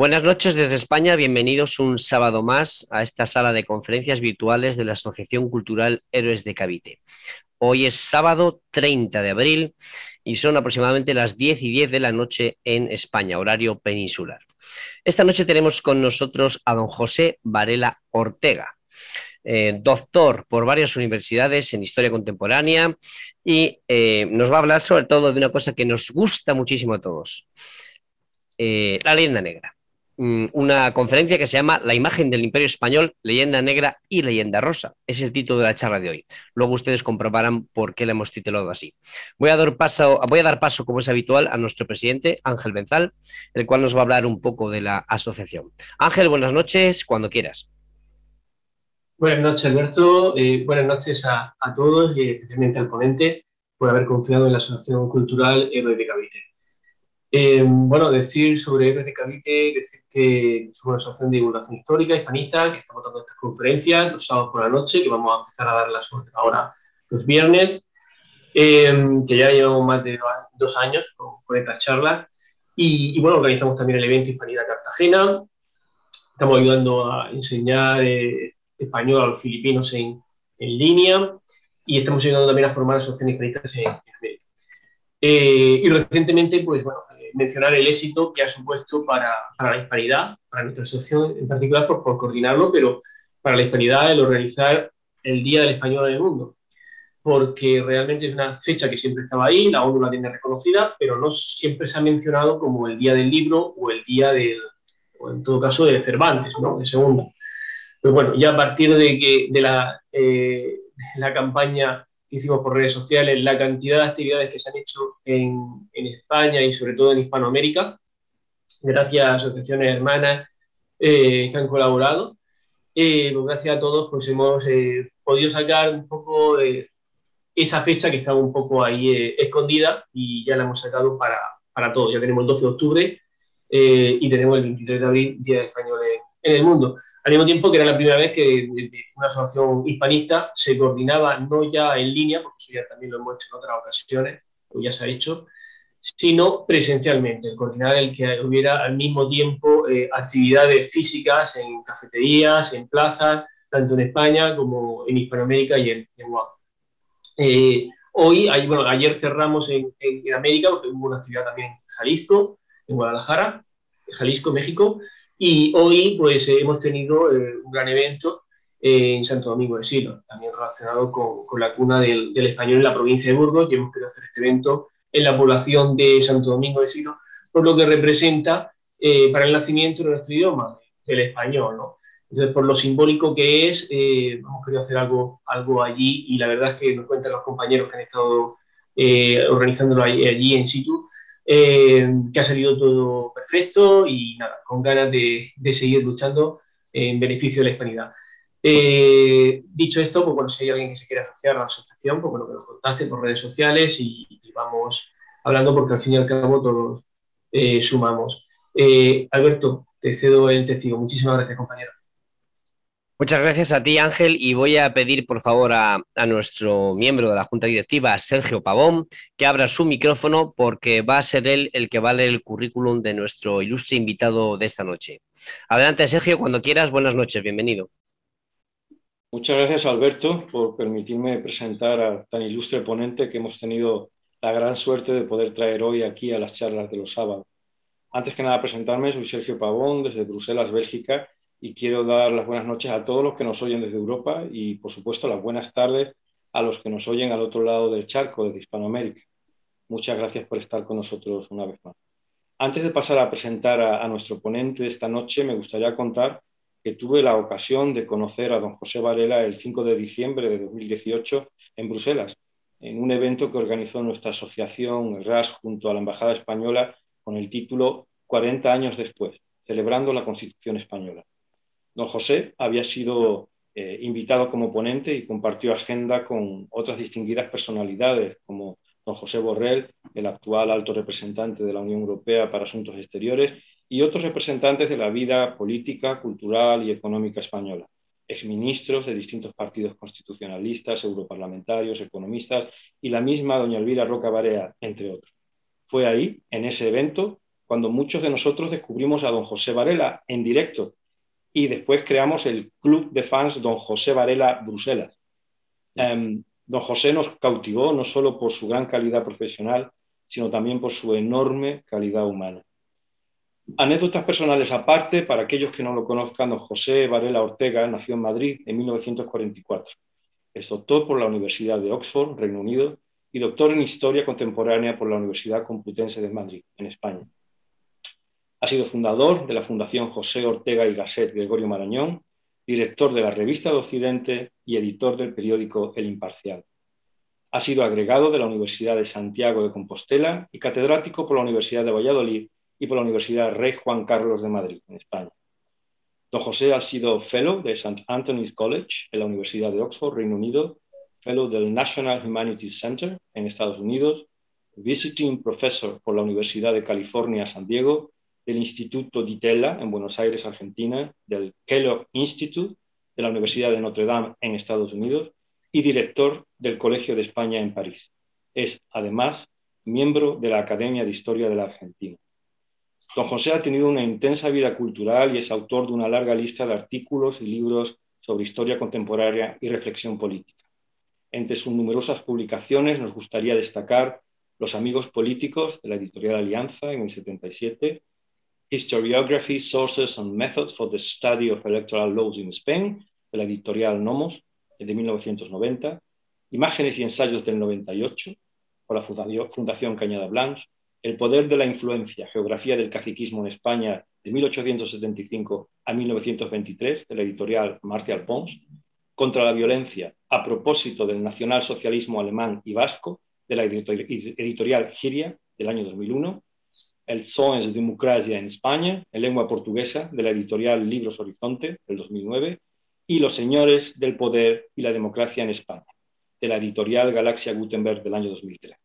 Buenas noches desde España, bienvenidos un sábado más a esta sala de conferencias virtuales de la Asociación Cultural Héroes de Cavite. Hoy es sábado 30 de abril y son aproximadamente las 10 y 10 de la noche en España, horario peninsular. Esta noche tenemos con nosotros a don José Varela Ortega, eh, doctor por varias universidades en historia contemporánea y eh, nos va a hablar sobre todo de una cosa que nos gusta muchísimo a todos, eh, la leyenda negra. Mm, una conferencia que se llama La imagen del Imperio Español, leyenda negra y leyenda rosa. Es el título de la charla de hoy. Luego ustedes comprobarán por qué la hemos titulado así. Voy a dar paso, voy a dar paso como es habitual, a nuestro presidente, Ángel Benzal, el cual nos va a hablar un poco de la asociación. Ángel, buenas noches, cuando quieras. Buenas noches, Alberto. Buenas noches a, todos y especialmente al ponente por haber confiado en la Asociación Cultural Héroe de Cavite. Eh, bueno, decir sobre Héroes de Cavite, decir que somos una asociación de divulgación histórica hispanista, que estamos dando estas conferencias los sábados por la noche, que vamos a empezar a darlas ahora los viernes, eh, que ya llevamos más de dos años con, estas charlas. Y, bueno, organizamos también el evento Hispanidad Cartagena. Estamos ayudando a enseñar eh, español a los filipinos en, en, línea y estamos ayudando también a formar asociaciones hispanistas en, en América. y recientemente, pues bueno, mencionar el éxito que ha supuesto para, para, la hispanidad, para nuestra asociación en particular por, coordinarlo, pero para la hispanidad el organizar el Día del Español en el Mundo, porque realmente es una fecha que siempre estaba ahí, la ONU la tiene reconocida, pero no siempre se ha mencionado como el Día del Libro o el Día del, o en todo caso de Cervantes, ¿no? de Segundo. Pues bueno, ya a partir de, que, de la, eh, la campaña hicimos por redes sociales, la cantidad de actividades que se han hecho en, en España y sobre todo en Hispanoamérica, gracias a asociaciones hermanas eh, que han colaborado. Eh, pues gracias a todos pues hemos eh, podido sacar un poco esa fecha que estaba un poco ahí escondida y ya la hemos sacado para, para todos. Ya tenemos el 12 de octubre y tenemos el 23 de abril, Día de Español en el mundo. Al mismo tiempo que era la primera vez que una asociación hispanista se coordinaba no ya en línea, porque eso ya también lo hemos hecho en otras ocasiones, o ya se ha hecho, sino presencialmente, coordinar el que hubiera al mismo tiempo eh, actividades físicas en cafeterías, en plazas, tanto en España como en Hispanoamérica y en, en eh, hoy, bueno, ayer cerramos en, en, América, porque hubo una actividad también en Jalisco, en Guadalajara, en Jalisco, México, y hoy pues eh, hemos tenido eh, un gran evento eh, en Santo Domingo de Silo, también relacionado con, la cuna del, español en la provincia de Burgos, y hemos querido hacer este evento en la población de Santo Domingo de Silo, por lo que representa para el nacimiento de nuestro idioma, el español, ¿no? Entonces, por lo simbólico que es, hemos querido hacer algo, algo allí y la verdad es que nos cuentan los compañeros que han estado organizándolo allí, allí en situ, eh, que ha salido todo perfecto y nada, con ganas de, de seguir luchando en beneficio de la hispanidad. Eh, dicho esto, pues bueno, si hay alguien que se quiere asociar a la asociación, pues bueno, que nos contacte por redes sociales y, y vamos hablando porque al fin y al cabo todos eh, sumamos. Eh, Alberto, te cedo el testigo. Muchísimas gracias, compañero. Muchas gracias a ti, Ángel, y voy a pedir, por favor, a, nuestro miembro de la Junta Directiva, Sergio Pavón, que abra su micrófono porque va a ser él el que va a leer el currículum de nuestro ilustre invitado de esta noche. Adelante, Sergio, cuando quieras. Buenas noches, bienvenido. Muchas gracias, Alberto, por permitirme presentar a tan ilustre ponente que hemos tenido la gran suerte de poder traer hoy aquí a las charlas de los sábados. Antes que nada, presentarme, soy Sergio Pavón, desde Bruselas, Bélgica, y quiero dar las buenas noches a todos los que nos oyen desde Europa y, por supuesto, las buenas tardes a los que nos oyen al otro lado del charco, desde Hispanoamérica. Muchas gracias por estar con nosotros una vez más. Antes de pasar a presentar a, nuestro ponente esta noche, me gustaría contar que tuve la ocasión de conocer a don José Varela el 5 de diciembre de 2018 en Bruselas, en un evento que organizó nuestra asociación RAS junto a la Embajada Española con el título 40 años después, celebrando la Constitución Española. Don José había sido eh, invitado como ponente y compartió agenda con otras distinguidas personalidades como don José Borrell, el actual alto representante de la Unión Europea para Asuntos Exteriores, y otros representantes de la vida política, cultural y económica española, exministros de distintos partidos constitucionalistas, europarlamentarios, economistas y la misma doña Elvira Roca Barea, entre otros. Fue ahí, en ese evento, cuando muchos de nosotros descubrimos a don José Varela en directo y después creamos el Club de Fans Don José Varela Bruselas. Em, don José nos cautivó no solo por su gran calidad profesional, sino también por su enorme calidad humana. Anécdotas personales aparte, para aquellos que no lo conozcan, don José Varela Ortega nació en Madrid en 1944. Es doctor por la Universidad de Oxford, Reino Unido, y doctor en Historia Contemporánea por la Universidad Complutense de Madrid, en España. Ha sido fundador de la Fundación José Ortega y Gasset Gregorio Marañón, director de la Revista de Occidente y editor del periódico El Imparcial. Ha sido agregado de la Universidad de Santiago de Compostela y catedrático por la Universidad de Valladolid y por la Universidad Rey Juan Carlos de Madrid, en España. Don José ha sido Fellow de St. Anthony's College en la Universidad de Oxford, Reino Unido, Fellow del National Humanities Center en Estados Unidos, Visiting Professor por la Universidad de California, San Diego, del Instituto Di Tella en Buenos Aires, Argentina, del Kellogg Institute de la Universidad de Notre Dame en Estados Unidos y director del Colegio de España en París. Es, además, miembro de la Academia de Historia de la Argentina. Don José ha tenido una intensa vida cultural y es autor de una larga lista de artículos y libros sobre historia contemporánea y reflexión política. Entre sus numerosas publicaciones nos gustaría destacar Los amigos políticos de la editorial Alianza en el 77, Historiography, Sources and Methods for the Study of Electoral Laws in Spain de la editorial Nomos de 1990, Imágenes y ensayos del 98 por la Fundación Cañada Blanche, el poder de la influencia, geografía del caciquismo en España de 1875 a 1923, de la editorial Marcial Pons, contra la violencia a propósito del nacionalsocialismo alemán y vasco, de la editorial Giria, del año 2001, El Son de Democracia en España, en lengua portuguesa, de la editorial Libros Horizonte, del 2009, y Los Señores del Poder y la Democracia en España, de la editorial Galaxia Gutenberg, del año 2003.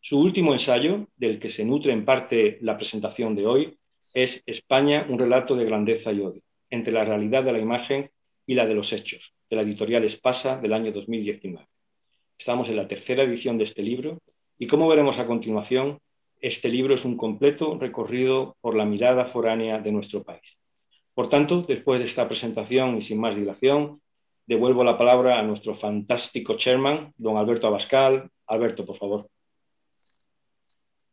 Su último ensayo, del que se nutre en parte la presentación de hoy, es España, un relato de grandeza y odio, entre la realidad de la imagen y la de los hechos, de la editorial Espasa del año 2019. Estamos en la tercera edición de este libro y como veremos a continuación, este libro es un completo recorrido por la mirada foránea de nuestro país. Por tanto, después de esta presentación y sin más dilación, devuelvo la palabra a nuestro fantástico chairman, don Alberto Abascal. Alberto, por favor.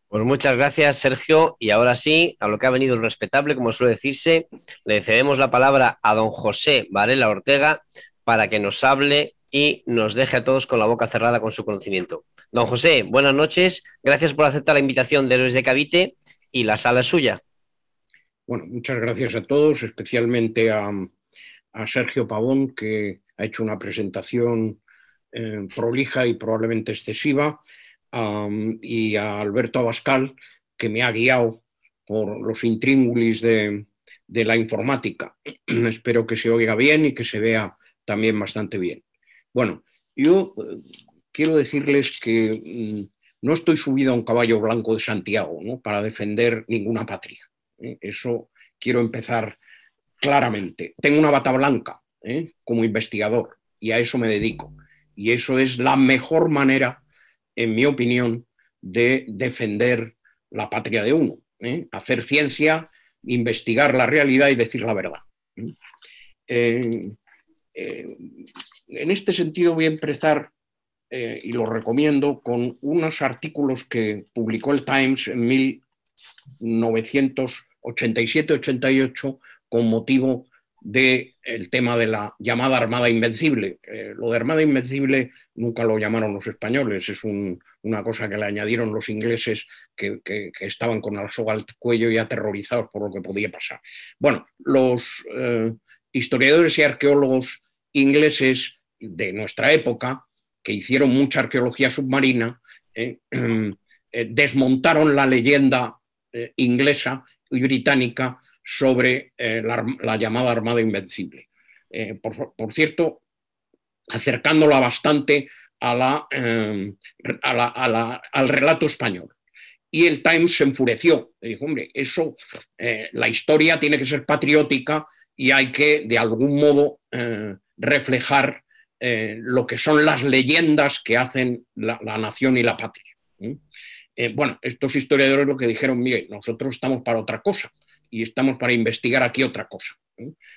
Pues muchas gracias, Sergio. Y ahora sí, a lo que ha venido el respetable, como suele decirse, le cedemos la palabra a don José Varela Ortega para que nos hable y nos deje a todos con la boca cerrada con su conocimiento. Don José, buenas noches. Gracias por aceptar la invitación de Héroes de Cavite y la sala es suya. Bueno, muchas gracias a todos, especialmente a, Sergio Pavón, que ha hecho una presentación eh, prolija y probablemente excesiva y a Alberto Abascal, que me ha guiado por los intríngulis de, la informática. Espero que se oiga bien y que se vea también bastante bien. Bueno, yo eh, quiero decirles que mm, no estoy subido a un caballo blanco de Santiago para defender ninguna patria. ¿eh? Eso quiero empezar claramente. Tengo una bata blanca ¿eh? como investigador y a eso me dedico. Y eso es la mejor manera en mi opinión, de defender la patria de uno, hacer ciencia, investigar la realidad y decir la verdad. Eh, eh, en este sentido voy a empezar, y lo recomiendo, con unos artículos que publicó el Times en 1987-88 con motivo del tema de la llamada Armada Invencible. Eh, lo de Armada Invencible nunca lo llamaron los españoles, es una cosa que le añadieron los ingleses que, estaban con la soga al cuello y aterrorizados por lo que podía pasar. Bueno, los eh, historiadores y arqueólogos ingleses de nuestra época, que hicieron mucha arqueología submarina, eh, desmontaron la leyenda inglesa y británica sobre eh, la, llamada Armada Invencible. Eh, por, cierto, acercándola bastante eh, al relato español. Y el Times se enfureció. dijo, hombre, eso, la historia tiene que ser patriótica y hay que, de algún modo, reflejar lo que son las leyendas que hacen la, nación y la patria. Eh, bueno, estos historiadores lo que dijeron, mire, nosotros estamos para otra cosa y estamos para investigar aquí otra cosa.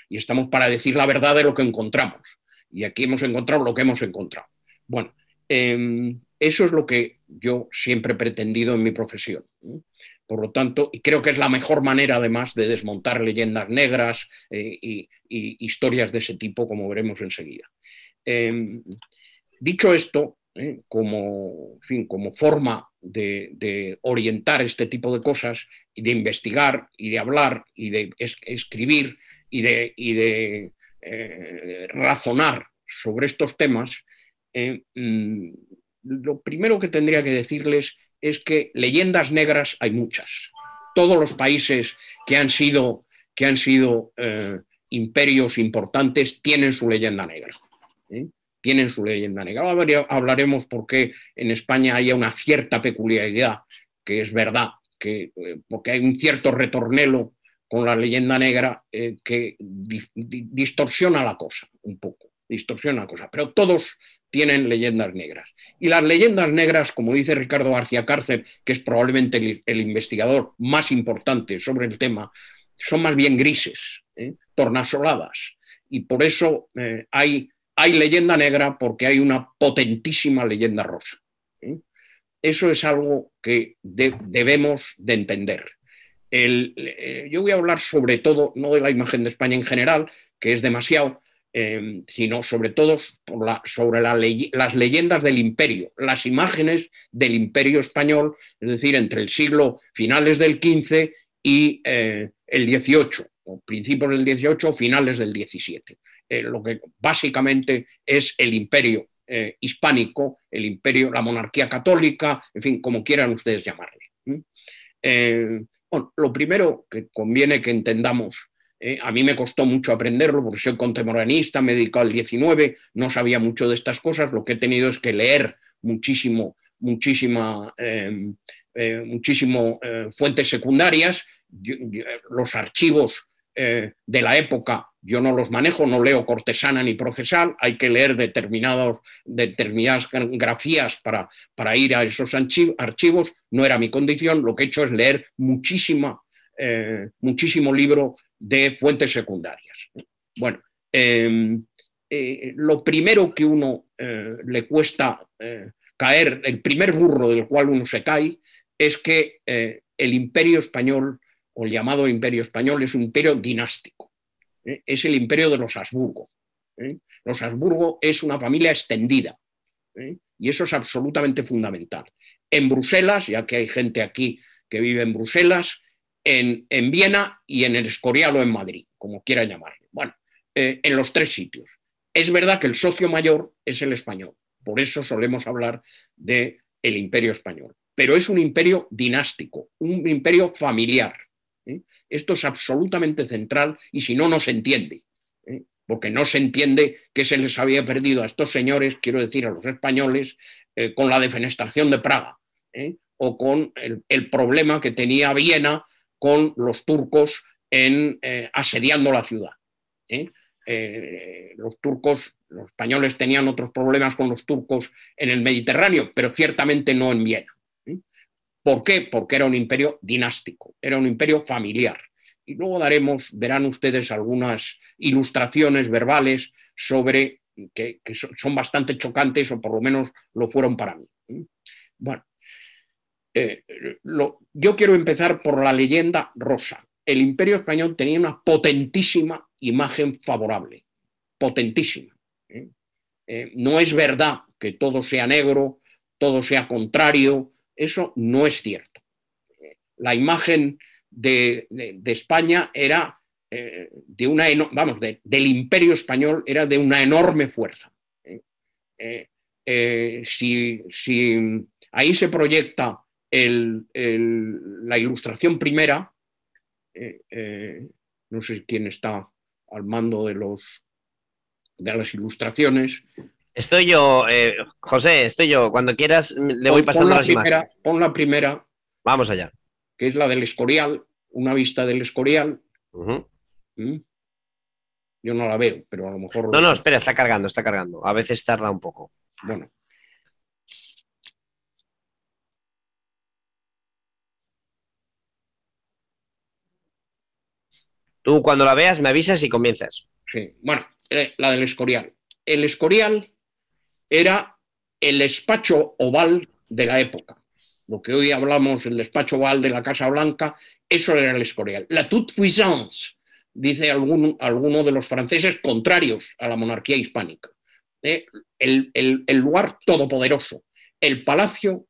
Y estamos para decir la verdad de lo que encontramos. Y aquí hemos encontrado lo que hemos encontrado. Bueno, em, eso es lo que yo siempre he pretendido en mi profesión. Por lo tanto, y creo que es la mejor manera además de desmontar leyendas negras eh, y, historias de ese tipo, como veremos enseguida. Em, dicho esto, eh, como, fin, como forma de, orientar este tipo de cosas y de investigar y de hablar y de escribir y de, eh, razonar sobre estos temas, mm, lo primero que tendría que decirles es que leyendas negras hay muchas. Todos los países que han sido, que han sido eh, imperios importantes tienen su leyenda negra. ¿Eh? Tienen su leyenda negra. Ahora hablaremos por qué en España hay una cierta peculiaridad, que es verdad, que, eh, porque hay un cierto retornelo con la leyenda negra que distorsiona la cosa un poco, distorsiona la cosa. Pero todos tienen leyendas negras. Y las leyendas negras, como dice Ricardo García Cárcel, que es probablemente el, investigador más importante sobre el tema, son más bien grises, ¿eh? tornasoladas. Y por eso eh, hay, hay leyenda negra porque hay una potentísima leyenda rosa. ¿eh? Eso es algo que debemos de entender. yo voy a hablar sobre todo, no de la imagen de España en general, que es demasiado, Em, sino sobre todo sobre las leyendas del imperio, las imágenes del imperio español, es decir, entre el siglo finales del XV y eh, el XVIII, o principios del XVIII, finales del XVII. Eh, lo que básicamente es el imperio eh, hispánico, el imperio, la monarquía católica, en fin, como quieran ustedes llamarle. bueno, lo primero que conviene que entendamos eh, a mí me costó mucho aprenderlo porque soy contemporaneista, me he al 19, no sabía mucho de estas cosas, lo que he tenido es que leer muchísimo, muchísima, em, eh, muchísimo eh, fuentes secundarias, los archivos de la época yo no los manejo, no leo cortesana ni procesal, hay que leer determinadas grafías para, para ir a esos archivos, no era mi condición, lo que he hecho es leer muchísima, muchísimo libro de fuentes secundarias. Bueno, em, eh, lo primero que uno eh, le cuesta eh, caer, el primer burro del cual uno se cae, es que el imperio español, o el llamado imperio español, es un imperio dinástico. Es el imperio de los Habsburgo. Los Habsburgo es una familia extendida. Y eso es absolutamente fundamental. En Bruselas, ya que hay gente aquí que vive en Bruselas, en, Viena y en el Escorial o en Madrid, como quiera llamarlo. Bueno, eh, en los tres sitios. Es verdad que el socio mayor es el español, por eso solemos hablar de el imperio español, pero es un imperio dinástico, un imperio familiar. ¿Eh? Esto es absolutamente central y si no, no se entiende. ¿eh? Porque no se entiende que se les había perdido a estos señores, quiero decir a los españoles, con la defenestración de Praga o con el problema que tenía Viena con los turcos en, eh, asediando la ciudad. ¿eh? Eh, los turcos, los españoles tenían otros problemas con los turcos en el Mediterráneo, pero ciertamente no en Viena. ¿Por qué? Porque era un imperio dinástico, era un imperio familiar. Y luego daremos, verán ustedes algunas ilustraciones verbales sobre que, son bastante chocantes o por lo menos lo fueron para mí. Bueno, eh, yo quiero empezar por la leyenda rosa. El imperio español tenía una potentísima imagen favorable, potentísima. ¿eh? Eh, no es verdad que todo sea negro, todo sea contrario, eso no es cierto. La imagen de, España era de una, vamos, del imperio español era de una enorme fuerza. si, si ahí se proyecta la ilustración primera, eh, eh, no sé quién está al mando de, los, de las ilustraciones. Estoy yo, eh, José, estoy yo. Cuando quieras le voy pasando la las primera, imágenes. Pon la primera. Vamos allá. Que es la del Escorial, una vista del Escorial. Mm. Yo no la veo, pero a lo mejor... No, no, espera, está cargando, está cargando. A veces tarda un poco. Bueno. Tú cuando la veas me avisas y comienzas. Sí, bueno, eh, la del Escorial. El Escorial era el despacho oval de la época. Lo que hoy hablamos, el despacho oval de la Casa Blanca, eso era el Escorial. La toute puissance, dice alguno, alguno de los franceses contrarios a la monarquía hispánica. ¿eh? el, el lugar todopoderoso, el palacio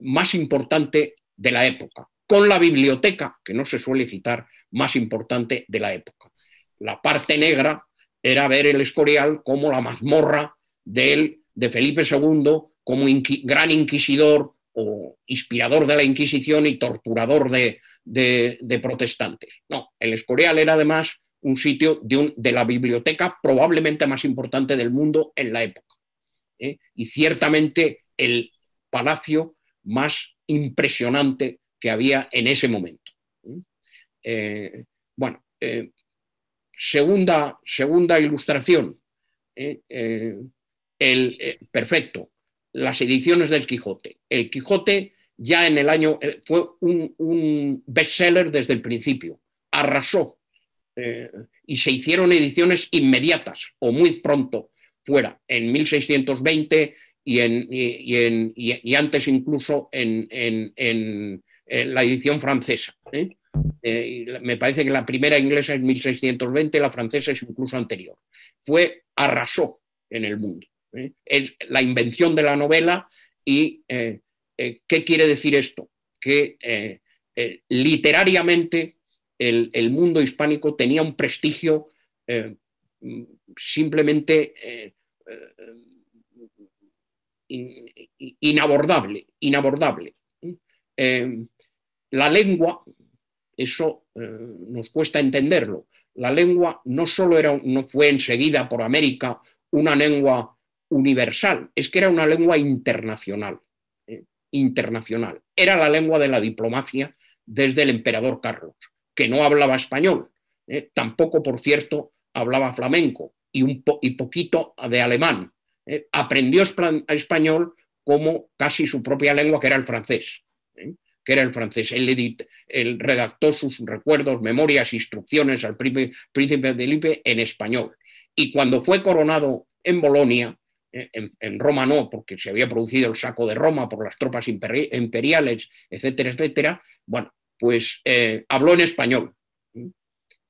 más importante de la época, con la biblioteca, que no se suele citar, más importante de la época. La parte negra era ver el Escorial como la mazmorra de, de Felipe II, como gran inquisidor o inspirador de la Inquisición y torturador de, de, protestantes. No, el Escorial era además un sitio de, la biblioteca probablemente más importante del mundo en la época. ¿eh? Y ciertamente el palacio más impresionante que había en ese momento. Eh, bueno, eh, segunda, segunda ilustración. El, perfecto, las ediciones del Quijote. El Quijote ya en el año fue un, bestseller desde el principio, arrasó y se hicieron ediciones inmediatas o muy pronto fuera, en 1620 y, en, y, antes incluso en, la edición francesa. ¿eh? Eh, me parece que la primera inglesa es 1620, la francesa es incluso anterior. Fue, arrasó en el mundo. ¿Eh? Es la invención de la novela y ¿qué quiere decir esto? Que literariamente el, el, mundo hispánico tenía un prestigio simplemente inabordable, inabordable. Eh, la lengua, eso eh, nos cuesta entenderlo, la lengua no solo era, no fue enseguida por América una lengua universal, es que era una lengua internacional, eh, internacional. Era la lengua de la diplomacia desde el emperador Carlos, que no hablaba español, tampoco, por cierto, hablaba flamenco y, un y poquito de alemán, ¿eh? aprendió español como casi su propia lengua, que era el francés. ¿eh? que era el francés. Él, redactó sus recuerdos, memorias, instrucciones al príncipe Felipe en español. Y cuando fue coronado en Bolonia, ¿eh? en, Roma no, porque se había producido el saco de Roma por las tropas imperiales, etcétera, etcétera, bueno, pues habló en español.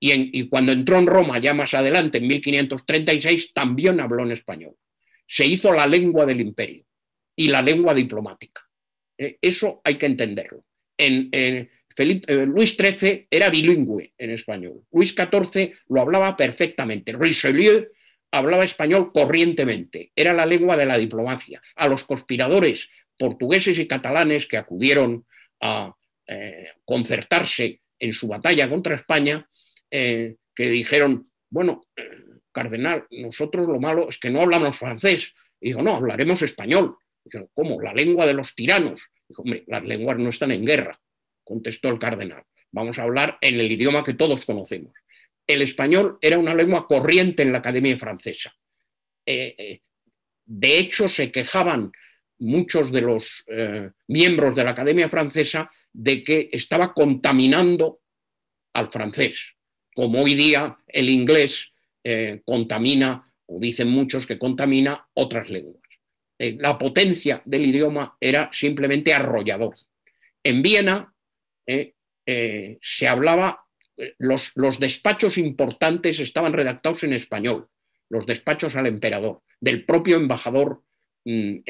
Y, cuando entró en Roma ya más adelante, en 1536, también habló en español se hizo la lengua del imperio y la lengua diplomática. Eh, eso hay que entenderlo. En, eh, Luis XIII era bilingüe en español. Luis XIV lo hablaba perfectamente. Richelieu hablaba español corrientemente. Era la lengua de la diplomacia. A los conspiradores portugueses y catalanes que acudieron a eh, concertarse en su batalla contra España, que dijeron, bueno, cardenal, nosotros lo malo es que no hablamos francés. Y dijo, no, hablaremos español. Dijo, ¿cómo? La lengua de los tiranos. Dijo, hombre, las lenguas no están en guerra, contestó el cardenal. Vamos a hablar en el idioma que todos conocemos. El español era una lengua corriente en la Academia Francesa. Eh, eh, de hecho, se quejaban muchos de los eh, miembros de la Academia Francesa de que estaba contaminando al francés, como hoy día el inglés contamina, o dicen muchos que contamina otras lenguas. La potencia del idioma era simplemente arrollador. En Viena se hablaba, los, despachos importantes estaban redactados en español, los despachos al emperador, del propio embajador en,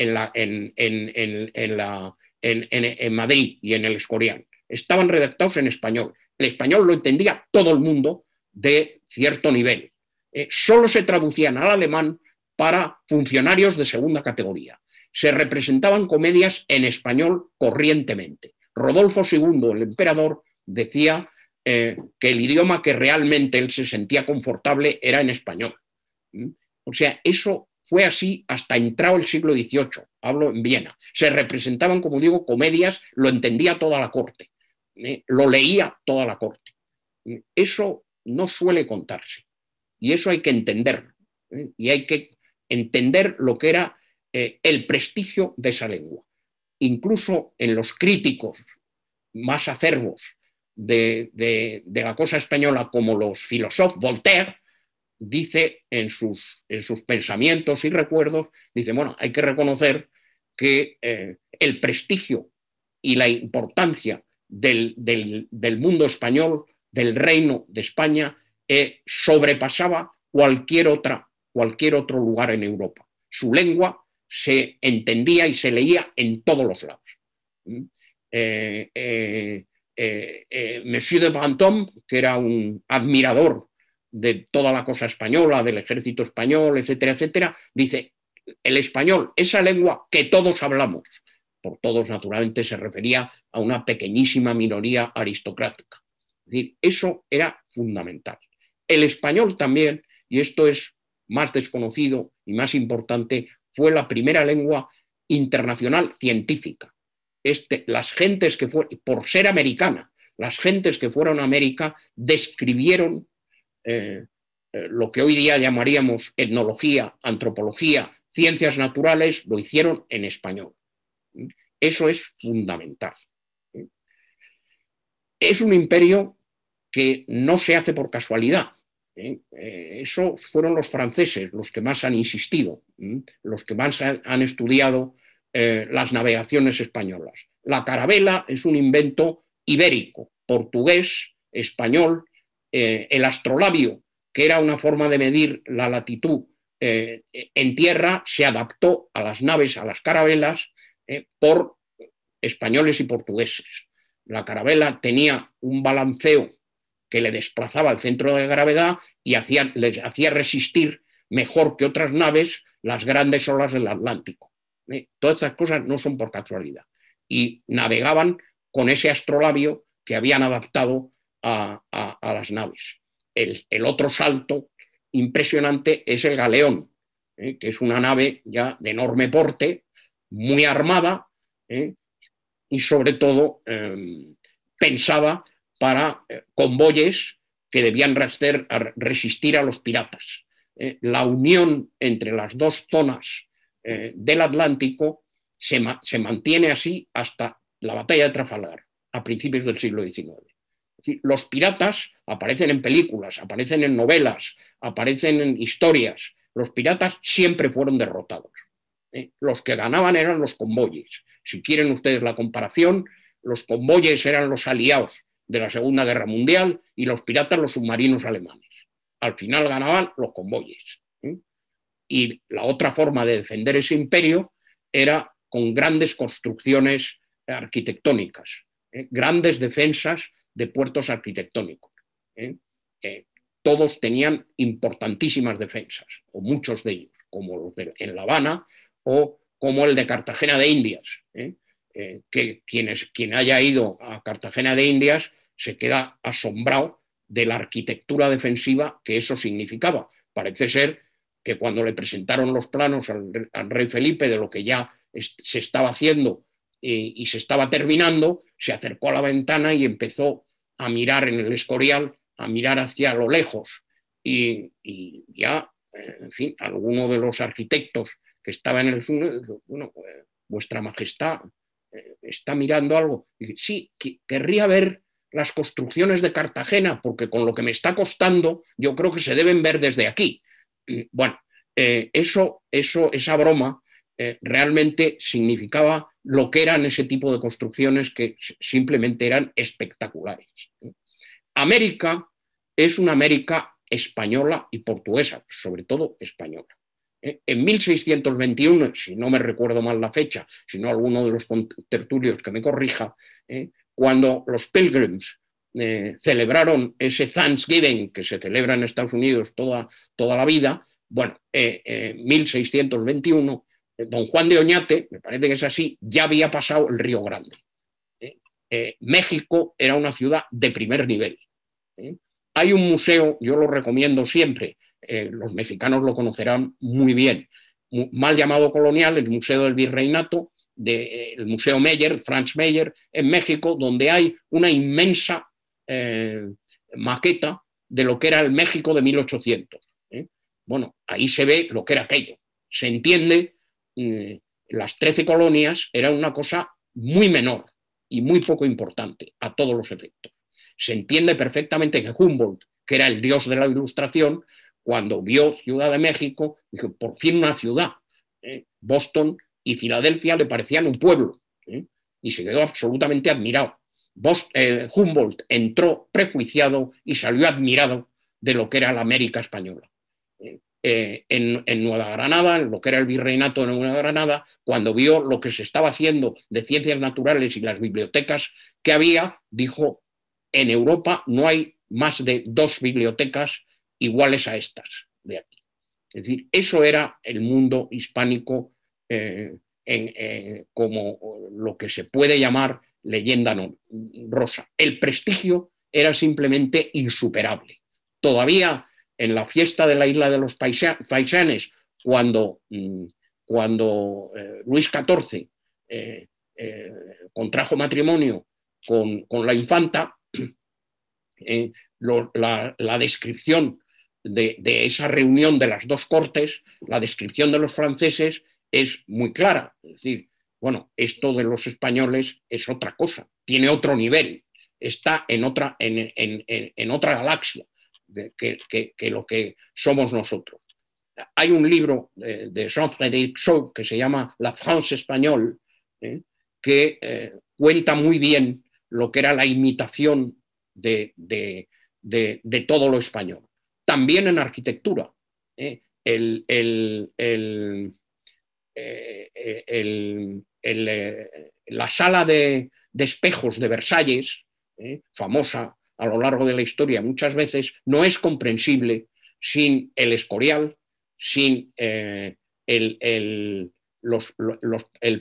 Madrid y en el Escorial. Estaban redactados en español. El español lo entendía todo el mundo de cierto nivel. Eh, solo se traducían al alemán para funcionarios de segunda categoría. Se representaban comedias en español corrientemente. Rodolfo II, el emperador, decía eh, que el idioma que realmente él se sentía confortable era en español. ¿Mm? O sea, eso fue así hasta entrado el siglo XVIII, hablo en Viena. Se representaban, como digo, comedias, lo entendía toda la corte, ¿eh? lo leía toda la corte. Eso no suele contarse. Y eso hay que entenderlo. ¿eh? Y hay que entender lo que era el prestigio de esa lengua. Incluso en los críticos más acervos de, la cosa española como los filósofos, Voltaire, dice en sus, en sus, pensamientos y recuerdos, dice, bueno, hay que reconocer que eh, el prestigio y la importancia del, mundo español, del reino de España, eh, sobrepasaba cualquier, otra, cualquier otro lugar en Europa. Su lengua se entendía y se leía en todos los lados. ¿Mm? Eh, eh, eh, Monsieur de Brantôme, que era un admirador de toda la cosa española, del ejército español, etcétera, etcétera, dice, el español, esa lengua que todos hablamos, por todos naturalmente se refería a una pequeñísima minoría aristocrática. Es decir, eso era fundamental. El español también, y esto es más desconocido y más importante, fue la primera lengua internacional científica. Este, las gentes que fueron, por ser americana, las gentes que fueron a América describieron eh, eh, lo que hoy día llamaríamos etnología, antropología, ciencias naturales, lo hicieron en español. Eso es fundamental. Es un imperio que no se hace por casualidad. ¿eh? Eso fueron los franceses los que más han insistido, los que más han estudiado eh, las navegaciones españolas. La carabela es un invento ibérico, portugués, español. Eh, el astrolabio, que era una forma de medir la latitud eh, en tierra, se adaptó a las naves, a las carabelas, por españoles y portugueses. La carabela tenía un balanceo que le desplazaba al centro de gravedad y les hacía resistir mejor que otras naves las grandes olas del Atlántico. ¿Eh? Todas estas cosas no son por casualidad. Y navegaban con ese astrolabio que habían adaptado a, las naves. El, otro salto impresionante es el galeón, ¿eh? que es una nave ya de enorme porte, muy armada ¿eh? y sobre todo em, pensada para convoyes que debían resistir a los piratas. la unión entre las dos zonas eh, del Atlántico se, mantiene así hasta la batalla de Trafalgar, a principios del siglo XIX. los piratas aparecen en películas, aparecen en novelas, aparecen en historias. Los piratas siempre fueron derrotados. ¿eh? Los que ganaban eran los convoyes. Si quieren ustedes la comparación, los convoyes eran los aliados de la Segunda Guerra Mundial y los piratas los submarinos alemanes. Al final ganaban los convoyes. Y la otra forma de defender ese imperio era con grandes construcciones arquitectónicas, ¿eh? grandes defensas de puertos arquitectónicos. ¿eh? todos tenían importantísimas defensas, o muchos de ellos, como los de en La Habana o como el de Cartagena de Indias, ¿eh? que quienes, quien haya ido a Cartagena de Indias se queda asombrado de la arquitectura defensiva que eso significaba. Parece ser que cuando le presentaron los planos al, rey Felipe de lo que ya se estaba haciendo y, se estaba terminando, se acercó a la ventana y empezó a mirar en el escorial, a mirar hacia lo lejos. Y, ya, en fin, alguno de los arquitectos que estaba en el sur, bueno, pues, vuestra majestad eh, está mirando algo. Sí, querría ver las construcciones de Cartagena, porque con lo que me está costando, yo creo que se deben ver desde aquí. Bueno, eh, eso, eso, esa broma eh, realmente significaba lo que eran ese tipo de construcciones que simplemente eran espectaculares. América es una América española y portuguesa, sobre todo española. Eh, en 1621, si no me recuerdo mal la fecha, si no alguno de los tertulios que me corrija, cuando los Pilgrims celebraron ese Thanksgiving que se celebra en Estados Unidos toda, toda la vida, bueno, en 1621, don Juan de Oñate, me parece que es así, ya había pasado el Río Grande. ¿eh? Eh, México era una ciudad de primer nivel. ¿eh? Hay un museo, yo lo recomiendo siempre, los mexicanos lo conocerán muy bien, mal llamado colonial, el Museo del Virreinato, del Museo Meyer, Franz Meyer, en México, donde hay una inmensa maqueta de lo que era el México de 1800. Bueno, ahí se ve lo que era aquello. Se entiende, mm, las 13 colonias eran una cosa muy menor y muy poco importante a todos los efectos. se entiende perfectamente que Humboldt, que era el dios de la ilustración, cuando vio Ciudad de México, dijo, por fin una ciudad. ¿eh? Boston y Filadelfia le parecían un pueblo ¿eh? y se quedó absolutamente admirado. Eh, Humboldt entró prejuiciado y salió admirado de lo que era la América española. en, en, Nueva Granada, en lo que era el virreinato de Nueva Granada, cuando vio lo que se estaba haciendo de ciencias naturales y las bibliotecas que había, dijo, en Europa no hay más de dos bibliotecas iguales a estas de aquí. Es decir, eso era el mundo hispánico eh, eh, como lo que se puede llamar leyenda rosa. El prestigio era simplemente insuperable. Todavía en la fiesta de la isla de los Faisanes, cuando, mm, cuando eh, Luis XIV contrajo matrimonio con, la infanta, la, descripción de, esa reunión de las dos cortes, la descripción de los franceses es muy clara. Es decir, bueno, esto de los españoles es otra cosa, tiene otro nivel, está en otra, en, otra galaxia que, lo que somos nosotros. Hay un libro de, Jean-Frédéric Shaw que se llama La France españole, ¿eh? que eh, cuenta muy bien lo que era la imitación de, todo lo español también en arquitectura. ¿eh? Eh, eh, la sala de, espejos de Versalles, famosa a lo largo de la historia muchas veces, no es comprensible sin el Escorial, sin el, el,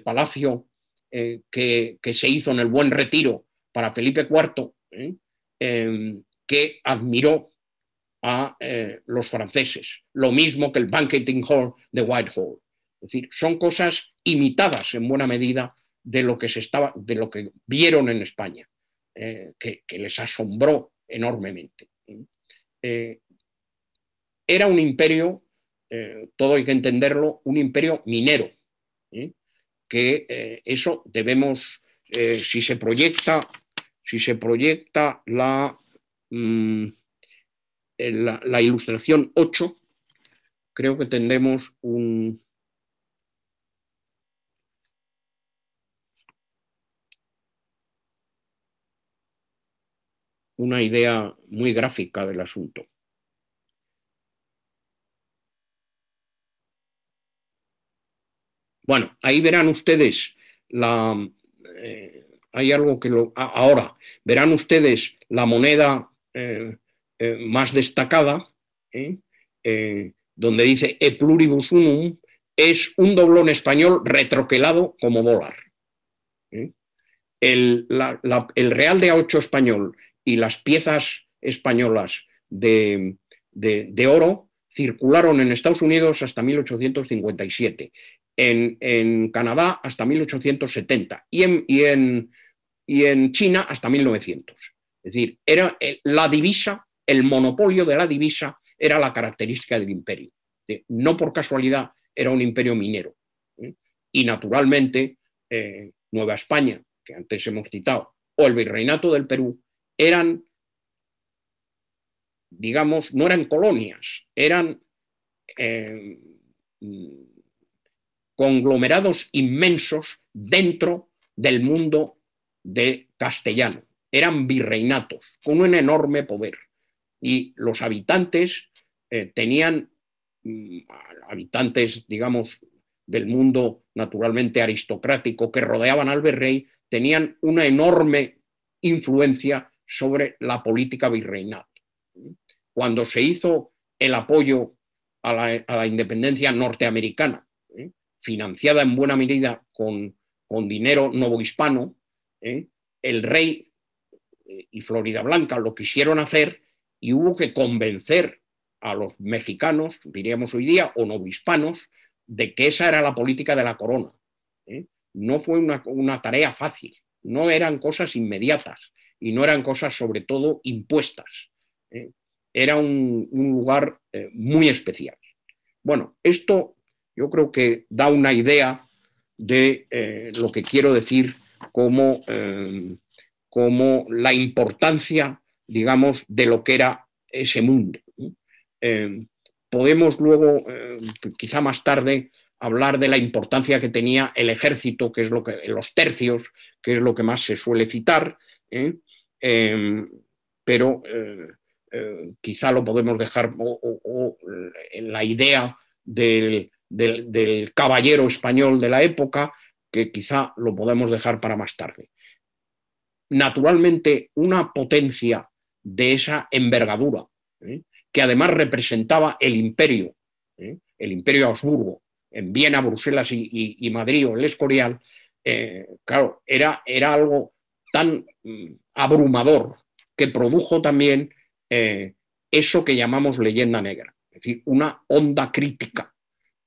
palacio que, que, se hizo en el Buen Retiro para Felipe IV, em, que admiró a eh, los franceses, lo mismo que el Banqueting Hall de Whitehall. Es decir, son cosas imitadas en buena medida de lo que, se estaba, de lo que vieron en España, eh, que, les asombró enormemente. Eh, era un imperio, todo hay que entenderlo, un imperio minero, que eso debemos, si se proyecta, si se proyecta la... Mm, la, ilustración 8, creo que tendremos un, una idea muy gráfica del asunto. Bueno, ahí verán ustedes la... Eh, hay algo que lo... Ahora, verán ustedes la moneda eh, eh, más destacada, donde dice E pluribus unum, es un doblón español retroquelado como dólar. El, real de A8 español y las piezas españolas de, oro circularon en Estados Unidos hasta 1857, en, Canadá hasta 1870 y en, China hasta 1900. Es decir, era la divisa el monopolio de la divisa era la característica del imperio. No por casualidad era un imperio minero. ¿eh? Y naturalmente eh, Nueva España, que antes hemos citado, o el virreinato del Perú, eran, digamos, no eran colonias, eran eh, conglomerados inmensos dentro del mundo de castellano. Eran virreinatos con un enorme poder y los habitantes eh, tenían, mm, habitantes, digamos, del mundo naturalmente aristocrático que rodeaban al virrey, tenían una enorme influencia sobre la política virreinal. Cuando se hizo el apoyo a la, independencia norteamericana, ¿eh? financiada en buena medida con, dinero novohispano, ¿eh? el rey y Florida Blanca lo quisieron hacer y hubo que convencer a los mexicanos, diríamos hoy día, o novohispanos, de que esa era la política de la corona. ¿eh? No fue una, tarea fácil, no eran cosas inmediatas y no eran cosas sobre todo impuestas. ¿eh? Era un, lugar eh, muy especial. Bueno, esto yo creo que da una idea de lo que quiero decir como, como la importancia digamos, de lo que era ese mundo. podemos luego, quizá más tarde, hablar de la importancia que tenía el ejército, que es lo que, los tercios, que es lo que más se suele citar, em, pero eh, quizá lo podemos dejar en la idea del, caballero español de la época, que quizá lo podemos dejar para más tarde. Naturalmente, una potencia de esa envergadura, ¿eh? que además representaba el imperio, ¿eh? el imperio Habsburgo, en Viena, Bruselas y, Madrid o el Escorial, claro, era, era algo tan mm, abrumador que produjo también eh, eso que llamamos leyenda negra, es decir, una onda crítica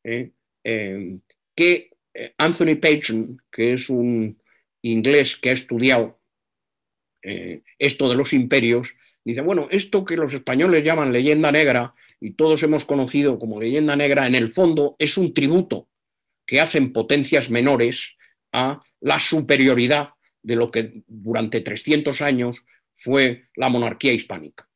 eh, eh, que Anthony Pagin, que es un inglés que ha estudiado esto de los imperios, dice, bueno, esto que los españoles llaman leyenda negra y todos hemos conocido como leyenda negra, en el fondo es un tributo que hacen potencias menores a la superioridad de lo que durante 300 años fue la monarquía hispánica.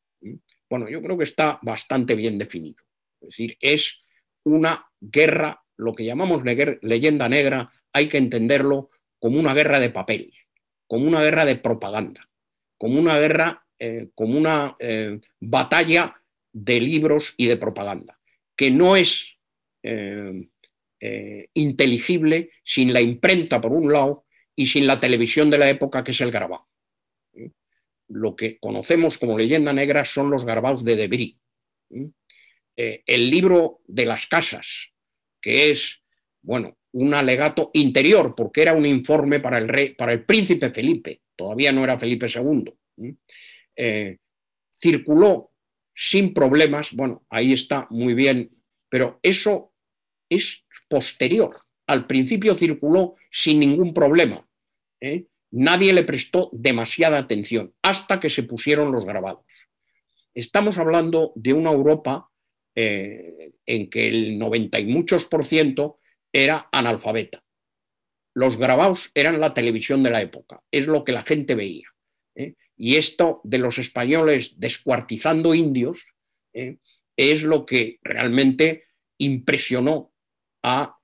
Bueno, yo creo que está bastante bien definido. Es decir, es una guerra, lo que llamamos leyenda negra, hay que entenderlo como una guerra de papel, como una guerra de propaganda, como una guerra, eh, como una eh, batalla de libros y de propaganda, que no es eh, inteligible sin la imprenta por un lado y sin la televisión de la época que es el grabado lo que conocemos como leyenda negra son los garbados de Debris. Eh, el libro de las casas, que es, bueno, un alegato interior, porque era un informe para el, rey, para el príncipe Felipe, todavía no era Felipe II, eh, circuló sin problemas, bueno, ahí está muy bien, pero eso es posterior. Al principio circuló sin ningún problema. ¿Eh? nadie le prestó demasiada atención hasta que se pusieron los grabados. Estamos hablando de una Europa eh, en que el 90 y muchos por ciento era analfabeta. Los grabados eran la televisión de la época, es lo que la gente veía. ¿eh? Y esto de los españoles descuartizando indios es lo que realmente impresionó a,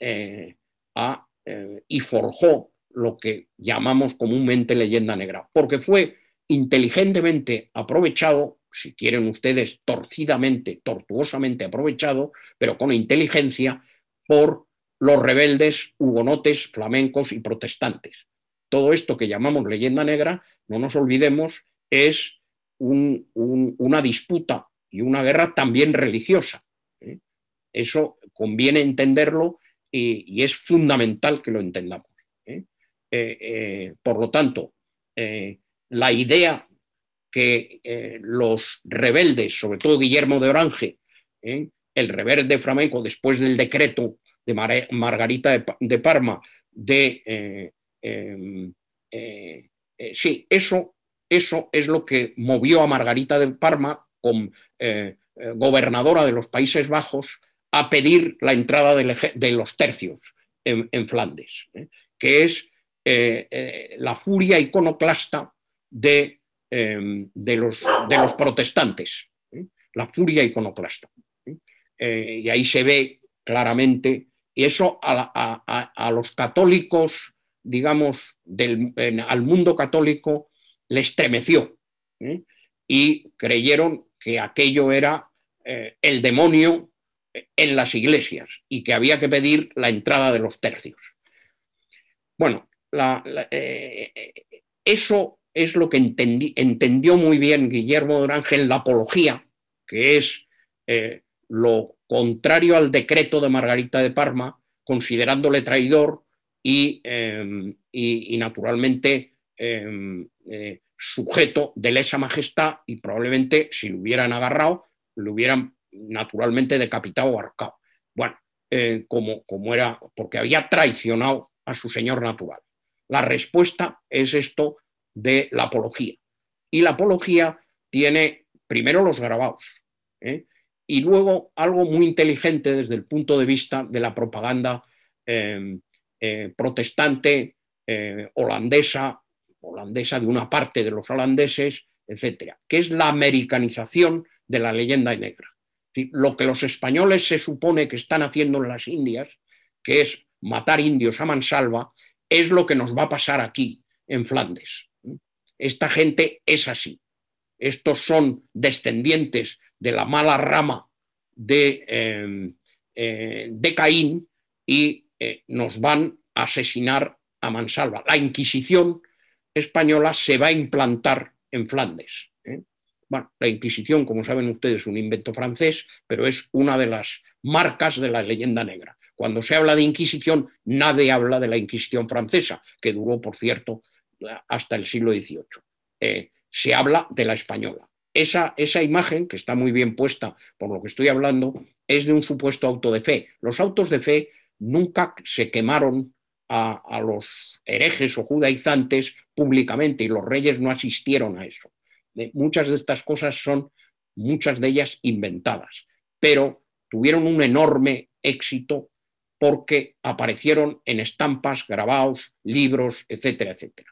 y forjó lo que llamamos comúnmente leyenda negra, porque fue inteligentemente aprovechado, si quieren ustedes, torcidamente, tortuosamente aprovechado, pero con inteligencia, por los rebeldes hugonotes, flamencos y protestantes. Todo esto que llamamos leyenda negra, no nos olvidemos, es una disputa y una guerra también religiosa. ¿eh? Eso conviene entenderlo y es fundamental que lo entendamos. Eh, eh, por lo tanto, eh, la idea que los rebeldes, sobre todo Guillermo de Orange, el rebelde flamenco, después del decreto de Margarita de, Parma, de... Em, sí, eso, eso es lo que movió a Margarita de Parma, como gobernadora de los Países Bajos, a pedir la entrada de, los tercios en, en Flandes, que es eh, eh, la furia iconoclasta de, em, de, los, de, los, protestantes, ¿eh? la furia iconoclasta. y ahí se ve claramente, y eso a, los católicos, digamos, del, al mundo católico le estremeció y creyeron que aquello era el demonio en las iglesias y que había que pedir la entrada de los tercios. Bueno, eh, eso es lo que entendió muy bien Guillermo de Orange la apología, que es eh, lo contrario al decreto de Margarita de Parma, considerándole traidor y, em, naturalmente em, eh, sujeto de lesa majestad y probablemente si lo hubieran agarrado, lo hubieran naturalmente decapitado o arcado. Bueno, como, como era, porque había traicionado a su señor natural. La respuesta es esto de la apología. Y la apología tiene primero los grabados ¿eh? y luego algo muy inteligente desde el punto de vista de la propaganda em, eh, protestante eh, holandesa, holandesa de una parte de los holandeses etcétera, que es la americanización de la leyenda negra. Lo que los españoles se supone que están haciendo en las Indias, que es matar indios a mansalva, es lo que nos va a pasar aquí, en Flandes. Esta gente es así. Estos son descendientes de la mala rama de, em, eh, de Caín y eh, nos van a asesinar a mansalva. La Inquisición española se va a implantar en Flandes. ¿eh? Bueno, la Inquisición, como saben ustedes, es un invento francés, pero es una de las marcas de la leyenda negra. Cuando se habla de Inquisición, nadie habla de la Inquisición francesa, que duró, por cierto, hasta el siglo XVIII. Eh, se habla de la española. Esa, esa, imagen, que está muy bien puesta por lo que estoy hablando, es de un supuesto auto de fe. Los autos de fe nunca se quemaron a, los herejes o judaizantes públicamente y los reyes no asistieron a eso. Eh, muchas de estas cosas son, muchas de ellas inventadas, pero tuvieron un enorme éxito porque aparecieron en estampas, grabados, libros, etcétera, etcétera.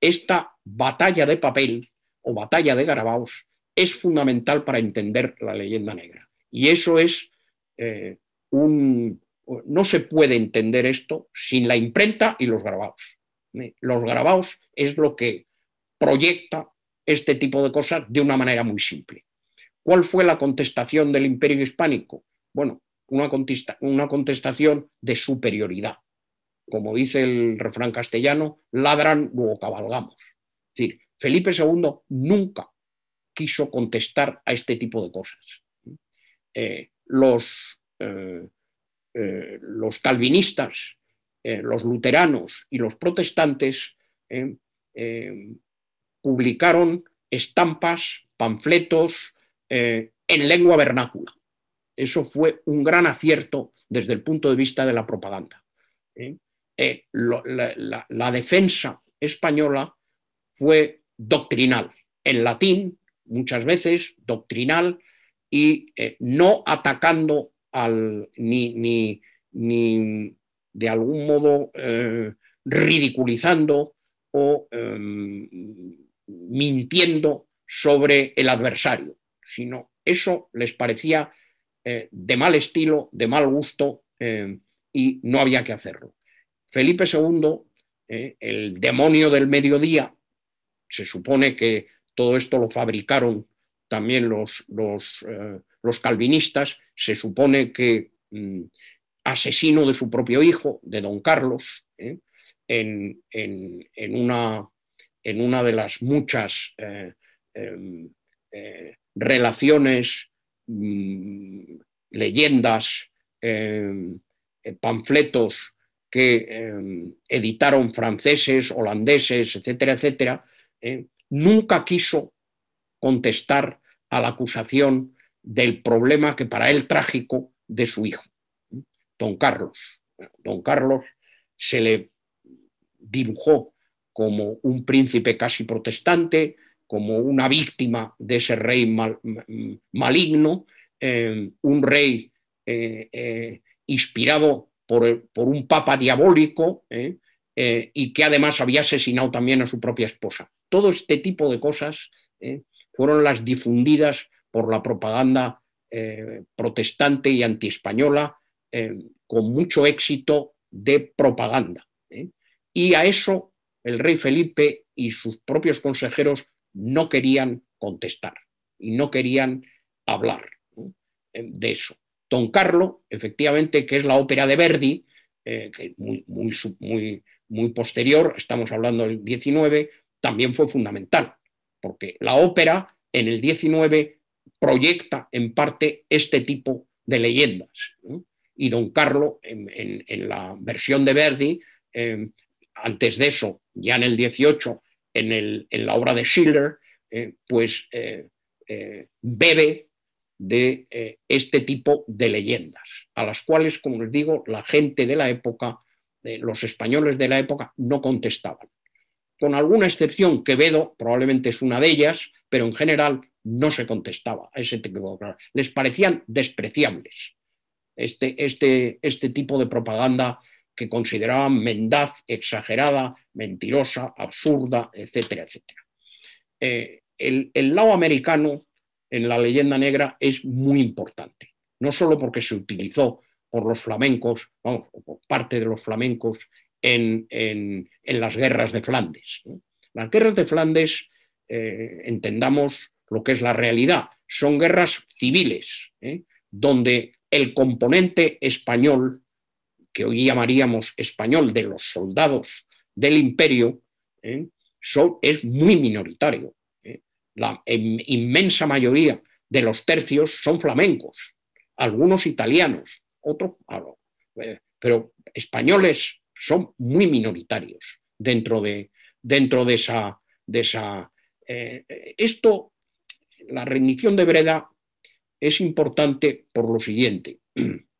Esta batalla de papel o batalla de grabados es fundamental para entender la leyenda negra. Y eso es eh, un, no se puede entender esto sin la imprenta y los grabados. ¿eh? Los grabados es lo que proyecta este tipo de cosas de una manera muy simple. ¿Cuál fue la contestación del imperio hispánico? Bueno, una, una contestación de superioridad. Como dice el refrán castellano, ladran, luego cabalgamos. Es decir, Felipe II nunca quiso contestar a este tipo de cosas. Eh, los, eh, eh, los calvinistas, los luteranos y los protestantes publicaron estampas, panfletos en lengua vernácula. Eso fue un gran acierto desde el punto de vista de la propaganda. La, la defensa española fue doctrinal, en latín muchas veces, doctrinal, y no atacando ni, ni, de algún modo eh, ridiculizando o em, mintiendo sobre el adversario, sino eso les parecía eh, de mal estilo, de mal gusto em, y no había que hacerlo. Felipe II, eh, el demonio del mediodía, se supone que todo esto lo fabricaron también los, los, calvinistas, se supone que mm, asesino de su propio hijo, de don Carlos, ¿eh? en, una, en, una, de las muchas eh, em, eh, relaciones, mm, leyendas, em, panfletos que em, editaron franceses, holandeses, etcétera, etcétera, nunca quiso contestar a la acusación del problema que para él trágico de su hijo, don Carlos. Don Carlos se le dibujó como un príncipe casi protestante, como una víctima de ese rey maligno, eh, un rey eh, eh, inspirado por, por, un papa diabólico y que además había asesinado también a su propia esposa. Todo este tipo de cosas fueron las difundidas por la propaganda protestante y antiespañola con mucho éxito de propaganda. Y a eso el rey Felipe y sus propios consejeros no querían contestar y no querían hablar de eso. Don Carlo, efectivamente, que es la ópera de Verdi, que es muy, muy, muy, posterior, estamos hablando del 19, también fue fundamental, porque la ópera en el 19 proyecta en parte este tipo de leyendas. Y don Carlos, en, la versión de Verdi, em, antes de eso, ya en el 18, en, la obra de Schiller, eh, pues eh, eh, bebe de este tipo de leyendas, a las cuales, como les digo, la gente de la época, los españoles de la época, no contestaban. Con alguna excepción, Quevedo probablemente es una de ellas, pero en general no se contestaba a ese tipo de Les parecían despreciables este, este, este tipo de propaganda que consideraban mendaz, exagerada, mentirosa, absurda, etcétera, etcétera. Eh, el, lado americano en la leyenda negra es muy importante, no solo porque se utilizó por los flamencos, vamos, por parte de los flamencos en, las guerras de Flandes. Las guerras de Flandes, eh, entendamos lo que es la realidad, son guerras civiles, ¿eh? donde el componente español, que hoy llamaríamos español de los soldados del imperio, ¿eh? es muy minoritario. ¿eh? La inmensa mayoría de los tercios son flamencos, algunos italianos, otros, pero españoles son muy minoritarios dentro de, dentro de esa... De esa esto, la rendición de Breda es importante por lo siguiente.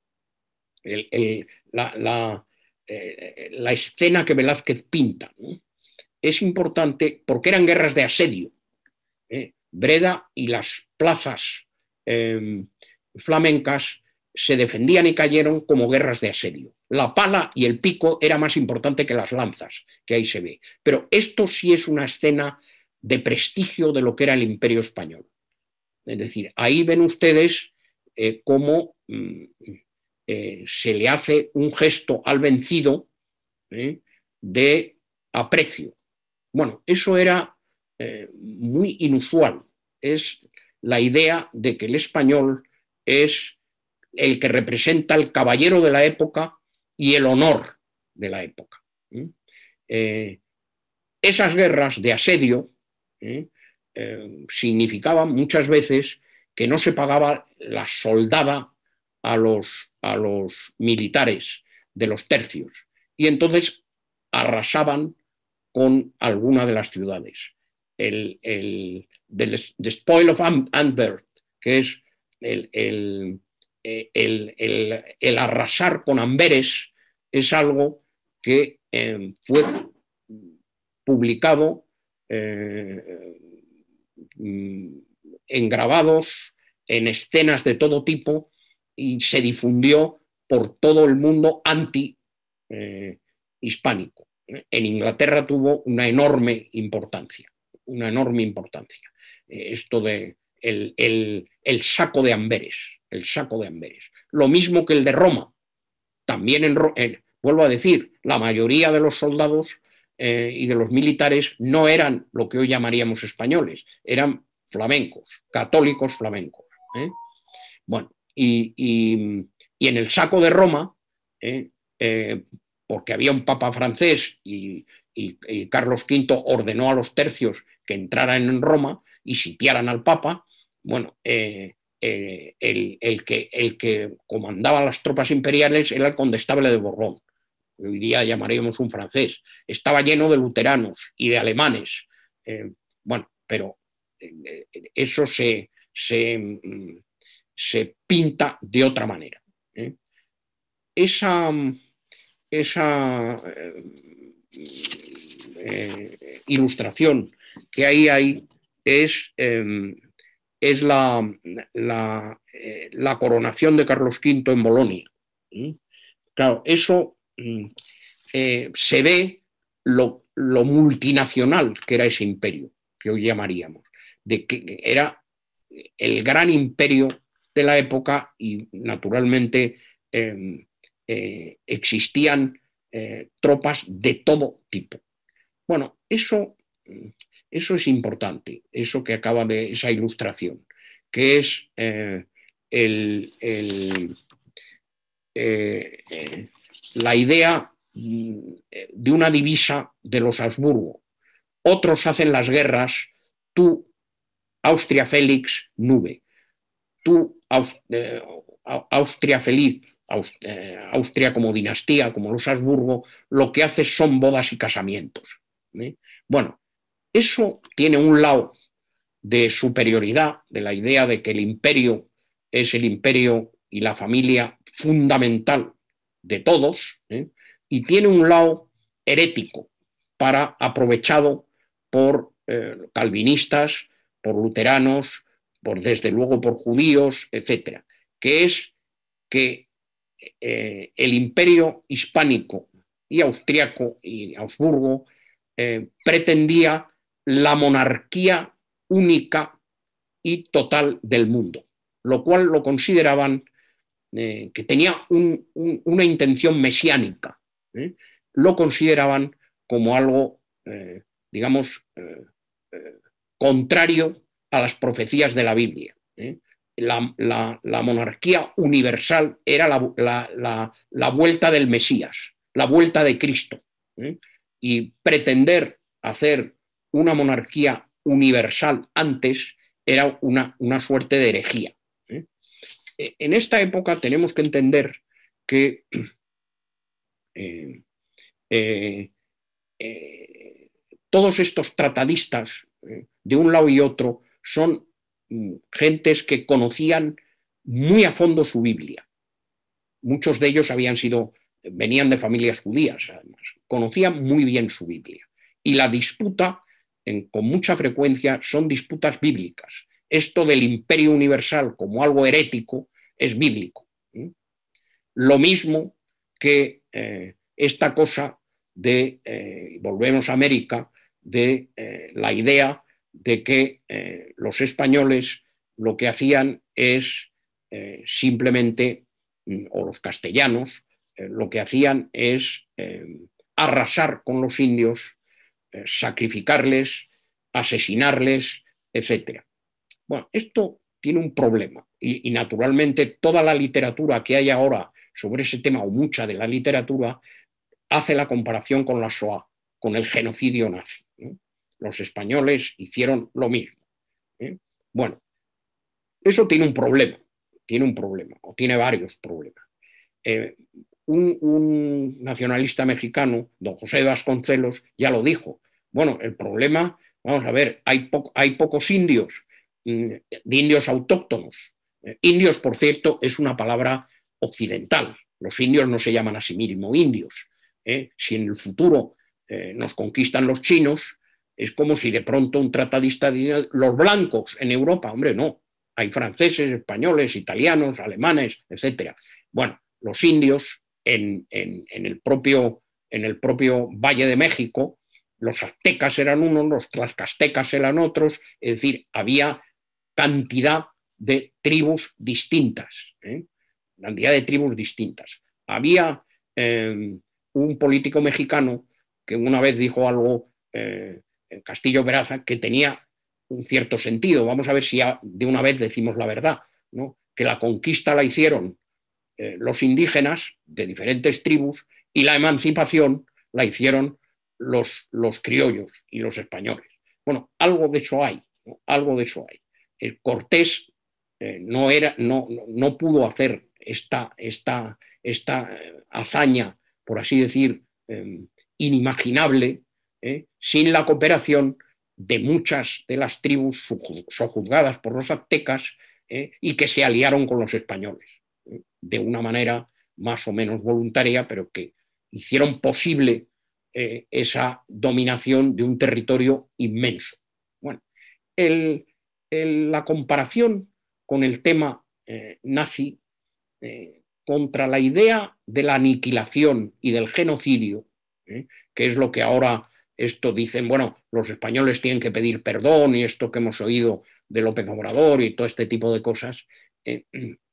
Eh, la, escena que Velázquez pinta es importante porque eran guerras de asedio. ¿eh? Breda y las plazas em, flamencas se defendían y cayeron como guerras de asedio. La pala y el pico era más importante que las lanzas, que ahí se ve. Pero esto sí es una escena de prestigio de lo que era el imperio español. Es decir, ahí ven ustedes eh, cómo mm, eh, se le hace un gesto al vencido eh, de aprecio. Bueno, eso era muy inusual. Es la idea de que el español es el que representa el caballero de la época y el honor de la época. esas guerras de asedio eh, significaba muchas veces que no se pagaba la soldada a los, a los militares de los tercios y entonces arrasaban con alguna de las ciudades. El, el del spoil of Antwerp, que es el, el, el, arrasar con Amberes, es algo que eh, fue publicado eh, Mm, en grabados, en escenas de todo tipo y se difundió por todo el mundo anti-hispánico. Eh, en Inglaterra tuvo una enorme importancia, una enorme importancia. Eh, esto de el, saco de Amberes, el saco de Amberes. Lo mismo que el de Roma. También en, vuelvo a decir, la mayoría de los soldados eh, y de los militares no eran lo que hoy llamaríamos españoles, eran flamencos, católicos flamencos. Bueno, y, en el saco de Roma, ¿eh? porque había un papa francés y, Carlos V ordenó a los tercios que entraran en Roma y sitiaran al papa, bueno, el, que, el que comandaba las tropas imperiales era el condestable de Borbón hoy día llamaríamos un francés, estaba lleno de luteranos y de alemanes. Eh, bueno, pero eh, eso se, se, mm, se, pinta de otra manera. ¿eh? Esa, esa ilustración que ahí hay es, es la, la, coronación de Carlos V en Bolonia. Claro, eso Mm, eh, se ve lo, multinacional que era ese imperio, que hoy llamaríamos, de que era el gran imperio de la época y naturalmente em, eh, existían eh, tropas de todo tipo. Bueno, eso, eso es importante, eso que acaba de esa ilustración, que es el, el la idea mm, de una divisa de los Habsburgo. Otros hacen las guerras, tú, Austria Félix, nube. Tú, eh, Austria feliz, eh, Austria como dinastía, como los Habsburgo, lo que haces son bodas y casamientos. ¿eh? Bueno, eso tiene un lado de superioridad, de la idea de que el imperio es el imperio y la familia fundamental de todos, y tiene un lado herético para aprovechado por calvinistas, por luteranos, por desde luego por judíos, etcétera, que es que eh, el imperio hispánico y austriaco y Augsburgo pretendía la monarquía única y total del mundo, lo cual lo consideraban eh, que tenía una intención mesiánica, ¿eh? lo consideraban como algo, eh, digamos, contrario a las profecías de la Biblia. La, monarquía universal era la, vuelta del Mesías, la vuelta de Cristo. Y pretender hacer una monarquía universal antes era una, suerte de herejía. ¿eh? E, en esta época tenemos que entender que eh, eh, todos estos tratadistas, de un lado y otro, son mm, gentes que conocían muy a fondo su Biblia. Muchos de ellos habían sido, venían de familias judías, además, conocían muy bien su Biblia. Y la disputa con mucha frecuencia son disputas bíblicas. Esto del imperio universal como algo herético es bíblico. Lo mismo que eh, esta cosa de, eh, volvemos a América, de eh, la idea de que los españoles lo que hacían es simplemente, mm, o los castellanos, lo que hacían es arrasar con los indios eh, sacrificarles, asesinarles, etc. Bueno, esto tiene un problema y, naturalmente toda la literatura que hay ahora sobre ese tema o mucha de la literatura hace la comparación con la SOA, con el genocidio nazi. Los españoles hicieron lo mismo. ¿eh? Bueno, eso tiene un problema, tiene un problema, o tiene varios problemas. Eh, un, nacionalista mexicano, don José Vasconcelos, ya lo dijo. Bueno, el problema, vamos a ver, hay, pocos indios, mm, de indios autóctonos. Eh, indios, por cierto, es una palabra occidental. Los indios no se llaman a sí mismos indios. Si en el futuro nos conquistan los chinos, es como si de pronto un tratadista los blancos en Europa, hombre, no. Hay franceses, españoles, italianos, alemanes, etc. Bueno, los indios en, el propio, en el propio Valle de México, los aztecas eran unos, los tlaxcastecas eran otros, es decir, había cantidad de tribus distintas, ¿eh? cantidad de tribus distintas. Había eh, un político mexicano que una vez dijo algo, eh, Castillo Veraza, que tenía un cierto sentido. Vamos a ver si de una vez decimos la verdad, ¿no? que la conquista la hicieron eh, los indígenas de diferentes tribus y la emancipación la hicieron los, los criollos y los españoles. Bueno, algo de eso hay, algo de eso hay. El Cortés eh, no, era, no, no, pudo hacer esta, esta, esta eh, hazaña, por así decir, inimaginable, sin la cooperación de muchas de las tribus sojuzgadas por los aztecas y que se aliaron con los españoles de una manera más o menos voluntaria, pero que hicieron posible eh, esa dominación de un territorio inmenso. Bueno, la comparación con el tema eh, nazi eh, contra la idea de la aniquilación y del genocidio, que es lo que ahora esto dicen, bueno, los españoles tienen que pedir perdón y esto que hemos oído de López Obrador y todo este tipo de cosas.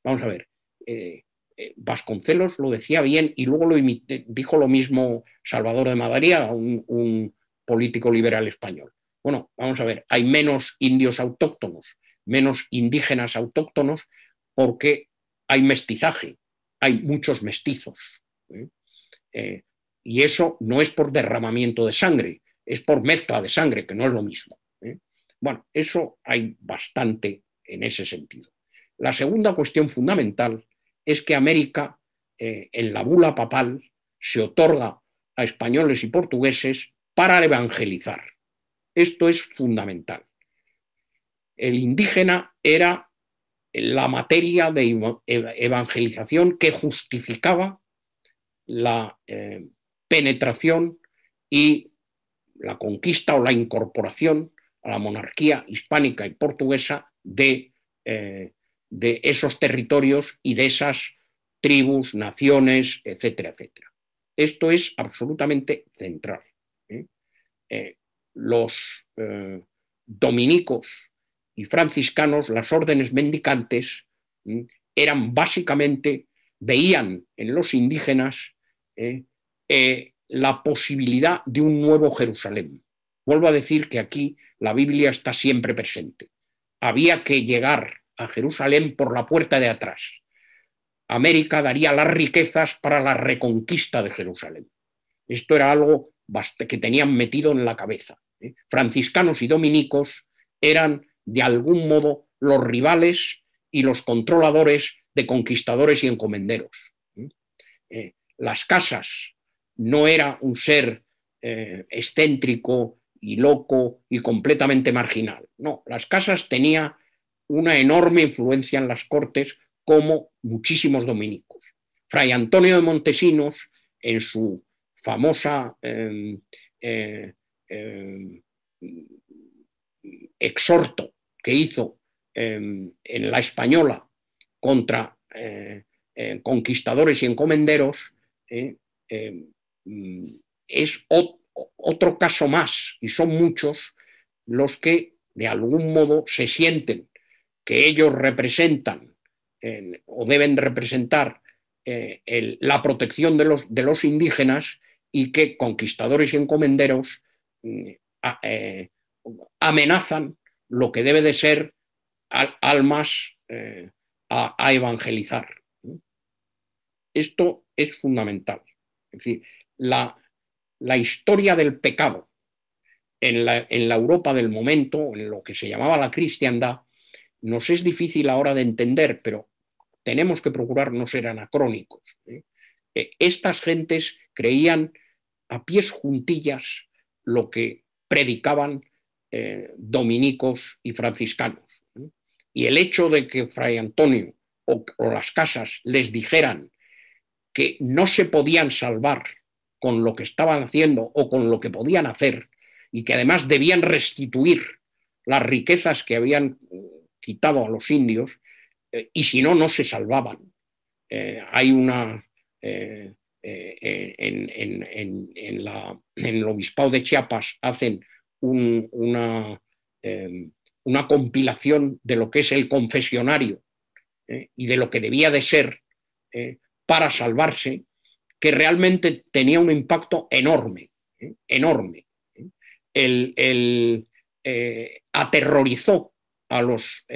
vamos a ver, eh, eh, Vasconcelos lo decía bien y luego lo dijo lo mismo Salvador de Madariaga, un, político liberal español. Bueno, vamos a ver, hay menos indios autóctonos, menos indígenas autóctonos porque hay mestizaje, hay muchos mestizos. ¿eh? Y eso no es por derramamiento de sangre, es por mezcla de sangre, que no es lo mismo. Bueno, eso hay bastante en ese sentido. La segunda cuestión fundamental es que América, eh, en la bula papal, se otorga a españoles y portugueses para evangelizar. Esto es fundamental. El indígena era la materia de evangelización que justificaba la eh, penetración y la conquista o la incorporación a la monarquía hispánica y portuguesa de eh, de esos territorios y de esas tribus, naciones, etcétera, etcétera. Esto es absolutamente central. ¿eh? Eh, los, dominicos y franciscanos, las órdenes mendicantes, eran básicamente, veían en los indígenas eh, la posibilidad de un nuevo Jerusalén. Vuelvo a decir que aquí la Biblia está siempre presente. Había que llegar a Jerusalén por la puerta de atrás. América daría las riquezas para la reconquista de Jerusalén. Esto era algo que tenían metido en la cabeza. ¿eh? Franciscanos y dominicos eran de algún modo los rivales y los controladores de conquistadores y encomenderos. Eh, las casas no era un ser eh, excéntrico y loco y completamente marginal. No, las casas tenía una enorme influencia en las cortes como muchísimos dominicos. Fray Antonio de Montesinos, en su famosa em, eh, em, exhorto que hizo em, en la española contra eh, conquistadores y encomenderos, es otro caso más, y son muchos los que de algún modo se sienten que ellos representan o deben representar la protección de los, de los indígenas y que conquistadores y encomenderos mm, eh, amenazan lo que debe de ser almas eh, a, evangelizar. Esto es fundamental. Es decir, la, historia del pecado en la, en la, Europa del momento, en lo que se llamaba la cristiandad, nos es difícil ahora de entender, pero tenemos que procurar no ser anacrónicos. ¿eh? estas gentes creían a pies juntillas lo que predicaban eh, dominicos y franciscanos. Y el hecho de que Fray Antonio o, las casas les dijeran que no se podían salvar con lo que estaban haciendo o con lo que podían hacer y que además debían restituir las riquezas que habían quitado a los indios eh, y si no, no se salvaban. Eh, hay una eh, en, el obispado de Chiapas hacen una, una, compilación de lo que es el confesionario eh, y de lo que debía de ser eh, para salvarse, que realmente tenía un impacto enorme, enorme. El, aterrorizó a los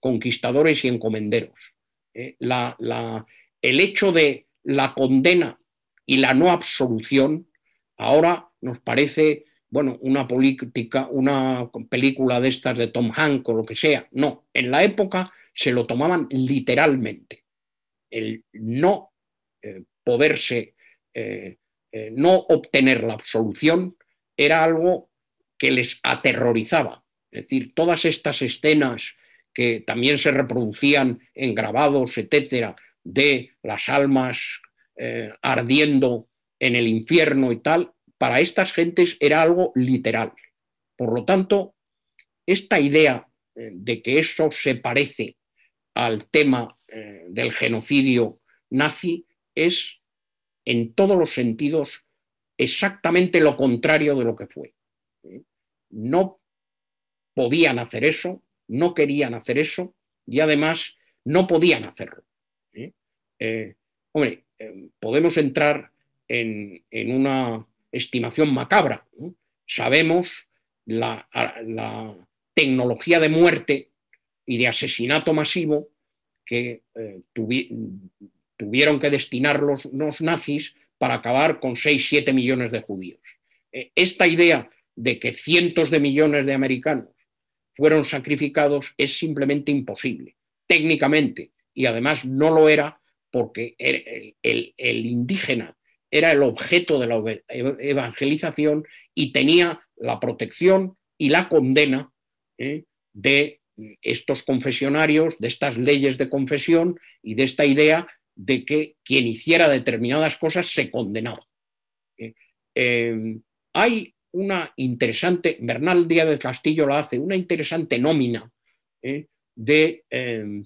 conquistadores y encomenderos. el hecho de la condena y la no absolución ahora nos parece, bueno, una política, una película de estas de Tom Hanks o lo que sea. No, en la época se lo tomaban literalmente. El no eh, poderse, eh, eh, no obtener la absolución era algo que les aterrorizaba. Es decir, todas estas escenas que también se reproducían en grabados, etcétera, de las almas eh, ardiendo en el infierno y tal, para estas gentes era algo literal. Por lo tanto, esta idea de que eso se parece al tema del genocidio nazi es en todos los sentidos exactamente lo contrario de lo que fue. No podían hacer eso, no querían hacer eso y además no podían hacerlo. hombre, eh, podemos entrar en, una estimación macabra. Sabemos la, tecnología de muerte y de asesinato masivo que eh, tuvieron que destinar los, nazis para acabar con 6-7 millones de judíos. Eh, esta idea de que cientos de millones de americanos fueron sacrificados es simplemente imposible, técnicamente, y además no lo era porque el, indígena era el objeto de la evangelización y tenía la protección y la condena ¿eh? de estos confesionarios, de estas leyes de confesión y de esta idea de que quien hiciera determinadas cosas se condenaba. ¿eh? Em, hay una interesante, Bernal Díaz Castillo la hace, una interesante nómina ¿eh? de em,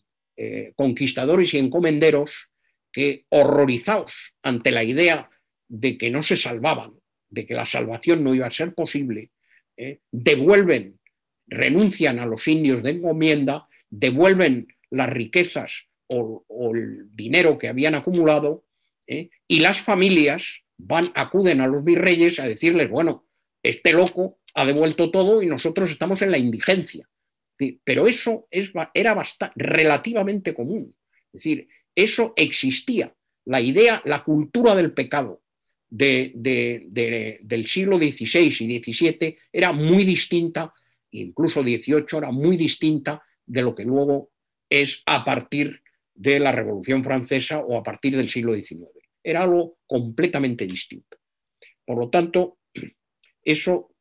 conquistadores y encomenderos que horrorizados ante la idea de que no se salvaban, de que la salvación no iba a ser posible, ¿eh? devuelven renuncian a los indios de encomienda, devuelven las riquezas o, el dinero que habían acumulado ¿eh? y las familias van, acuden a los virreyes a decirles, bueno, este loco ha devuelto todo y nosotros estamos en la indigencia. Pero eso es, era bastante, relativamente común. Es decir, eso existía. La idea, la cultura del pecado de, del siglo XVI y XVII era muy distinta, incluso XVIII era muy distinta de lo que luego es a partir de la Revolución Francesa o a partir del siglo XIX. Era algo completamente distinto. Por lo tanto, eso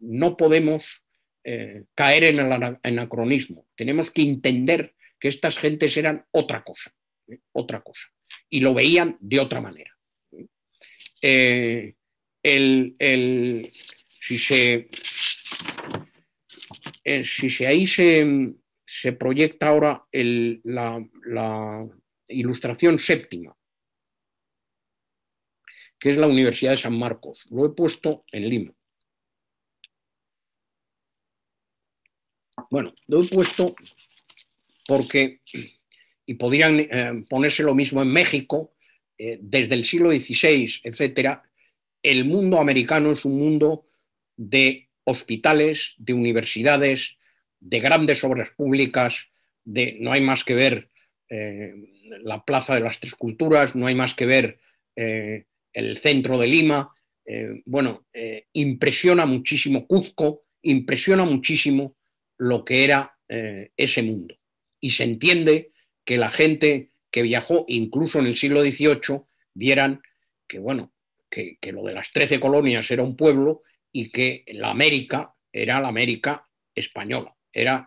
no podemos eh, caer en el anacronismo. Tenemos que entender que estas gentes eran otra cosa, ¿eh? otra cosa, y lo veían de otra manera. Eh, si se, si se ahí se, se proyecta ahora la, ilustración séptima, que es la Universidad de San Marcos. Lo he puesto en Lima. Bueno, lo he puesto porque, y podrían eh, ponerse lo mismo en México, eh, desde el siglo XVI, etcétera, el mundo americano es un mundo de hospitales, de universidades, de grandes obras públicas, de no hay más que ver eh, la Plaza de las Tres Culturas, no hay más que ver el centro de Lima. bueno, impresiona muchísimo Cuzco, impresiona muchísimo lo que era ese mundo y se entiende que la gente que viajó incluso en el siglo XVIII vieran que, bueno, que, lo de las trece colonias era un pueblo y que la América era la América española, era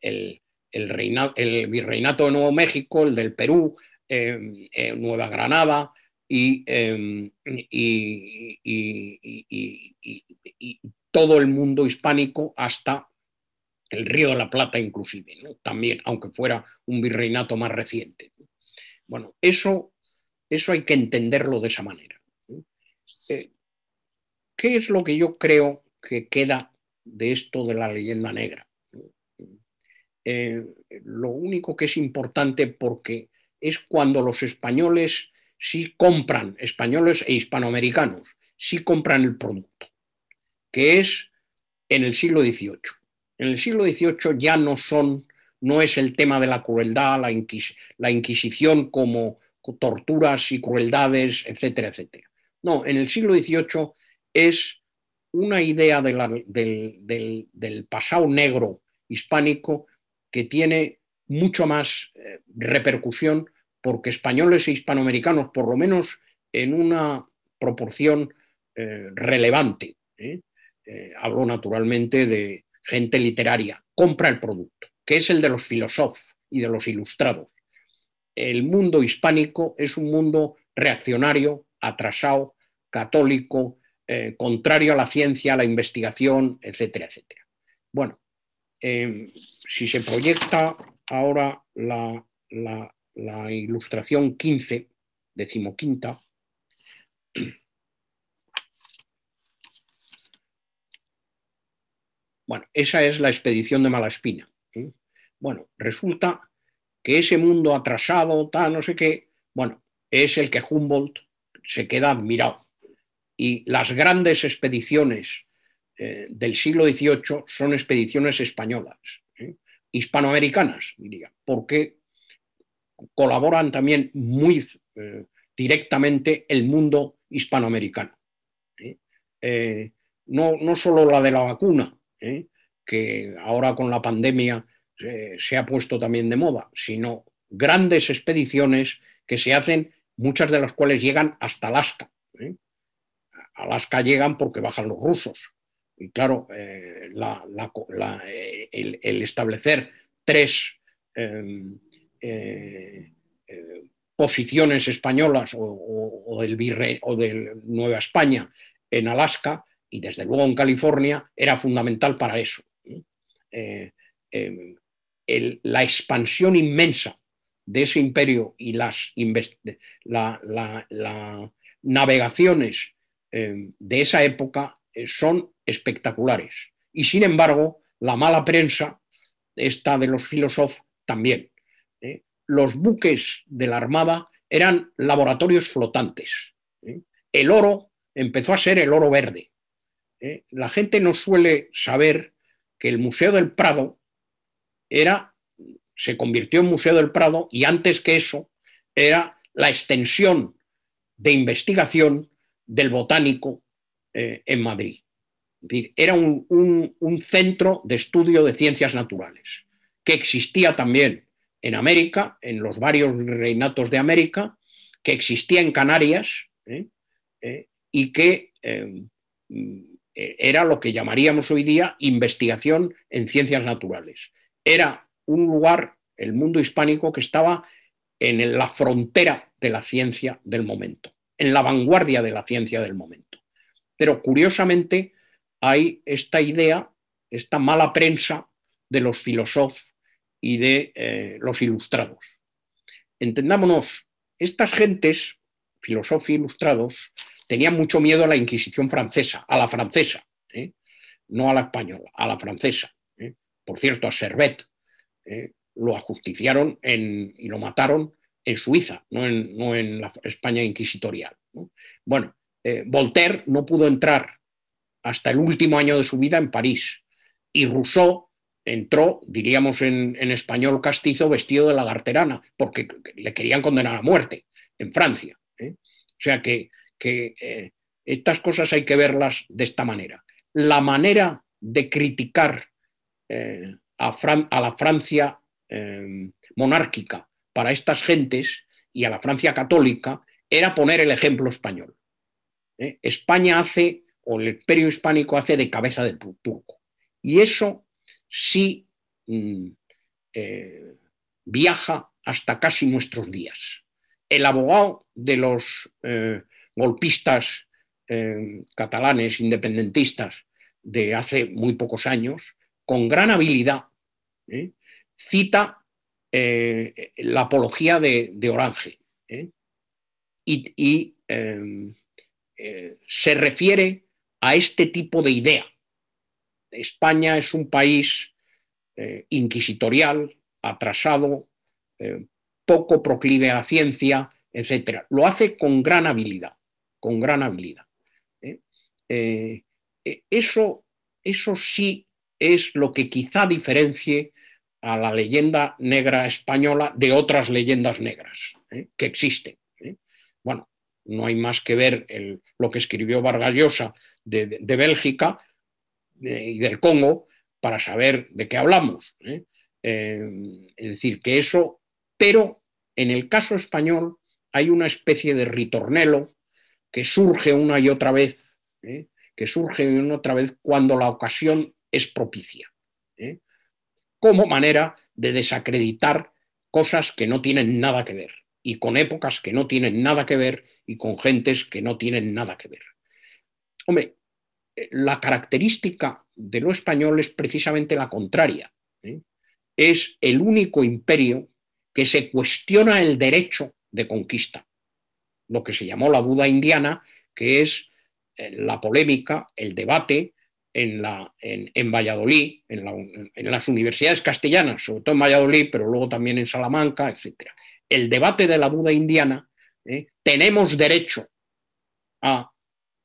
el, virreinato de Nuevo México, el del Perú, em, Nueva Granada y, em, y, todo el mundo hispánico hasta el Río de la Plata inclusive, también, aunque fuera un virreinato más reciente. Bueno, eso, eso hay que entenderlo de esa manera. Eh, ¿Qué es lo que yo creo que queda de esto de la leyenda negra? Eh, lo único que es importante porque es cuando los españoles sí compran, españoles e hispanoamericanos, sí compran el producto, que es en el siglo XVIII en el siglo XVIII ya no son, no es el tema de la crueldad, la, Inquisición como torturas y crueldades, etcétera, etcétera. No, en el siglo XVIII es una idea del, pasado negro hispánico que tiene mucho más eh, repercusión porque españoles e hispanoamericanos, por lo menos en una proporción eh, relevante, ¿eh? hablo naturalmente de, gente literaria, compra el producto, que es el de los filósofos y de los ilustrados. El mundo hispánico es un mundo reaccionario, atrasado, católico, eh, contrario a la ciencia, a la investigación, etcétera, etcétera. Bueno, em, si se proyecta ahora la, la ilustración 15, decimoquinta, Bueno, esa es la expedición de Malaspina. Bueno, resulta que ese mundo atrasado, tal, no sé qué, bueno, es el que Humboldt se queda admirado. Y las grandes expediciones eh, del siglo XVIII son expediciones españolas, hispanoamericanas, diría, porque colaboran también muy eh, directamente el mundo hispanoamericano. Eh, no, solo la de la vacuna, ¿eh? que ahora con la pandemia eh, se ha puesto también de moda, sino grandes expediciones que se hacen, muchas de las cuales llegan hasta Alaska. ¿eh? Alaska llegan porque bajan los rusos. Y claro, el, establecer tres em, posiciones españolas o, del Virrey, o de Nueva España en Alaska y desde luego en California era fundamental para eso. Eh, em, la expansión inmensa de ese imperio y las navegaciones em, de esa época eh, son espectaculares. Y sin embargo, la mala prensa, esta de los filósofos, también. ¿eh? Los buques de la Armada eran laboratorios flotantes. ¿eh? El oro empezó a ser el oro verde. ¿eh? La gente no suele saber que el Museo del Prado era, se convirtió en Museo del Prado y antes que eso era la extensión de investigación del botánico en Madrid era un, centro de estudio de ciencias naturales, que existía también en América, en los varios reinatos de América, que existía en Canarias ¿eh? ¿Eh? y que era lo que llamaríamos hoy día investigación en ciencias naturales. Era un lugar, el mundo hispánico, que estaba en la frontera de la ciencia del momento, en la vanguardia de la ciencia del momento. Pero curiosamente, hay esta idea, esta mala prensa de los filósofos y de eh, los ilustrados. Entendámonos, estas gentes, filósofos ilustrados, tenían mucho miedo a la Inquisición francesa, a la francesa, ¿eh? no a la española, a la francesa. ¿eh? Por cierto, a Servet lo ajusticiaron y lo mataron en Suiza, no en, la España inquisitorial. Bueno, Voltaire no pudo entrar hasta el último año de su vida en París. Y Rousseau entró, diríamos en, español castizo, vestido de lagarterana, porque le querían condenar a muerte en Francia. ¿eh? O sea que, eh, estas cosas hay que verlas de esta manera. La manera de criticar eh, a, la Francia monárquica para estas gentes y a la Francia católica era poner el ejemplo español. España hace o el imperio hispánico hace de cabeza del turco. Y eso sí mm, eh, viaja hasta casi nuestros días. El abogado de los eh, golpistas eh, catalanes independentistas de hace muy pocos años, con gran habilidad, cita la apología de, Orange y se refiere a este tipo de idea. España es un país eh, inquisitorial, atrasado, eh, poco proclive a la ciencia, etc. Lo hace con gran habilidad, con gran habilidad. ¿eh? eso, eso sí es lo que quizá diferencie a la leyenda negra española de otras leyendas negras que existen. Bueno, no hay más que ver lo que escribió Vargas Llosa de, Bélgica y del Congo para saber de qué hablamos. ¿eh? Eh, es decir, que eso, pero en el caso español hay una especie de ritornelo que surge una y otra vez, ¿eh? que surge una y otra vez cuando la ocasión es propicia, como manera de desacreditar cosas que no tienen nada que ver y con épocas que no tienen nada que ver y con gentes que no tienen nada que ver. Hombre, la característica de lo español es precisamente la contraria. ¿eh? Es el único imperio que se cuestiona el derecho de conquista, lo que se llamó la duda indiana, que es eh, la polémica, el debate en, la, en, Valladolid, en, en, las universidades castellanas, sobre todo en Valladolid, pero luego también en Salamanca, etc. El debate de la duda indiana, ¿eh? tenemos derecho a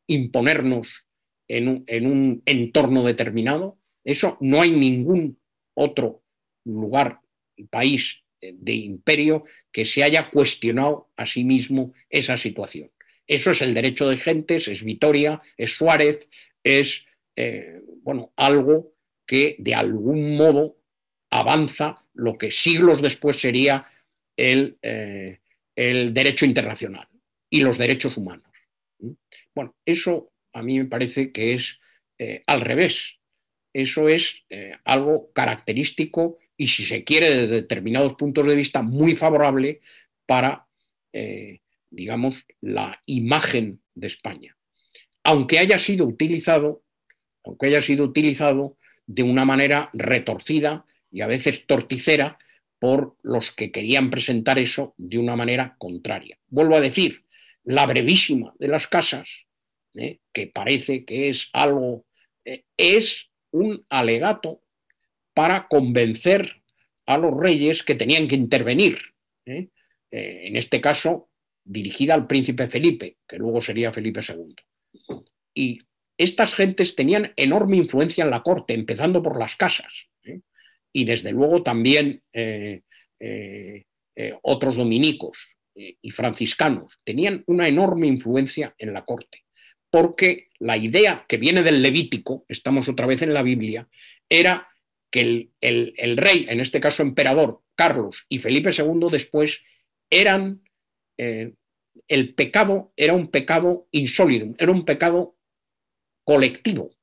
imponernos en un, entorno determinado. Eso no hay ningún otro lugar, país de imperio que se haya cuestionado a sí mismo esa situación. Eso es el derecho de gentes, es Vitoria, es Suárez, es eh, bueno, algo que de algún modo avanza lo que siglos después sería el, eh, el derecho internacional y los derechos humanos. Bueno, eso a mí me parece que es eh, al revés. Eso es algo característico y, si se quiere, de determinados puntos de vista, muy favorable para, digamos, la imagen de España. Aunque haya sido utilizado, aunque haya sido utilizado de una manera retorcida y a veces torticera por los que querían presentar eso de una manera contraria. Vuelvo a decir, la brevísima de las casas ¿eh? que parece que es algo, eh, es un alegato para convencer a los reyes que tenían que intervenir. ¿eh? En este caso, dirigida al príncipe Felipe, que luego sería Felipe II. Y estas gentes tenían enorme influencia en la corte, empezando por las casas. ¿eh? Y desde luego también otros dominicos y franciscanos tenían una enorme influencia en la corte, porque la idea que viene del Levítico, estamos otra vez en la Biblia, era que el, rey, en este caso emperador, Carlos y Felipe II después, eran, eh, el pecado era un pecado insólido, era un pecado colectivo,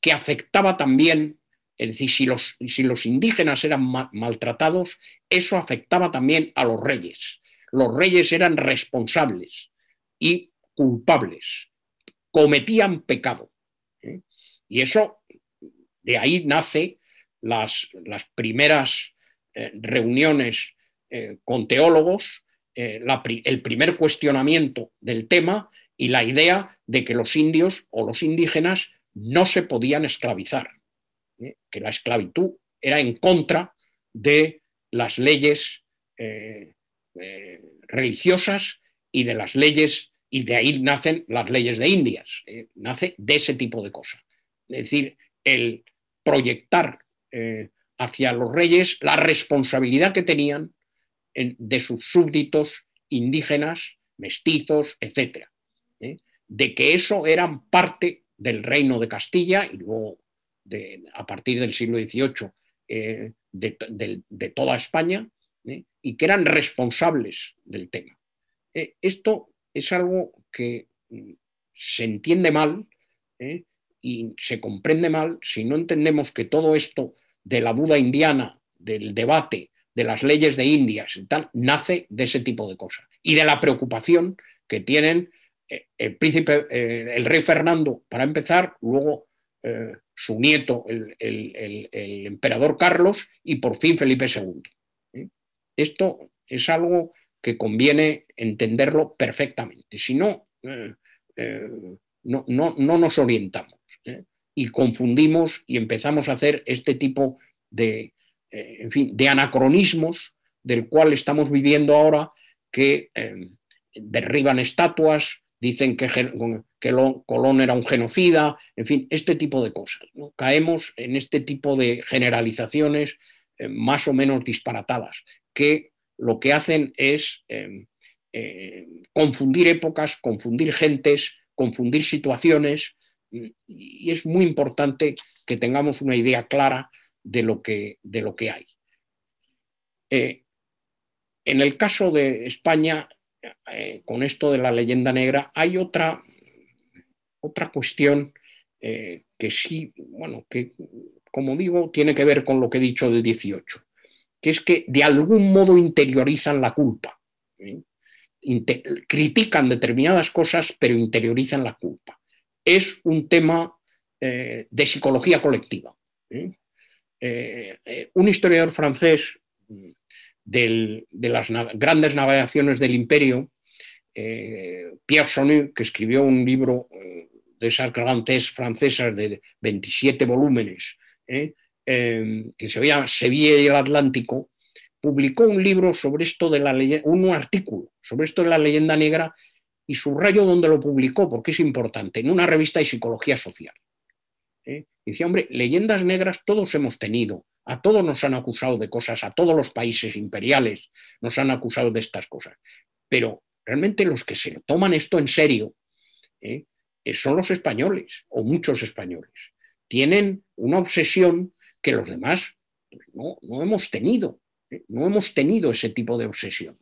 que afectaba también, es decir, si los, si los indígenas eran maltratados, eso afectaba también a los reyes. Los reyes eran responsables y culpables, cometían pecado. ¿eh? Y eso, de ahí nace las, primeras eh, reuniones eh, con teólogos, el primer cuestionamiento del tema y la idea de que los indios o los indígenas no se podían esclavizar, que la esclavitud era en contra de las leyes religiosas y de las leyes, y de ahí nacen las leyes de Indias, nace de ese tipo de cosas. Es decir, el proyectar eh, hacia los reyes la responsabilidad que tenían de sus súbditos indígenas, mestizos, etc. ¿eh? De que eso eran parte del reino de Castilla y luego a partir del siglo XVIII eh, de, toda España y que eran responsables del tema. esto es algo que mm, se entiende mal y se comprende mal si no entendemos que todo esto de la duda indiana, del debate, de las leyes de Indias tal, nace de ese tipo de cosas. Y de la preocupación que tienen eh, el príncipe, eh, el rey Fernando, para empezar, luego eh, su nieto, el, emperador Carlos, y por fin Felipe II. Esto es algo que conviene entenderlo perfectamente. Si no, no, no, no nos orientamos y confundimos y empezamos a hacer este tipo de, eh, en fin, de anacronismos del cual estamos viviendo ahora que eh, derriban estatuas, dicen que, que Colón era un genocida, en fin, este tipo de cosas. Caemos en este tipo de generalizaciones eh, más o menos disparatadas, que lo que hacen es confundir épocas, confundir gentes, confundir situaciones y es muy importante que tengamos una idea clara de lo que, de lo que hay. Eh, en el caso de España, eh, con esto de la leyenda negra, hay otra, otra cuestión eh, que sí, bueno, que como digo, tiene que ver con lo que he dicho del 18, que es que de algún modo interiorizan la culpa. critican determinadas cosas, pero interiorizan la culpa es un tema eh, de psicología colectiva. un historiador francés de las grandes navegaciones del imperio, Pierre Sonu, que escribió un libro de esas grandes francesas de 27 volúmenes, que se veía Sevilla y el Atlántico, publicó un libro sobre esto de la un artículo sobre esto de la leyenda negra y subrayo donde lo publicó porque es importante, en una revista de psicología social. ¿eh? Dice, hombre, leyendas negras todos hemos tenido, a todos nos han acusado de cosas, a todos los países imperiales nos han acusado de estas cosas, pero realmente los que se toman esto en serio ¿eh? Eh, son los españoles, o muchos españoles. Tienen una obsesión que los demás pues, no, hemos tenido, no hemos tenido ese tipo de obsesión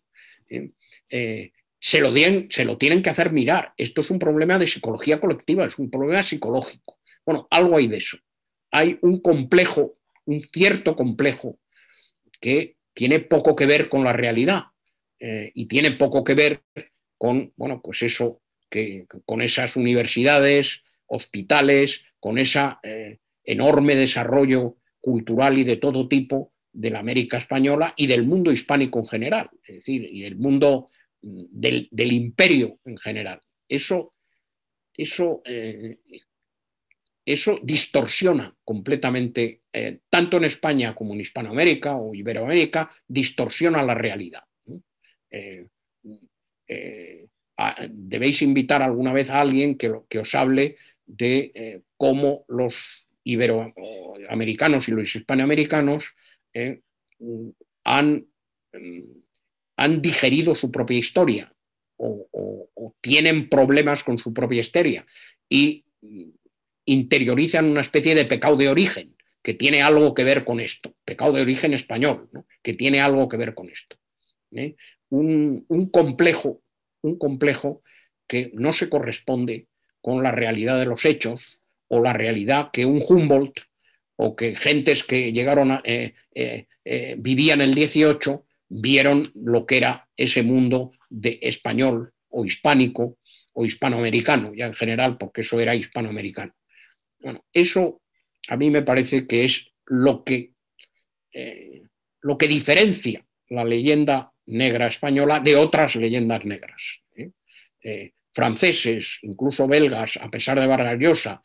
se lo, se lo tienen que hacer mirar. Esto es un problema de psicología colectiva, es un problema psicológico. Bueno, algo hay de eso. Hay un complejo, un cierto complejo que tiene poco que ver con la realidad eh, y tiene poco que ver con, bueno, pues eso, que, con esas universidades, hospitales, con ese eh, enorme desarrollo cultural y de todo tipo de la América española y del mundo hispánico en general, es decir, y del mundo del, imperio en general. Eso, eso eh, eso distorsiona completamente, eh, tanto en España como en Hispanoamérica o Iberoamérica, distorsiona la realidad. Eh, eh, debéis invitar alguna vez a alguien que, os hable de cómo los iberoamericanos y los hispanoamericanos han, han digerido su propia historia o, tienen problemas con su propia historia y interiorizan una especie de pecado de origen que tiene algo que ver con esto, pecado de origen español, que tiene algo que ver con esto. ¿eh? Un, complejo, un complejo que no se corresponde con la realidad de los hechos o la realidad que un Humboldt o que gentes que llegaron a, eh, eh, vivían el 18 vieron lo que era ese mundo de español o hispánico o hispanoamericano, ya en general, porque eso era hispanoamericano. Bueno, eso a mí me parece que es lo que, eh, lo que diferencia la leyenda negra española de otras leyendas negras. ¿eh? Eh, franceses, incluso belgas, a pesar de Vargas Llosa,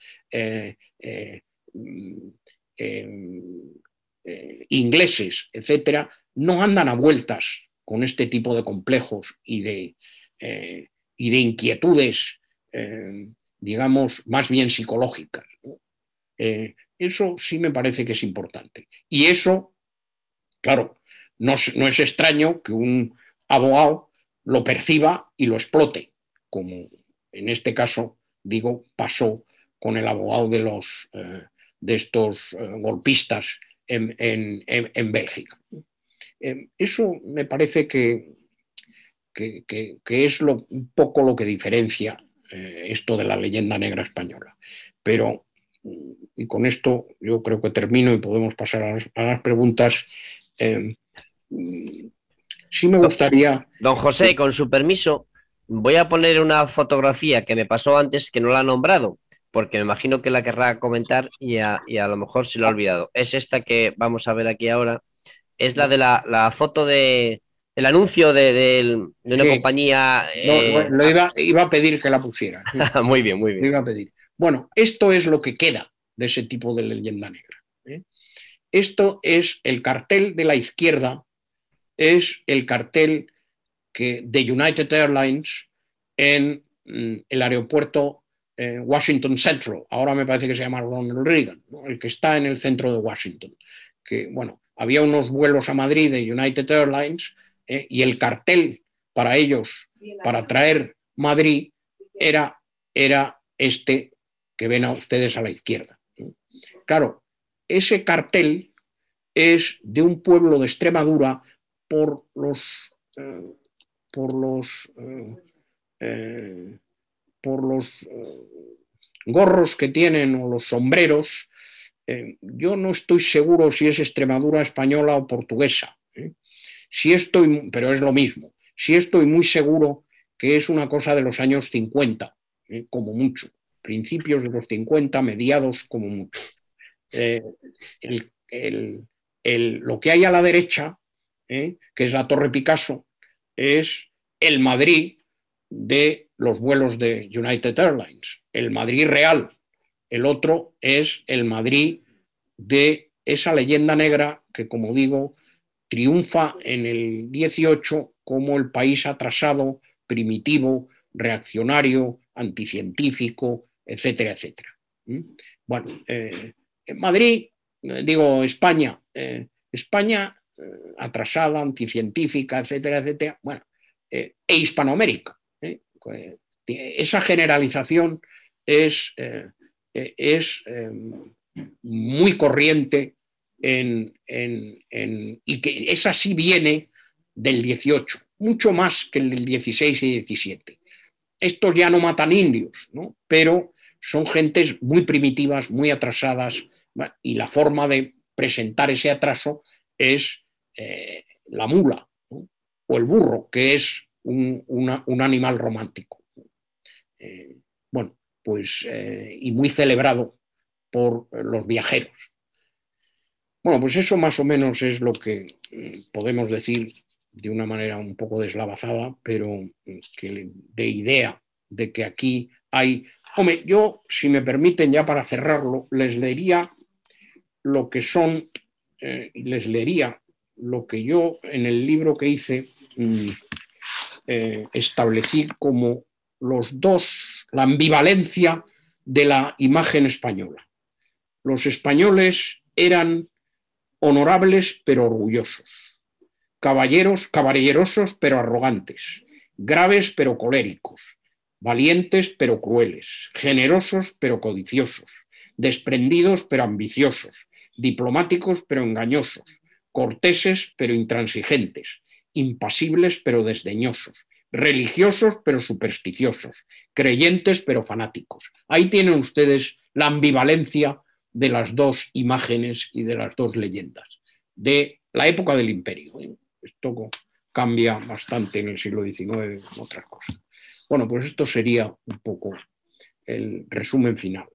ingleses, etcétera, no andan a vueltas con este tipo de complejos y de, y de inquietudes, digamos, más bien psicológicas. Eso sí me parece que es importante. Y eso, claro, no, no, es extraño que un abogado lo perciba y lo explote, como en este caso, digo, pasó con el abogado de, los, de estos golpistas en, en, en Bélgica. Eh, eso me parece que, que, es lo, un poco lo que diferencia eh, esto de la leyenda negra española. Pero, y con esto yo creo que termino y podemos pasar a las, preguntas. Eh, sí me gustaría... Don José, con su permiso, voy a poner una fotografía que me pasó antes que no la ha nombrado, porque me imagino que la querrá comentar y a, y a lo mejor se lo ha olvidado. Es esta que vamos a ver aquí ahora es la de la, foto de el anuncio de, una compañía. Eh, iba, a pedir que la pusiera. muy bien, muy bien. iba a pedir. Bueno, esto es lo que queda de ese tipo de leyenda negra. ¿eh? Esto es el cartel de la izquierda, es el cartel que, de United Airlines en mm, el aeropuerto eh, Washington Central. Ahora me parece que se llama Ronald Reagan, el que está en el centro de Washington. Que, bueno, había unos vuelos a Madrid de United Airlines eh, y el cartel para ellos, para traer Madrid, era, era este que ven a ustedes a la izquierda. Claro, ese cartel es de un pueblo de Extremadura por los, eh, por los, eh, por los gorros que tienen o los sombreros eh, yo no estoy seguro si es Extremadura española o portuguesa, ¿eh? si estoy, pero es lo mismo. Si estoy muy seguro que es una cosa de los años 50, ¿eh? como mucho, principios de los 50, mediados como mucho. lo que hay a la derecha, que es la Torre Picasso, es el Madrid de los vuelos de United Airlines, el Madrid real, el otro es el Madrid de esa leyenda negra que, como digo, triunfa en el 18 como el país atrasado, primitivo, reaccionario, anticientífico, etcétera, etcétera. Bueno, eh, Madrid, eh, digo España, eh, España atrasada, anticientífica, etcétera, etcétera, bueno, e Hispanoamérica. Esa generalización es eh, es muy corriente en, y que esa sí viene del 18, mucho más que el del 16 y 17. Estos ya no matan indios, pero son gentes muy primitivas, muy atrasadas, y la forma de presentar ese atraso es eh, la mula o el burro, que es un, animal romántico. Eh, bueno, pues, eh, y muy celebrado por los viajeros. Bueno, pues eso más o menos es lo que mm, podemos decir de una manera un poco deslavazada, pero mm, que de idea de que aquí hay Hombre, yo, si me permiten ya para cerrarlo, les leería lo que son, eh, les leería lo que yo en el libro que hice mm, eh, establecí como los dos, la ambivalencia de la imagen española. Los españoles eran honorables pero orgullosos, caballeros, caballerosos pero arrogantes, graves pero coléricos, valientes pero crueles, generosos pero codiciosos, desprendidos pero ambiciosos, diplomáticos pero engañosos, corteses pero intransigentes, impasibles pero desdeñosos, religiosos pero supersticiosos, creyentes pero fanáticos. Ahí tienen ustedes la ambivalencia de las dos imágenes y de las dos leyendas de la época del imperio. ¿Eh? Esto cambia bastante en el siglo XIX otras cosas. Bueno, pues esto sería un poco el resumen final.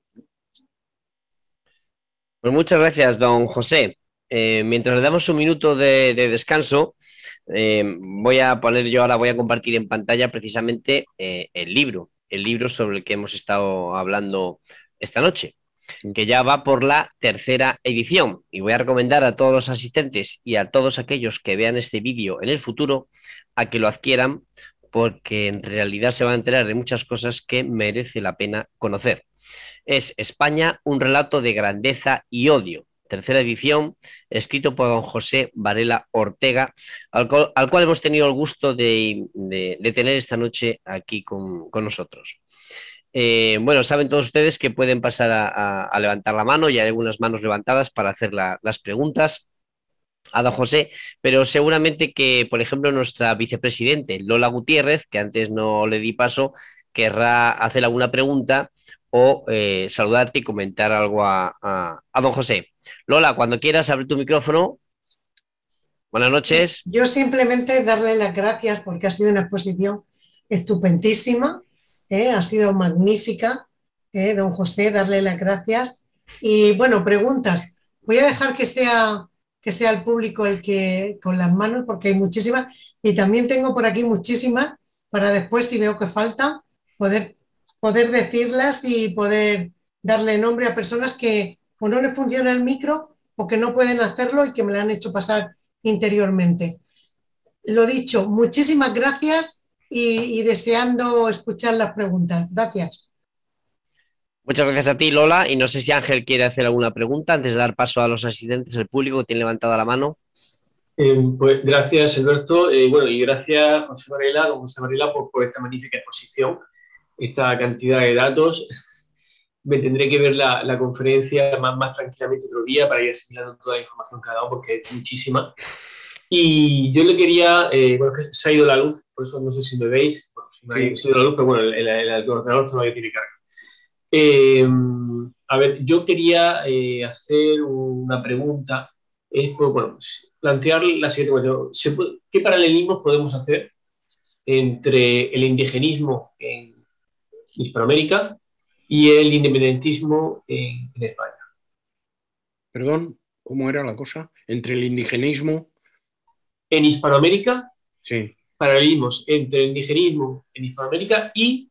Pues muchas gracias, don José. Eh, mientras le damos un minuto de, descanso, eh, voy a poner yo ahora, voy a compartir en pantalla precisamente el libro, el libro sobre el que hemos estado hablando esta noche que ya va por la tercera edición. Y voy a recomendar a todos los asistentes y a todos aquellos que vean este vídeo en el futuro a que lo adquieran porque en realidad se van a enterar de muchas cosas que merece la pena conocer. Es España, un relato de grandeza y odio. Tercera edición, escrito por don José Varela Ortega, al, cual, hemos tenido el gusto de, tener esta noche aquí con nosotros. Eh, bueno, saben todos ustedes que pueden pasar a, levantar la mano y hay algunas manos levantadas para hacer las preguntas a don José, pero seguramente que, por ejemplo, nuestra vicepresidente Lola Gutiérrez, que antes no le di paso, querrá hacer alguna pregunta o eh, saludarte y comentar algo a, a don José. Lola, cuando quieras, abre tu micrófono. Buenas noches. Yo simplemente darle las gracias porque ha sido una exposición estupendísima ¿eh? ha sido magnífica, ¿eh? don José, darle las gracias. Y bueno, preguntas. Voy a dejar que sea, que sea el público el que con las manos, porque hay muchísimas. Y también tengo por aquí muchísimas para después, si veo que falta, poder, poder decirlas y poder darle nombre a personas que o no le funciona el micro o que no pueden hacerlo y que me lo han hecho pasar interiormente. Lo dicho, muchísimas gracias y, deseando escuchar las preguntas. Gracias. Muchas gracias a ti, Lola. Y no sé si Ángel quiere hacer alguna pregunta antes de dar paso a los asistentes, el público que tiene levantada la mano. Eh, pues gracias, Alberto. Eh, bueno, y gracias, José Varela, José Varela, por, esta magnífica exposición, esta cantidad de datos. Me tendré que ver la, conferencia más, más tranquilamente otro día para ir asimilando toda la información que ha dado, porque es muchísima. Y yo le quería, eh, bueno, que se ha ido la luz, por eso no sé si me veis, bueno, si me ha ido la luz, pero bueno, el, el, ordenador todavía tiene carga. Eh, a ver, yo quería eh, hacer una pregunta, es, pues, bueno, plantear la siguiente cuestión. ¿Qué paralelismos podemos hacer entre el indigenismo en Hispanoamérica y el independentismo en, en España? Perdón, ¿cómo era la cosa? Entre el indigenismo en Hispanoamérica, sí. Paralelismos entre el indigenismo en Hispanoamérica y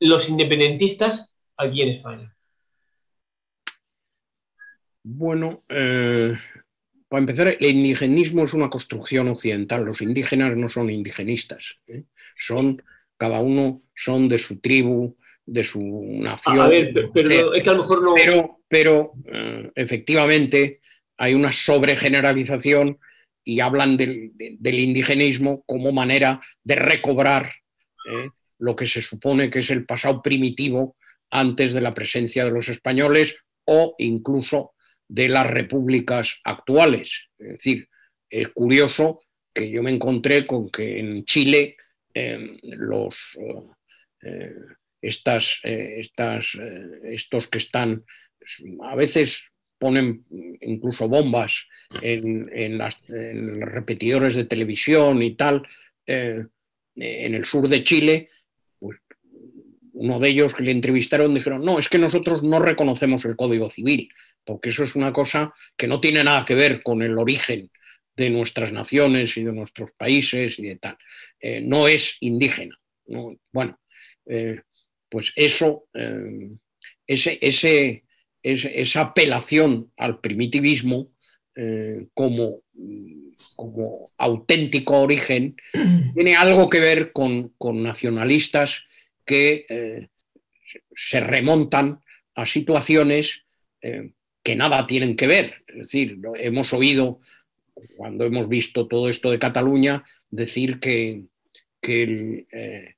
los independentistas aquí en España. Bueno, eh, para empezar, el indigenismo es una construcción occidental. Los indígenas no son indigenistas, ¿eh? son cada uno son de su tribu, de su nación. A ver, pero, es que a lo mejor no. Pero, pero eh, efectivamente hay una sobregeneralización y hablan del, indigenismo como manera de recobrar eh, lo que se supone que es el pasado primitivo antes de la presencia de los españoles o incluso de las repúblicas actuales. Es decir, es curioso que yo me encontré con que en Chile em, los, eh, estas, eh, estas, estos que están a veces ponen incluso bombas en, los repetidores de televisión y tal, eh, en el sur de Chile, pues uno de ellos que le entrevistaron dijeron, no, es que nosotros no reconocemos el Código Civil, porque eso es una cosa que no tiene nada que ver con el origen de nuestras naciones y de nuestros países y de tal. Eh, no es indígena. Bueno, eh, pues eso, ese, esa apelación al primitivismo como, como, auténtico origen tiene algo que ver con, con nacionalistas que se remontan a situaciones eh, que nada tienen que ver. Es decir, hemos oído, cuando hemos visto todo esto de Cataluña, decir que, que, el, eh,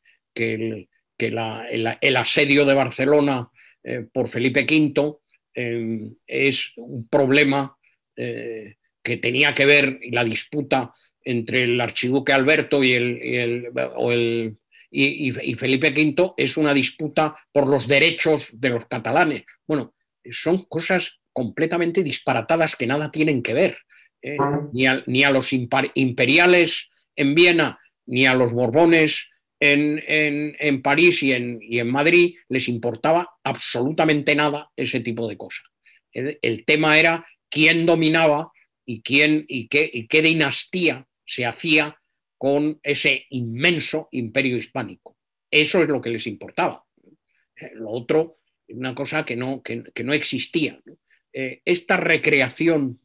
el, asedio de Barcelona eh, por Felipe V es un problema que tenía que ver, la disputa entre el archiduque Alberto y el, o el y, Felipe V es una disputa por los derechos de los catalanes. Bueno, son cosas completamente disparatadas que nada tienen que ver. ¿eh? Ni, a, los imperiales en Viena, ni a los Borbones en, París y en, y en, Madrid les importaba absolutamente nada ese tipo de cosas. El, tema era quién dominaba y, quién, y, qué, y qué dinastía se hacía con ese inmenso imperio hispánico. Eso es lo que les importaba. Eh, lo otro una cosa que no, no existía. Eh, esta recreación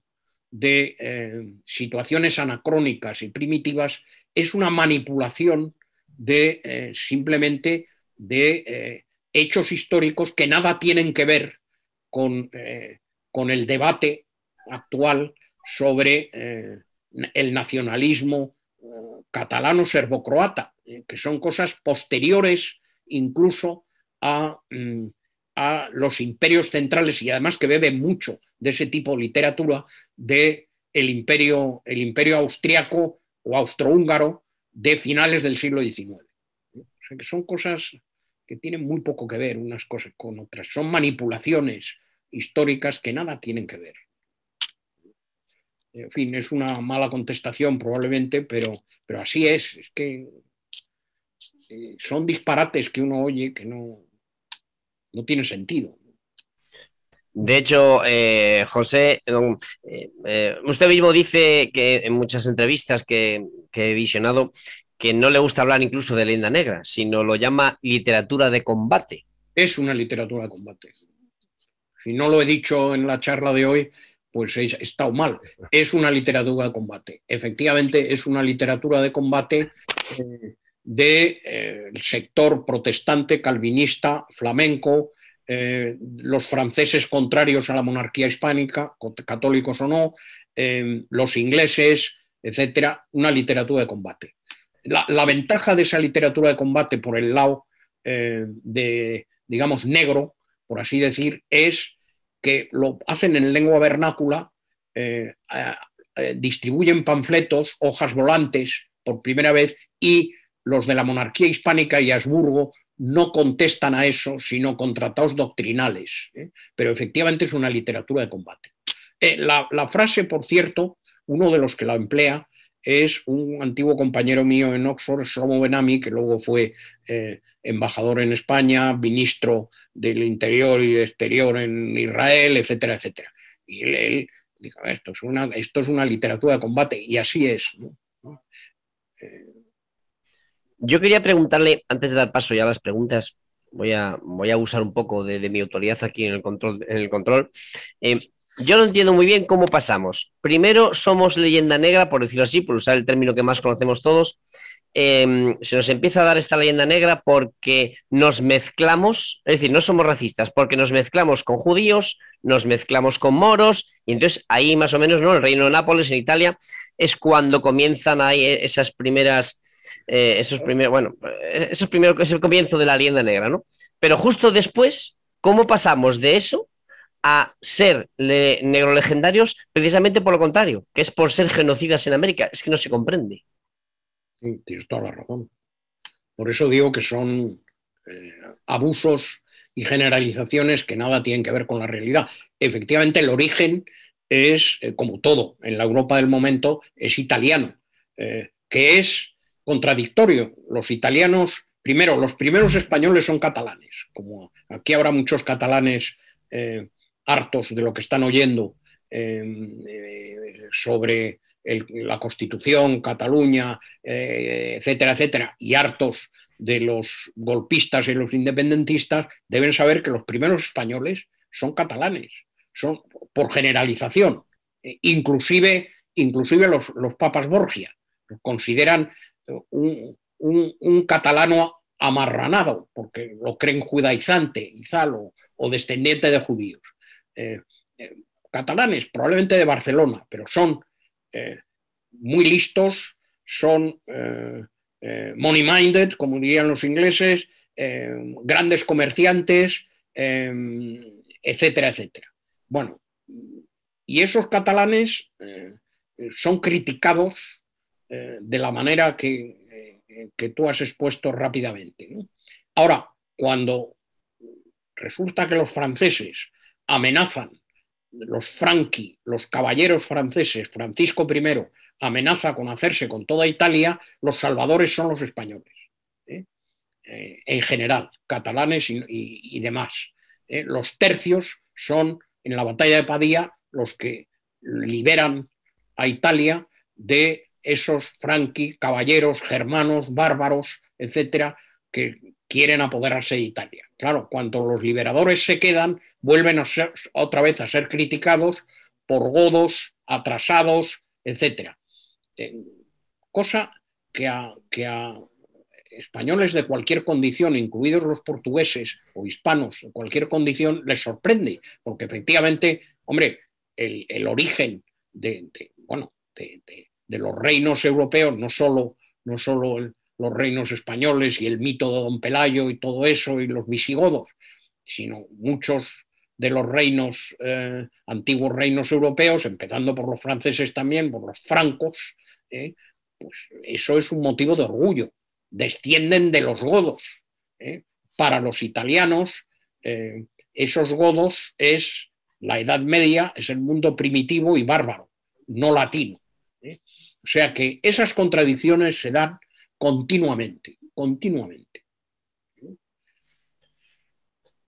de eh, situaciones anacrónicas y primitivas es una manipulación de simplemente de hechos históricos que nada tienen que ver con, con el debate actual sobre el nacionalismo catalano serbo-croata, eh, que son cosas posteriores incluso mm, a, los imperios centrales y además que bebe mucho de ese tipo de literatura de el imperio, el imperio austriaco o austrohúngaro de finales del siglo XIX. que son cosas que tienen muy poco que ver unas cosas con otras. Son manipulaciones históricas que nada tienen que ver. En fin, es una mala contestación probablemente, pero, pero así es. Es que eh, son disparates que uno oye que no, no tiene sentido. De hecho, eh, José, eh, usted mismo dice que en muchas entrevistas que, que, he visionado que no le gusta hablar incluso de leyenda negra, sino lo llama literatura de combate. Es una literatura de combate. Si no lo he dicho en la charla de hoy, pues he estado mal. Es una literatura de combate. Efectivamente, es una literatura de combate eh, del eh, sector protestante, calvinista, flamenco, eh, los franceses contrarios a la monarquía hispánica, católicos o no, los ingleses, etcétera, una literatura de combate. La, ventaja de esa literatura de combate por el lado de, digamos, negro, por así decir, es que lo hacen en lengua vernácula, eh, distribuyen panfletos, hojas volantes por primera vez y los de la monarquía hispánica y Habsburgo no contestan a eso, sino con tratados doctrinales. ¿eh? Pero efectivamente es una literatura de combate. Eh, la, frase, por cierto, uno de los que la emplea es un antiguo compañero mío en Oxford, Shlomo Benami, que luego fue eh, embajador en España, ministro del Interior y Exterior en Israel, etcétera, etcétera. Y él, dijo, esto es, una, literatura de combate, y así es. Yo quería preguntarle, antes de dar paso ya a las preguntas, voy a, voy a usar un poco de, mi autoridad aquí en el control. En el control. Eh, yo no entiendo muy bien cómo pasamos. Primero somos leyenda negra, por decirlo así, por usar el término que más conocemos todos. Em, se nos empieza a dar esta leyenda negra porque nos mezclamos, es decir, no somos racistas, porque nos mezclamos con judíos, nos mezclamos con moros, y entonces ahí más o menos, ¿no? El reino de Nápoles, en Italia, es cuando comienzan ahí esas primeras, eh, esos primeros, bueno, esos primeros, es el comienzo de la leyenda negra, ¿no? Pero justo después, ¿cómo pasamos de eso a ser negro legendarios precisamente por lo contrario, que es por ser genocidas en América. Es que no se comprende. tienes toda la razón. Por eso digo que son eh, abusos y generalizaciones que nada tienen que ver con la realidad. Efectivamente, el origen es, eh, como todo en la Europa del momento, es italiano, eh, que es contradictorio. Los italianos, primero, los primeros españoles son catalanes, como aquí habrá muchos catalanes hartos de lo que están oyendo em, eh, sobre la Constitución, Cataluña, eh, etcétera, etcétera, y hartos de los golpistas y los independentistas, deben saber que los primeros españoles son catalanes, son por generalización, eh, inclusive, inclusive los, papas Borgia, consideran un, catalano amarranado, porque lo creen judaizante, Izalo, o descendiente de judíos. Eh, eh, catalanes, probablemente de Barcelona, pero son eh, muy listos, son money-minded, como dirían los ingleses, grandes comerciantes, etcétera, etcétera. Bueno, y esos catalanes son criticados de la manera que, que, tú has expuesto rápidamente. Ahora, cuando resulta que los franceses amenazan, los franqui, los caballeros franceses, Francisco I amenaza con hacerse con toda Italia, los salvadores son los españoles, ¿eh? Eh, en general, catalanes y, demás. ¿eh? Los tercios son, en la batalla de Padilla, los que liberan a Italia de esos franqui, caballeros, germanos, bárbaros, etcétera, que quieren apoderarse de Italia. Claro, cuando los liberadores se quedan, vuelven a ser, otra vez a ser criticados por godos, atrasados, etc. Eh, cosa que a, que a, españoles de cualquier condición, incluidos los portugueses o hispanos de cualquier condición, les sorprende, porque efectivamente, hombre, el, origen de, bueno, de, los reinos europeos, no solo, no solo los reinos españoles y el mito de Don Pelayo y todo eso y los visigodos, sino muchos de los reinos, eh, antiguos reinos europeos, empezando por los franceses también, por los francos, eh, pues eso es un motivo de orgullo. Descienden de los godos. Eh. Para los italianos, esos godos es la Edad Media, es el mundo primitivo y bárbaro, no latino. O sea que esas contradicciones se dan continuamente, continuamente.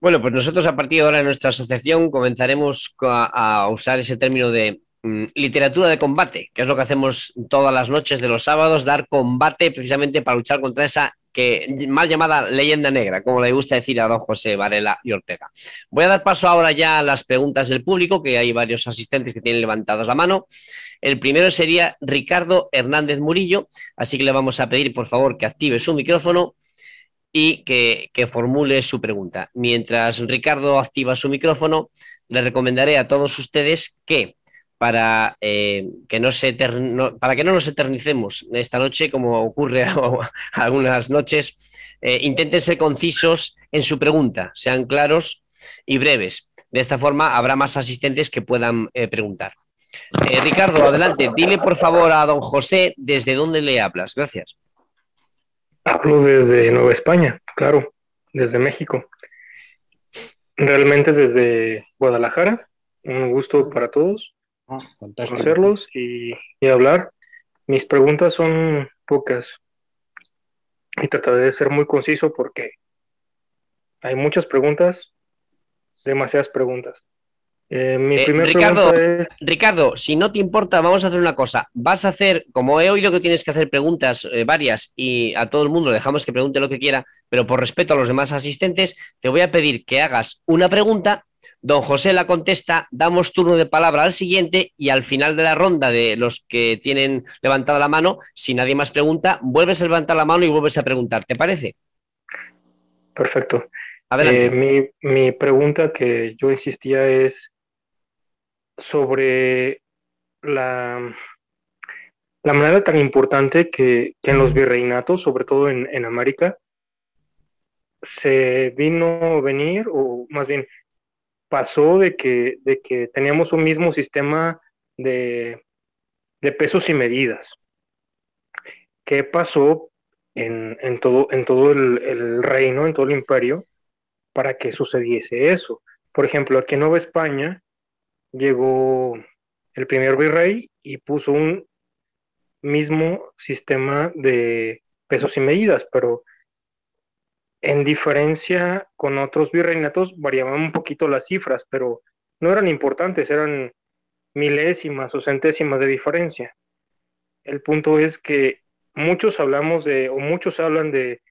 Bueno, pues nosotros a partir de ahora en nuestra asociación comenzaremos a, usar ese término de mm, literatura de combate, que es lo que hacemos todas las noches de los sábados, dar combate precisamente para luchar contra esa que mal llamada leyenda negra, como le gusta decir a don José Varela y Ortega. Voy a dar paso ahora ya a las preguntas del público, que hay varios asistentes que tienen levantadas la mano. El primero sería Ricardo Hernández Murillo, así que le vamos a pedir por favor que active su micrófono y que, formule su pregunta. Mientras Ricardo activa su micrófono, le recomendaré a todos ustedes que para, eh, que no se para que no nos eternicemos esta noche, como ocurre algunas noches, eh, intenten ser concisos en su pregunta, sean claros y breves. De esta forma habrá más asistentes que puedan eh, preguntar. Eh, Ricardo, adelante. Dile por favor a don José desde dónde le hablas. Gracias. Hablo desde Nueva España, claro, desde México. Realmente desde Guadalajara. Un gusto para todos conocerlos y, hablar. Mis preguntas son pocas y trataré de ser muy conciso porque hay muchas preguntas, demasiadas preguntas. Eh, mi eh, Ricardo, Ricardo, si no te importa, vamos a hacer una cosa. Vas a hacer, como he oído que tienes que hacer preguntas eh, varias y a todo el mundo dejamos que pregunte lo que quiera, pero por respeto a los demás asistentes, te voy a pedir que hagas una pregunta. Don José la contesta, damos turno de palabra al siguiente y al final de la ronda de los que tienen levantada la mano, si nadie más pregunta, vuelves a levantar la mano y vuelves a preguntar. ¿Te parece? Perfecto. mi, mi pregunta que yo insistía es, sobre la, la manera tan importante que, en los virreinatos, sobre todo en, América, se vino a venir, o más bien pasó de que, de que teníamos un mismo sistema de, pesos y medidas. ¿Qué pasó en, todo, en todo el, el, reino, en todo el imperio, para que sucediese eso? Por ejemplo, aquí en Nueva España llegó el primer virrey y puso un mismo sistema de pesos y medidas, pero en diferencia con otros virreinatos variaban un poquito las cifras, pero no eran importantes, eran milésimas o centésimas de diferencia. el punto es que muchos hablamos de, o muchos hablan de,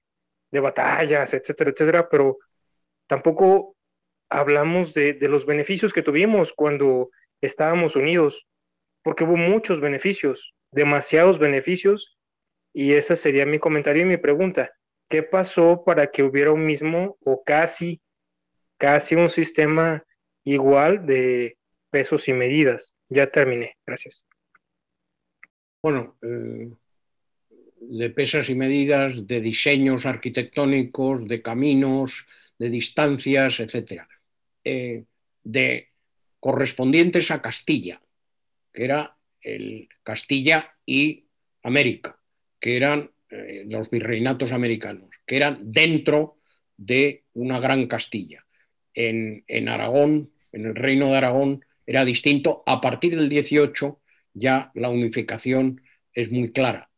de batallas, etcétera, etcétera, pero tampoco hablamos de, de, los beneficios que tuvimos cuando estábamos unidos, porque hubo muchos beneficios, demasiados beneficios, y ese sería mi comentario y mi pregunta. ¿Qué pasó para que hubiera un mismo o casi, casi un sistema igual de pesos y medidas? Ya terminé, gracias. Bueno, eh, de pesas y medidas, de diseños arquitectónicos, de caminos, de distancias, etcétera, eh, de correspondientes a Castilla, que era el Castilla y América, que eran eh, los virreinatos americanos, que eran dentro de una gran Castilla. En, en, Aragón, en el reino de Aragón, era distinto. A partir del 18 ya la unificación es muy clara.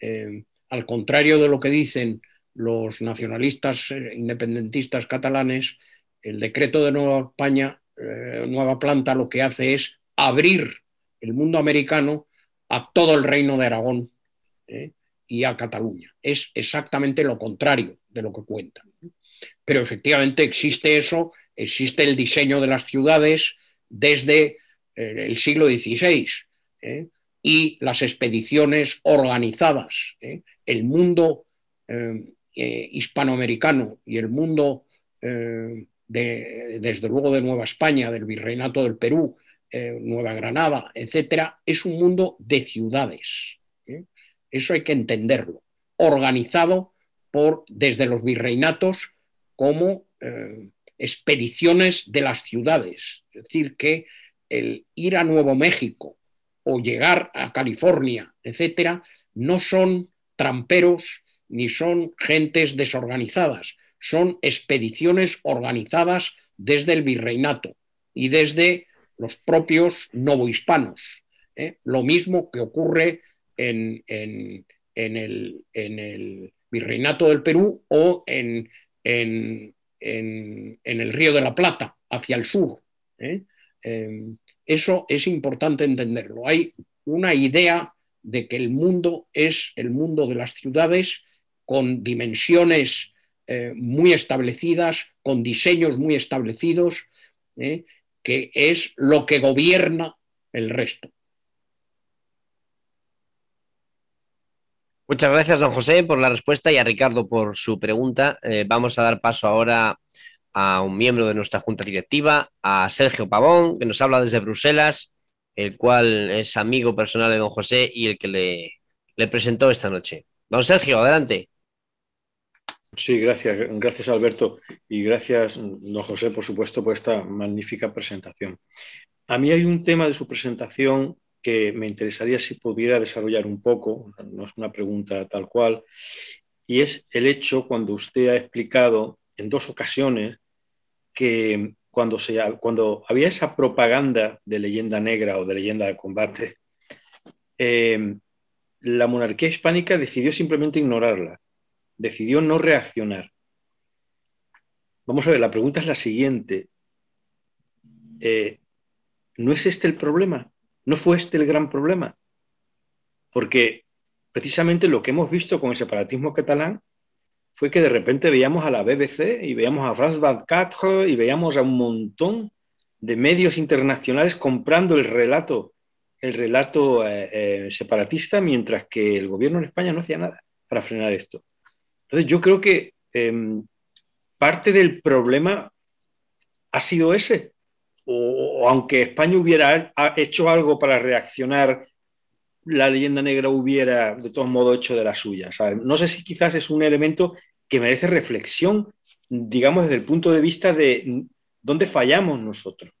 Eh, al contrario de lo que dicen los nacionalistas eh, independentistas catalanes, el decreto de Nueva España, Nueva Planta, lo que hace es abrir el mundo americano a todo el reino de Aragón y a Cataluña. Es exactamente lo contrario de lo que cuentan. Pero efectivamente existe eso, existe el diseño de las ciudades desde el siglo XVI y las expediciones organizadas. ¿eh? El mundo eh, eh, hispanoamericano y el mundo, de, desde luego, de Nueva España, del Virreinato del Perú, Nueva Granada, etcétera, es un mundo de ciudades. Eso hay que entenderlo. Organizado por, desde los virreinatos como expediciones de las ciudades. Es decir, que el ir a Nuevo México o llegar a California, etcétera, no son tramperos ni son gentes desorganizadas, son expediciones organizadas desde el virreinato y desde los propios novohispanos. ¿eh? Lo mismo que ocurre en, el, virreinato del Perú o en, el Río de la Plata, hacia el sur. ¿eh? Em, eso es importante entenderlo. Hay una idea de que el mundo es el mundo de las ciudades con dimensiones eh, muy establecidas, con diseños muy establecidos, eh, que es lo que gobierna el resto. Muchas gracias, don José, por la respuesta y a Ricardo por su pregunta. Eh, vamos a dar paso ahora a un miembro de nuestra junta directiva, a Sergio Pavón, que nos habla desde Bruselas, el cual es amigo personal de don José y el que le, le presentó esta noche. Don Sergio, adelante. Sí, gracias, gracias Alberto y gracias don José, por supuesto, por esta magnífica presentación. A mí hay un tema de su presentación que me interesaría si pudiera desarrollar un poco, no es una pregunta tal cual, y es el hecho cuando usted ha explicado en dos ocasiones que cuando, se, cuando había esa propaganda de leyenda negra o de leyenda de combate, eh, la monarquía hispánica decidió simplemente ignorarla, decidió no reaccionar. Vamos a ver, la pregunta es la siguiente. Eh, ¿No es este el problema? ¿No fue este el gran problema? Porque precisamente lo que hemos visto con el separatismo catalán fue que de repente veíamos a la BBC y veíamos a France 24 y veíamos a un montón de medios internacionales comprando el relato, el relato eh, eh, separatista, mientras que el gobierno en España no hacía nada para frenar esto. Entonces yo creo que em, parte del problema ha sido ese. Aunque España hubiera hecho algo para reaccionar, la leyenda negra hubiera de todos modos hecho de la suya. No sé si quizás es un elemento que merece reflexión, digamos, desde el punto de vista de dónde fallamos nosotros.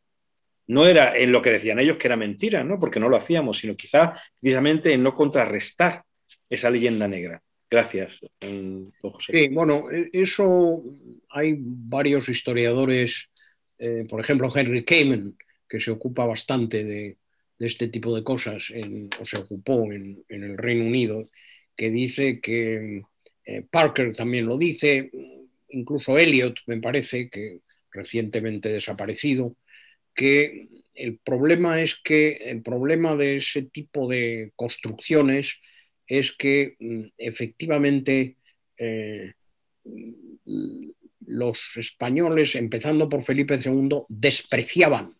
No era en lo que decían ellos que era mentira, ¿no? porque no lo hacíamos, sino quizá precisamente en no contrarrestar esa leyenda negra. Gracias, José. Sí, bueno, e, eso hay varios historiadores, eh, por ejemplo, Henry Kamen, que se ocupa bastante de, este tipo de cosas, o se ocupó en, en, el Reino Unido, que dice que eh, Parker también lo dice, incluso Eliot me parece que recientemente desaparecido, que el problema es que el problema de ese tipo de construcciones es que mm, efectivamente eh, los españoles, empezando por Felipe II, despreciaban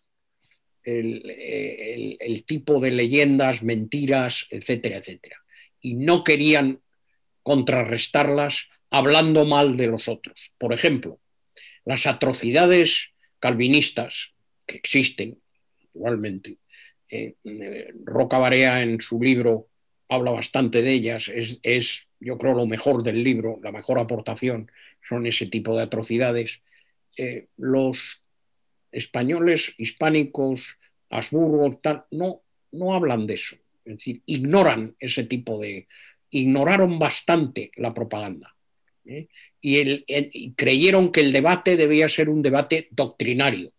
el, tipo de leyendas, mentiras, etcétera, etcétera. Y no querían contrarrestarlas hablando mal de los otros. Por ejemplo, las atrocidades calvinistas que existen igualmente. Eh, Roca Barea en su libro habla bastante de ellas, es, yo creo lo mejor del libro, la mejor aportación son ese tipo de atrocidades. Eh, los españoles hispánicos, Habsburgo, tal, no, no hablan de eso. Es decir, ignoran ese tipo de... ignoraron bastante la propaganda. ¿eh? Y, creyeron que el debate debía ser un debate doctrinario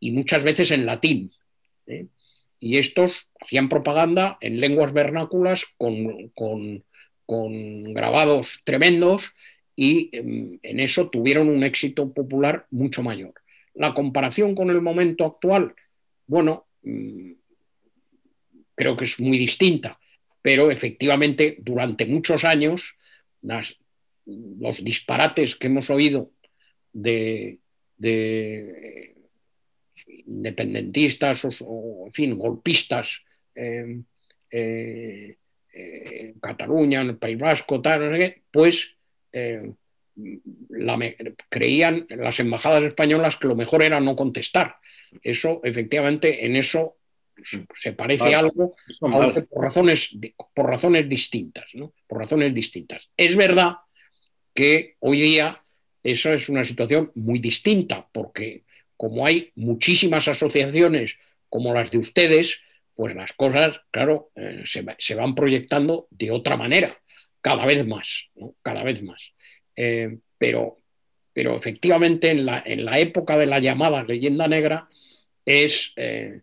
y muchas veces en latín. ¿eh? Y estos hacían propaganda en lenguas vernáculas con, con, grabados tremendos y em, en eso tuvieron un éxito popular mucho mayor. La comparación con el momento actual, bueno, mm, creo que es muy distinta, pero efectivamente durante muchos años los disparates que hemos oído de, independentistas o, en fin, golpistas en eh, eh, Cataluña, en el País Vasco, tal, pues eh, creían las embajadas españolas que lo mejor era no contestar. Eso, efectivamente, en eso se parece algo, aunque por razones, por razones distintas, ¿no? Por razones distintas. Es verdad que hoy día eso es una situación muy distinta, porque como hay muchísimas asociaciones como las de ustedes, pues las cosas, claro, eh, se, van proyectando de otra manera, cada vez más, cada vez más. Eh, pero, pero efectivamente en la, en la, época de la llamada leyenda negra es, eh,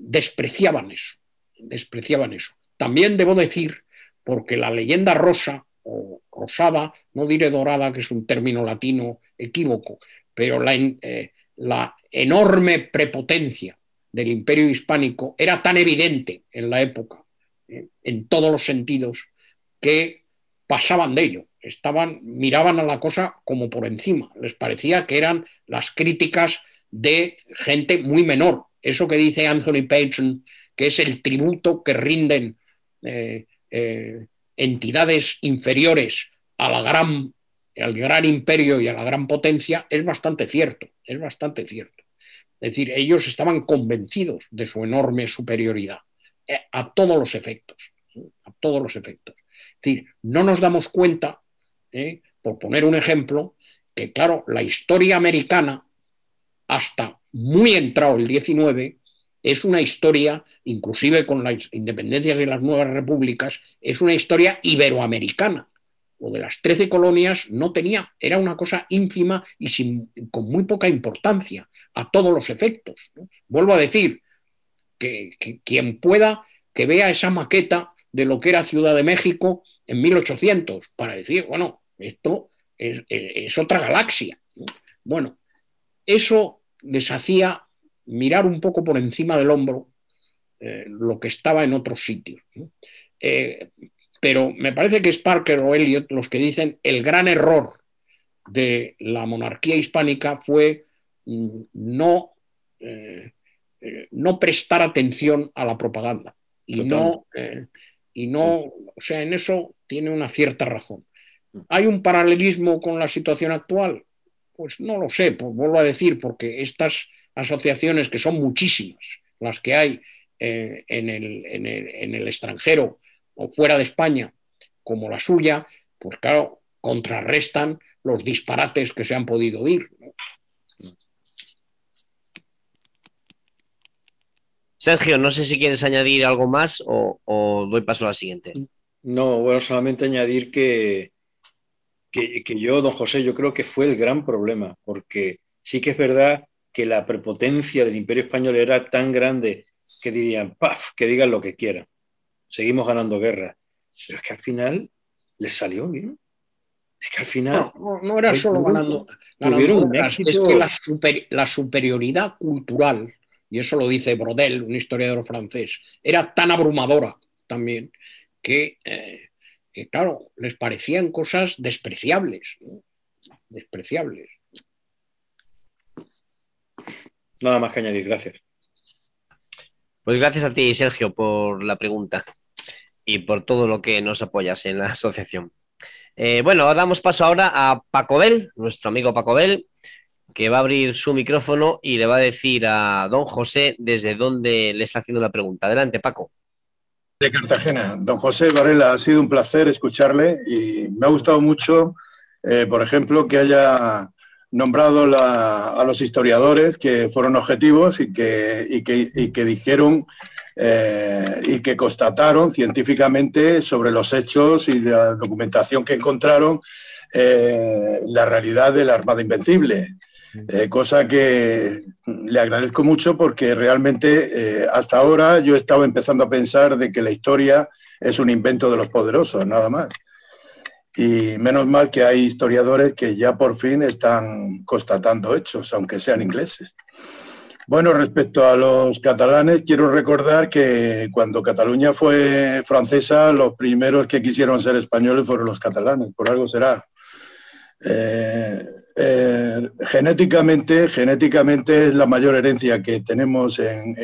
despreciaban eso, despreciaban eso. También debo decir, porque la leyenda rosa o rosada, no diré dorada, que es un término latino equívoco, pero la, eh, enorme prepotencia del imperio hispánico era tan evidente en la época, eh, en todos los sentidos, que pasaban de ello, estaban, miraban a la cosa como por encima, les parecía que eran las críticas de gente muy menor. Eso que dice Anthony Payton, que es el tributo que rinden eh, entidades inferiores a la gran, al gran imperio y a la gran potencia, es bastante cierto, es bastante cierto. Es decir, ellos estaban convencidos de su enorme superioridad eh, a todos los efectos, a todos los efectos. Es decir, no nos damos cuenta, eh, por poner un ejemplo, que claro, la historia americana, hasta muy entrado el 19, es una historia, inclusive con las independencias de las nuevas repúblicas, es una historia iberoamericana. O de las trece colonias no tenía, era una cosa ínfima y con muy poca importancia a todos los efectos. Vuelvo a decir que, quien pueda que vea esa maqueta de lo que era Ciudad de México en 1800 para decir, bueno, esto es, es otra galaxia. Bueno, eso les hacía mirar un poco por encima del hombro eh, lo que estaba en otros sitios. Eh, pero me parece que es Parker o Elliot los que dicen el gran error de la monarquía hispánica fue mm, no, eh, no prestar atención a la propaganda. Y no, y no, o sea, en eso tiene una cierta razón. ¿Hay un paralelismo con la situación actual? Pues no lo sé, pues vuelvo a decir, porque estas asociaciones, que son muchísimas las que hay eh, en, el, extranjero o fuera de España, como la suya, pues claro, contrarrestan los disparates que se han podido oír. Sergio, no sé si quieres añadir algo más o, doy paso a la siguiente. No, bueno, solamente añadir que, que, que, yo, don José, yo creo que fue el gran problema, porque sí que es verdad que la prepotencia del imperio español era tan grande que dirían, ¡paf!, que digan lo que quieran. Seguimos ganando guerra. Pero es que al final les salió bien. Es que al final... No, era solo ganando, es que la, superioridad cultural y eso lo dice Brodel, un historiador francés, era tan abrumadora también que, eh, claro, les parecían cosas despreciables, despreciables. Nada más que añadir, gracias. Pues gracias a ti, Sergio, por la pregunta y por todo lo que nos apoyas en la asociación. Eh, bueno, damos paso ahora a Paco Bel, nuestro amigo Paco Bel, que va a abrir su micrófono y le va a decir a don José desde dónde le está haciendo la pregunta. Adelante, Paco. De Cartagena. Don José Varela, ha sido un placer escucharle y me ha gustado mucho, eh, por ejemplo, que haya nombrado a los historiadores que fueron objetivos y que, dijeron eh, y que constataron científicamente sobre los hechos y la documentación que encontraron eh, la realidad de la Armada Invencible. Eh, cosa que le agradezco mucho porque realmente hasta ahora yo estaba empezando a pensar de que la historia es un invento de los poderosos, nada más. Y menos mal que hay historiadores que ya por fin están constatando hechos, aunque sean ingleses. Bueno, respecto a los catalanes, quiero recordar que cuando Cataluña fue francesa, los primeros que quisieron ser españoles fueron los catalanes, por algo será. Eh, eh, genéticamente, genéticamente es la mayor herencia que tenemos en,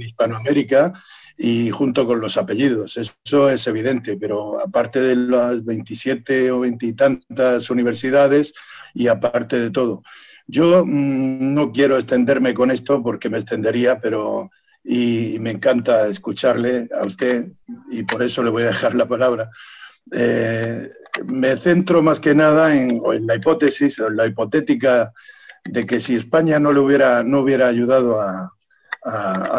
Hispanoamérica y junto con los apellidos. Eso es evidente, pero aparte de las 27 o 20 y tantas universidades y aparte de todo. Yo mm, no quiero extenderme con esto porque me extendería, pero y, me encanta escucharle a usted y por eso le voy a dejar la palabra. Eh, me centro más que nada en, la hipótesis en la hipotética de que si España no le hubiera, no hubiera ayudado a,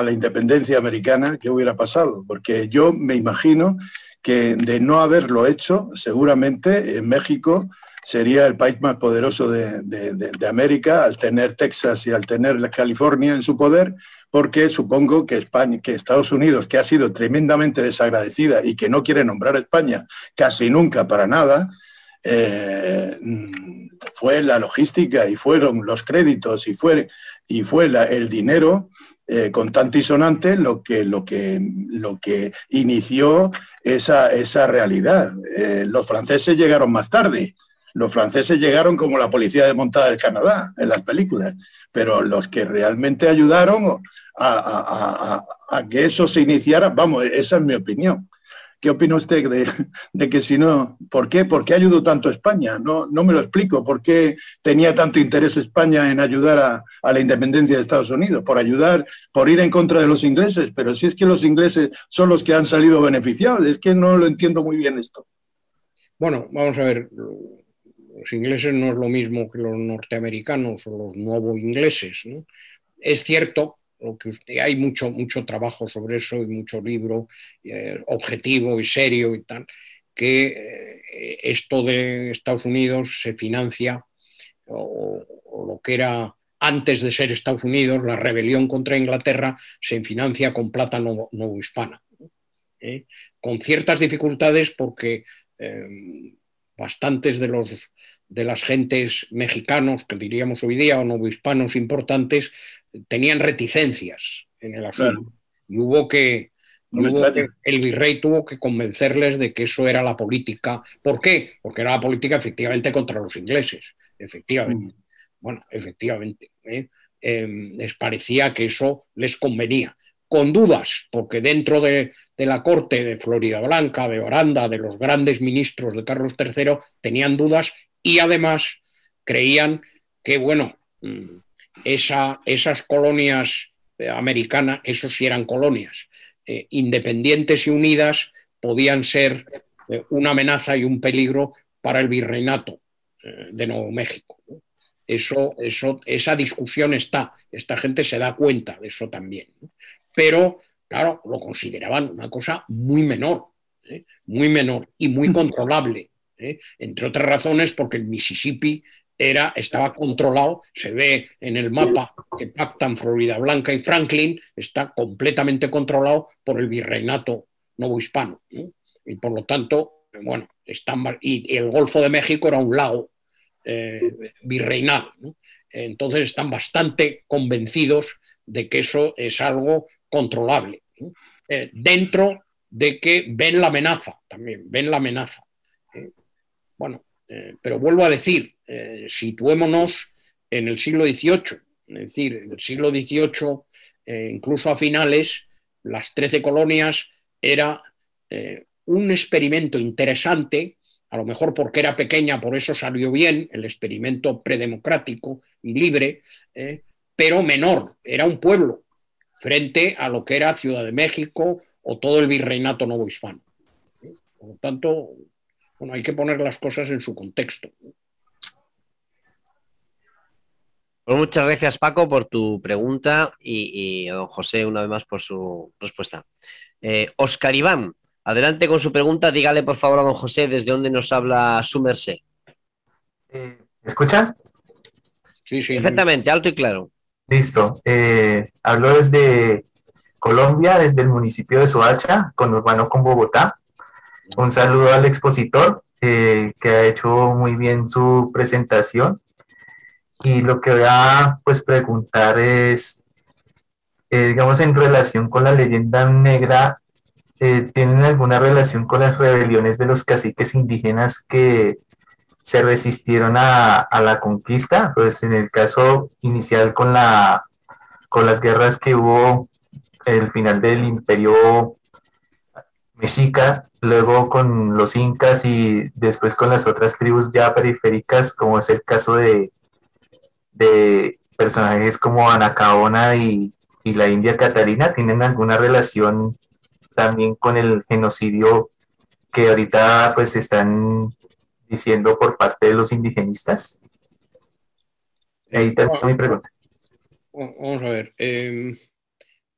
la independencia americana, ¿qué hubiera pasado? Porque yo me imagino que de no haberlo hecho, seguramente en México sería el país más poderoso de, América al tener Texas y al tener California en su poder, porque supongo que España, que Estados Unidos, que ha sido tremendamente desagradecida y que no quiere nombrar a España casi nunca para nada, eh, fue la logística y fueron los créditos y fue, y fue el dinero eh, con tanto y sonante lo que, lo que, lo que inició esa, esa realidad. Eh, los franceses llegaron más tarde los franceses llegaron como la policía desmontada del Canadá en las películas, pero los que realmente ayudaron a, que eso se iniciara, vamos, esa es mi opinión. ¿Qué opina usted de, que si no, ¿por qué, ¿por qué ayudó tanto España? No, no me lo explico. ¿Por qué tenía tanto interés España en ayudar a, a, la independencia de Estados Unidos? Por ayudar, por ir en contra de los ingleses. Pero si es que los ingleses son los que han salido beneficiados, es que no lo entiendo muy bien esto. Bueno, vamos a ver los ingleses no es lo mismo que los norteamericanos o los nuevos ingleses. Es cierto hay mucho, mucho trabajo sobre eso y mucho libro eh, objetivo y serio y tal, que eh, esto de Estados Unidos se financia o, lo que era antes de ser Estados Unidos, la rebelión contra Inglaterra se financia con plata nuevo, hispana, ¿eh? con ciertas dificultades porque bastantes de los de las gentes mexicanos, que diríamos hoy día, o novohispanos importantes, tenían reticencias en el asunto. Y hubo que, el virrey tuvo que convencerles de que eso era la política. ¿Por qué? Porque era la política efectivamente contra los ingleses, efectivamente. Mm. Bueno, efectivamente. ¿eh? Em, les parecía que eso les convenía. Con dudas, porque dentro de, de la corte de Florida Blanca, de Oranda, de los grandes ministros de Carlos III, tenían dudas y además creían que, bueno, mm, esas colonias eh, americanas, esos sí eran colonias, eh, independientes y unidas, podían ser eh, una amenaza y un peligro para el virreinato de Nuevo México. Eso, eso, esa discusión está, esta gente se da cuenta de eso también. Pero, claro, lo consideraban una cosa muy menor, muy menor y muy controlable. ¿Eh? entre otras razones porque el Mississippi era, estaba controlado, se ve en el mapa que pactan Florida Blanca y Franklin, está completamente controlado por el virreinato novohispano. Y por lo tanto, bueno, y el Golfo de México era un lago virreinal. Entonces están bastante convencidos de que eso es algo controlable, dentro de que ven la amenaza, también ven la amenaza. Bueno, pero vuelvo a decir, situémonos en el siglo XVIII, es decir, en el siglo XVIII, eh, incluso a finales, las trece colonias era eh, un experimento interesante, a lo mejor porque era pequeña, por eso salió bien el experimento predemocrático y libre, eh, pero menor, era un pueblo frente a lo que era Ciudad de México o todo el virreinato novohispano. Por lo tanto, bueno, hay que poner las cosas en su contexto. Pues muchas gracias, Paco, por tu pregunta y, a don José, una vez más, por su respuesta. Oscar eh, Iván, adelante con su pregunta. Dígale, por favor, a don José desde dónde nos habla su merced. Eh, ¿Escuchan? Sí, sí. Perfectamente, alto y claro. Listo. Eh, hablo desde Colombia, desde el municipio de Soacha, con Urbano con Bogotá. Un saludo al expositor que ha hecho muy bien su presentación y lo que voy a pues, preguntar es, eh, digamos, en relación con la leyenda negra, eh, ¿tienen alguna relación con las rebeliones de los caciques indígenas que se resistieron a, la conquista? Pues en el caso inicial con, la, con las guerras que hubo el final del imperio mexica, luego con los incas y después con las otras tribus ya periféricas, como es el caso de, personajes como Anacaona y, y la India Catarina tienen alguna relación también con el genocidio que ahorita pues están diciendo por parte de los indigenistas? Ahí está mi pregunta. Vamos a ver. Em,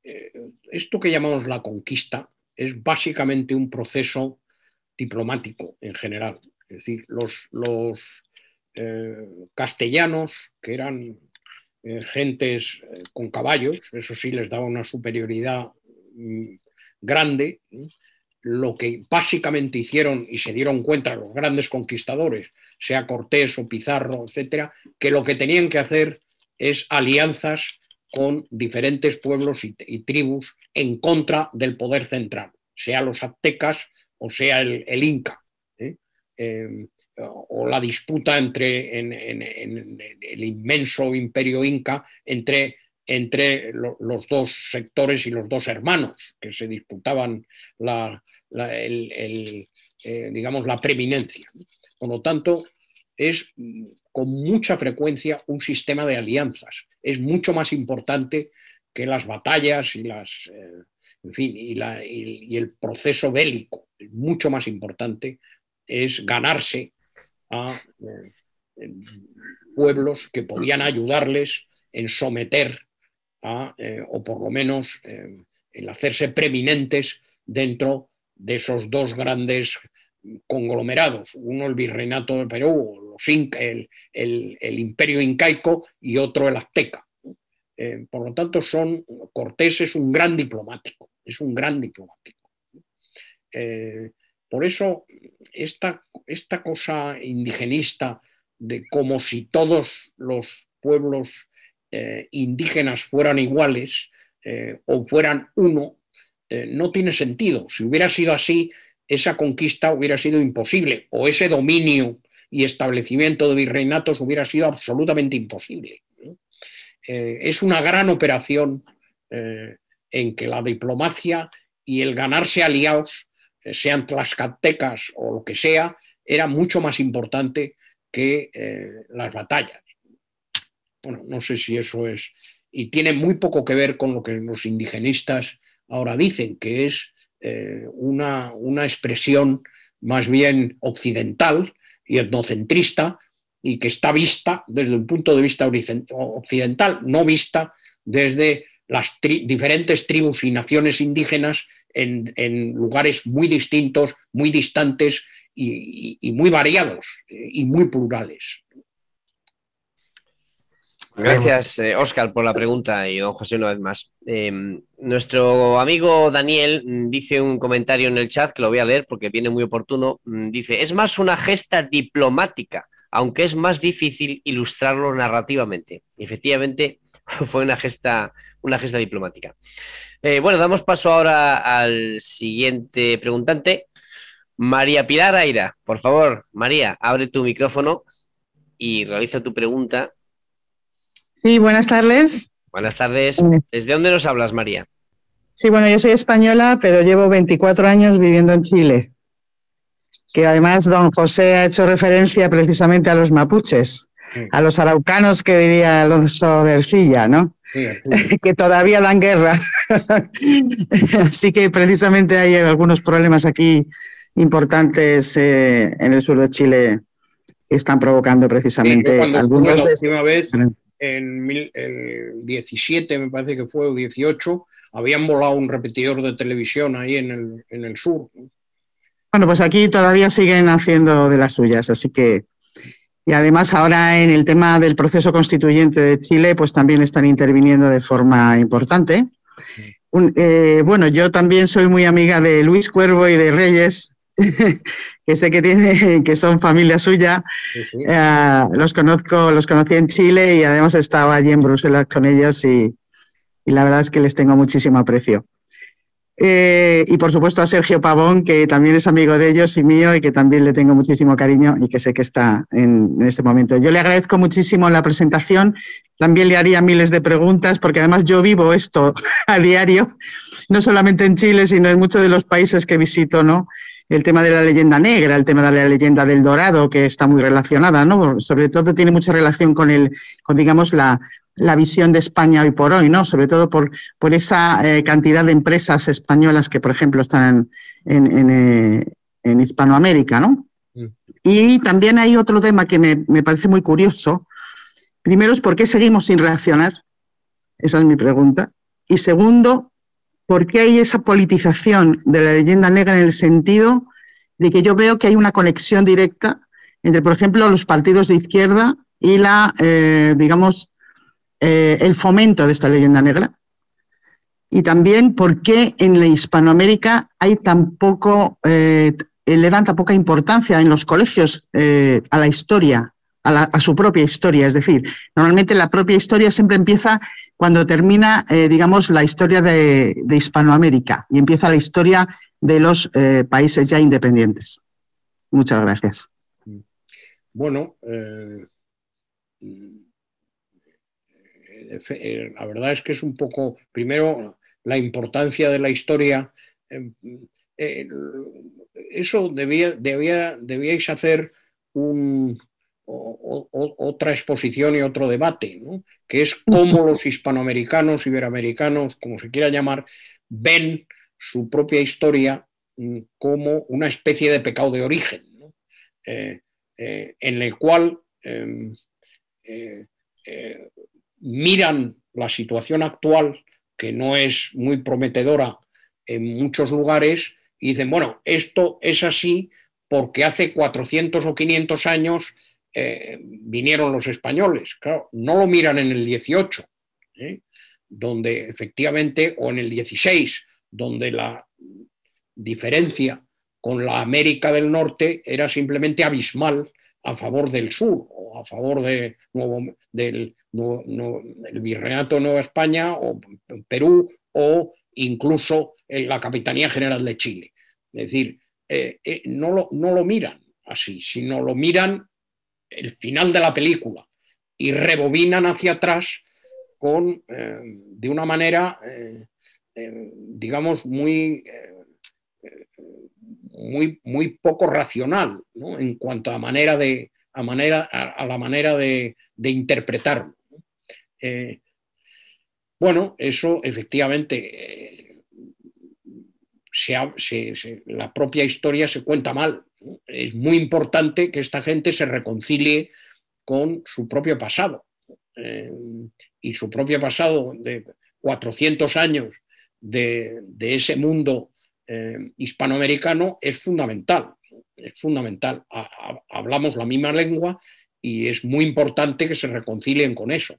eh, esto que llamamos la conquista es básicamente un proceso diplomático en general. Es decir, los, los eh, castellanos, que eran eh, gentes eh, con caballos, eso sí les daba una superioridad mm, grande. Lo que básicamente hicieron y se dieron cuenta los grandes conquistadores, sea Cortés o Pizarro, etcétera, que lo que tenían que hacer es alianzas con diferentes pueblos y, tribus en contra del poder central, sea los aztecas o sea el, Inca o la disputa entre en, el inmenso imperio inca entre, entre los dos sectores y los dos hermanos que se disputaban la, eh, digamos, la preeminencia. Por lo tanto, es con mucha frecuencia un sistema de alianzas. Es mucho más importante que las batallas y las, eh, en fin, y, y, el proceso bélico. Mucho más importante es ganarse a eh, pueblos que podían ayudarles en someter a, eh, o por lo menos en hacerse preeminentes dentro de esos dos grandes conglomerados, uno el virreinato de Perú, el, imperio incaico y otro el azteca. por lo tanto, son, Cortés es un gran diplomático, es un gran diplomático. por eso esta, esta cosa indigenista de como si todos los pueblos eh, indígenas fueran iguales eh, o fueran uno, eh, no tiene sentido. Si hubiera sido así, esa conquista hubiera sido imposible o ese dominio y establecimiento de virreinatos hubiera sido absolutamente imposible. es una gran operación en que la diplomacia y el ganarse aliados sean tlaxcaltecas o lo que sea, era mucho más importante que eh, las batallas. Bueno, no sé si eso es. Y tiene muy poco que ver con lo que los indigenistas ahora dicen, que es eh, una, una expresión más bien occidental y etnocentrista y que está vista desde un punto de vista occidental, no vista desde las diferentes tribus y naciones indígenas en, lugares muy distintos, muy distantes y, muy variados eh, y muy plurales. Gracias, Oscar, eh, por la pregunta y don José una vez más. Em, nuestro amigo Daniel mm, dice un comentario en el chat que lo voy a leer porque viene muy oportuno. Mm, dice, es más una gesta diplomática aunque es más difícil ilustrarlo narrativamente. efectivamente, fue una gesta, una gesta diplomática. Eh, bueno, damos paso ahora al siguiente preguntante, María Pilar Aira. Por favor, María, abre tu micrófono y realiza tu pregunta. Sí, buenas tardes. Buenas tardes. ¿Desde dónde nos hablas, María? Sí, bueno, yo soy española, pero llevo 24 años viviendo en Chile. Que además don José ha hecho referencia precisamente a los mapuches, a los araucanos que diría Alonso de Ercilla, ¿no? que todavía dan guerra. Así que precisamente hay algunos problemas aquí importantes eh, en el sur de Chile que están provocando precisamente algunos. La vez, en el 17, me parece que fue, o 18, habían volado un repetidor de televisión ahí en el, en el sur. Bueno, pues aquí todavía siguen haciendo de las suyas, así que. Y además ahora en el tema del proceso constituyente de Chile, pues también están interviniendo de forma importante. Eh, bueno, yo también soy muy amiga de Luis Cuervo y de Reyes, que sé que tiene, que son familia suya. Eh, los conozco, los conocí en Chile y además estaba allí en Bruselas con ellos y, la verdad es que les tengo muchísimo aprecio. Eh, y por supuesto a Sergio Pavón, que también es amigo de ellos y mío y que también le tengo muchísimo cariño y que sé que está en, en, este momento. Yo le agradezco muchísimo la presentación, también le haría miles de preguntas porque además yo vivo esto a diario, no solamente en Chile, sino en muchos de los países que visito, ¿no? El tema de la leyenda negra, el tema de la leyenda del dorado, que está muy relacionada, ¿no? Sobre todo tiene mucha relación con el, con digamos, la, visión de España hoy por hoy, ¿no? Sobre todo por, por esa eh, cantidad de empresas españolas que, por ejemplo, están en, en, eh, Hispanoamérica, ¿no? Mm. Y también hay otro tema que me, me parece muy curioso. Primero es por qué seguimos sin reaccionar. Esa es mi pregunta. Y segundo, ¿Por qué hay esa politización de la leyenda negra en el sentido de que yo veo que hay una conexión directa entre, por ejemplo, los partidos de izquierda y la, eh, digamos, eh, el fomento de esta leyenda negra? Y también por qué en la Hispanoamérica hay tan poco, eh, le dan tan poca importancia en los colegios a la historia a, su propia historia. Es decir, normalmente la propia historia siempre empieza cuando termina, eh, digamos, la historia de, Hispanoamérica y empieza la historia de los eh, países ya independientes. Muchas gracias. Bueno, eh, la verdad es que es un poco, primero, la importancia de la historia. eso debía, debía, debíais hacer un, otra exposición y otro debate, que es cómo los hispanoamericanos, iberoamericanos, como se quiera llamar, ven su propia historia mm, como una especie de pecado de origen, eh, eh, en el cual em, eh, miran la situación actual, que no es muy prometedora en muchos lugares, y dicen, bueno, esto es así porque hace 400 o 500 años eh, vinieron los españoles. No lo miran en el 18, ¿eh? donde efectivamente, o en el 16, donde la diferencia con la América del Norte era simplemente abismal a favor del sur o a favor de del, Virreinato de Nueva España o Perú o incluso en la Capitanía General de Chile. Es decir, eh, no, no lo miran así, sino lo miran el final de la película y rebobinan hacia atrás con, eh, de una manera, eh, eh, digamos, muy, muy, muy poco racional en cuanto a, manera de, a, manera, a, la manera de, interpretarlo. bueno, eso efectivamente, la propia historia se cuenta mal es muy importante que esta gente se reconcilie con su propio pasado. Eh, y su propio pasado de 400 años de, ese mundo eh, hispanoamericano es fundamental. Es fundamental. hablamos la misma lengua y es muy importante que se reconcilien con eso.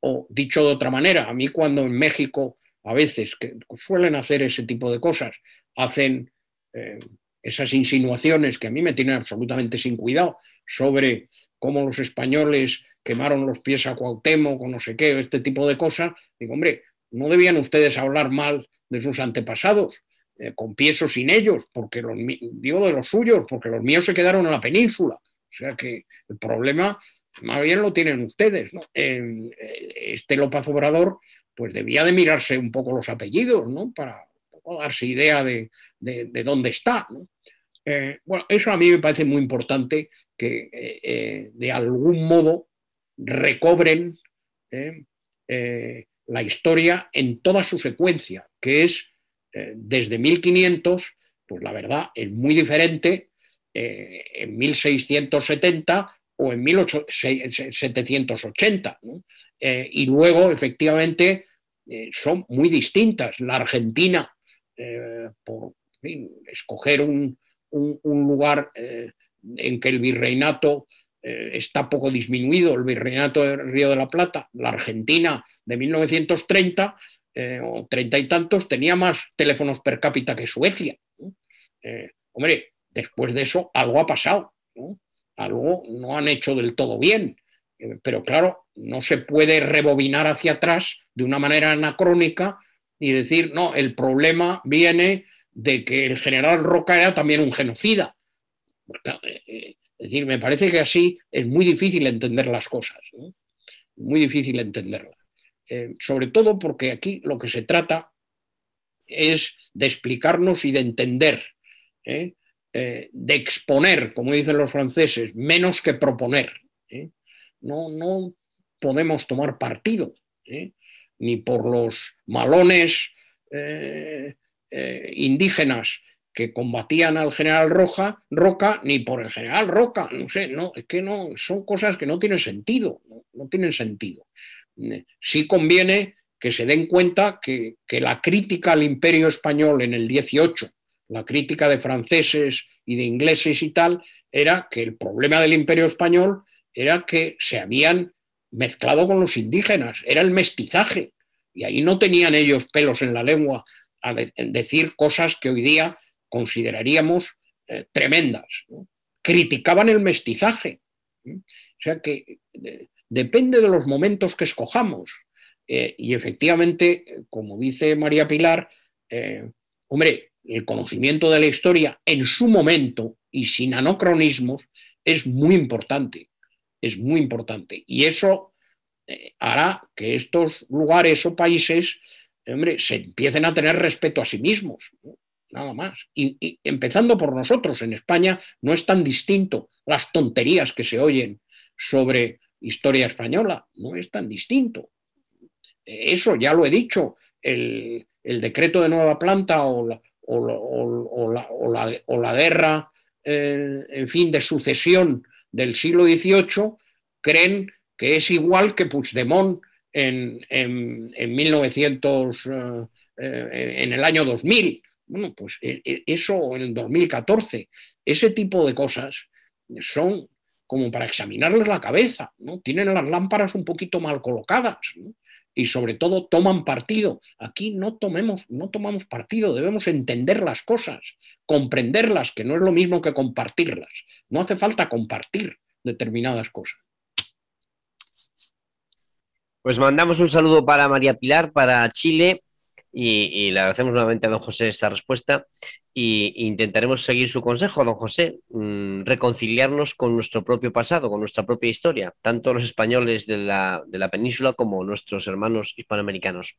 O dicho de otra manera, a mí cuando en México a veces que suelen hacer ese tipo de cosas, hacen eh, esas insinuaciones que a mí me tienen absolutamente sin cuidado sobre cómo los españoles quemaron los pies a Cuauhtémoc o no sé qué, este tipo de cosas, digo, hombre, no debían ustedes hablar mal de sus antepasados, eh, con pies o sin ellos, porque los, digo de los suyos, porque los míos se quedaron en la península. O sea que el problema más bien lo tienen ustedes. Eh, este López Obrador, pues debía de mirarse un poco los apellidos, ¿no? Para darse idea de, dónde está. Eh, bueno, eso a mí me parece muy importante que de algún modo recobren la historia en toda su secuencia, que es eh, desde 1500, pues la verdad es muy diferente eh, en 1670 o en 1780. Eh, y luego, efectivamente, son muy distintas. La Argentina, por escoger un, lugar en que el virreinato está poco disminuido, el virreinato del Río de la Plata, la Argentina de 1930, eh, o treinta y tantos, tenía más teléfonos per cápita que Suecia. Eh, hombre, después de eso algo ha pasado, algo no han hecho del todo bien. Eh, pero claro, no se puede rebobinar hacia atrás de una manera anacrónica y decir, no, el problema viene de que el general Roca era también un genocida. Es decir, me parece que así es muy difícil entender las cosas, muy difícil entenderlas. Eh, sobre todo porque aquí lo que se trata es de explicarnos y de entender, ¿eh? Eh, de exponer, como dicen los franceses, menos que proponer. No, no podemos tomar partido, ni por los malones indígenas que combatían al general Roja, Roca, ni por el general Roca, no sé, no, es que no, son cosas que no tienen sentido, no tienen sentido. Sí conviene que se den cuenta que, la crítica al imperio español en el 18, la crítica de franceses y de ingleses y tal, era que el problema del imperio español era que se habían mezclado con los indígenas, era el mestizaje, y ahí no tenían ellos pelos en la lengua a decir cosas que hoy día consideraríamos eh, tremendas. Criticaban el mestizaje. O sea que eh, depende de los momentos que escojamos. Eh, y efectivamente, como dice María Pilar, eh, hombre, el conocimiento de la historia en su momento y sin anacronismos es muy importante, es muy importante. Y eso eh, hará que estos lugares o países, hombre, se empiecen a tener respeto a sí mismos, nada más. y empezando por nosotros, en España no es tan distinto las tonterías que se oyen sobre historia española, no es tan distinto. Eso ya lo he dicho, el, decreto de nueva planta o la, o la, guerra, eh, en fin, de sucesión del siglo XVIII, creen que es igual que Puigdemont en, en, en 1900, eh, eh, en el año 2000. Bueno, pues eso en el 2014, ese tipo de cosas son como para examinarles la cabeza, ¿no? Tienen las lámparas un poquito mal colocadas, y sobre todo toman partido. Aquí no tomemos, no tomamos partido, debemos entender las cosas, comprenderlas, que no es lo mismo que compartirlas. No hace falta compartir determinadas cosas. Pues mandamos un saludo para María Pilar, para Chile, y, le agradecemos nuevamente a don José esa respuesta e intentaremos seguir su consejo, don José, mm, reconciliarnos con nuestro propio pasado, con nuestra propia historia, tanto los españoles de la, península como nuestros hermanos hispanoamericanos.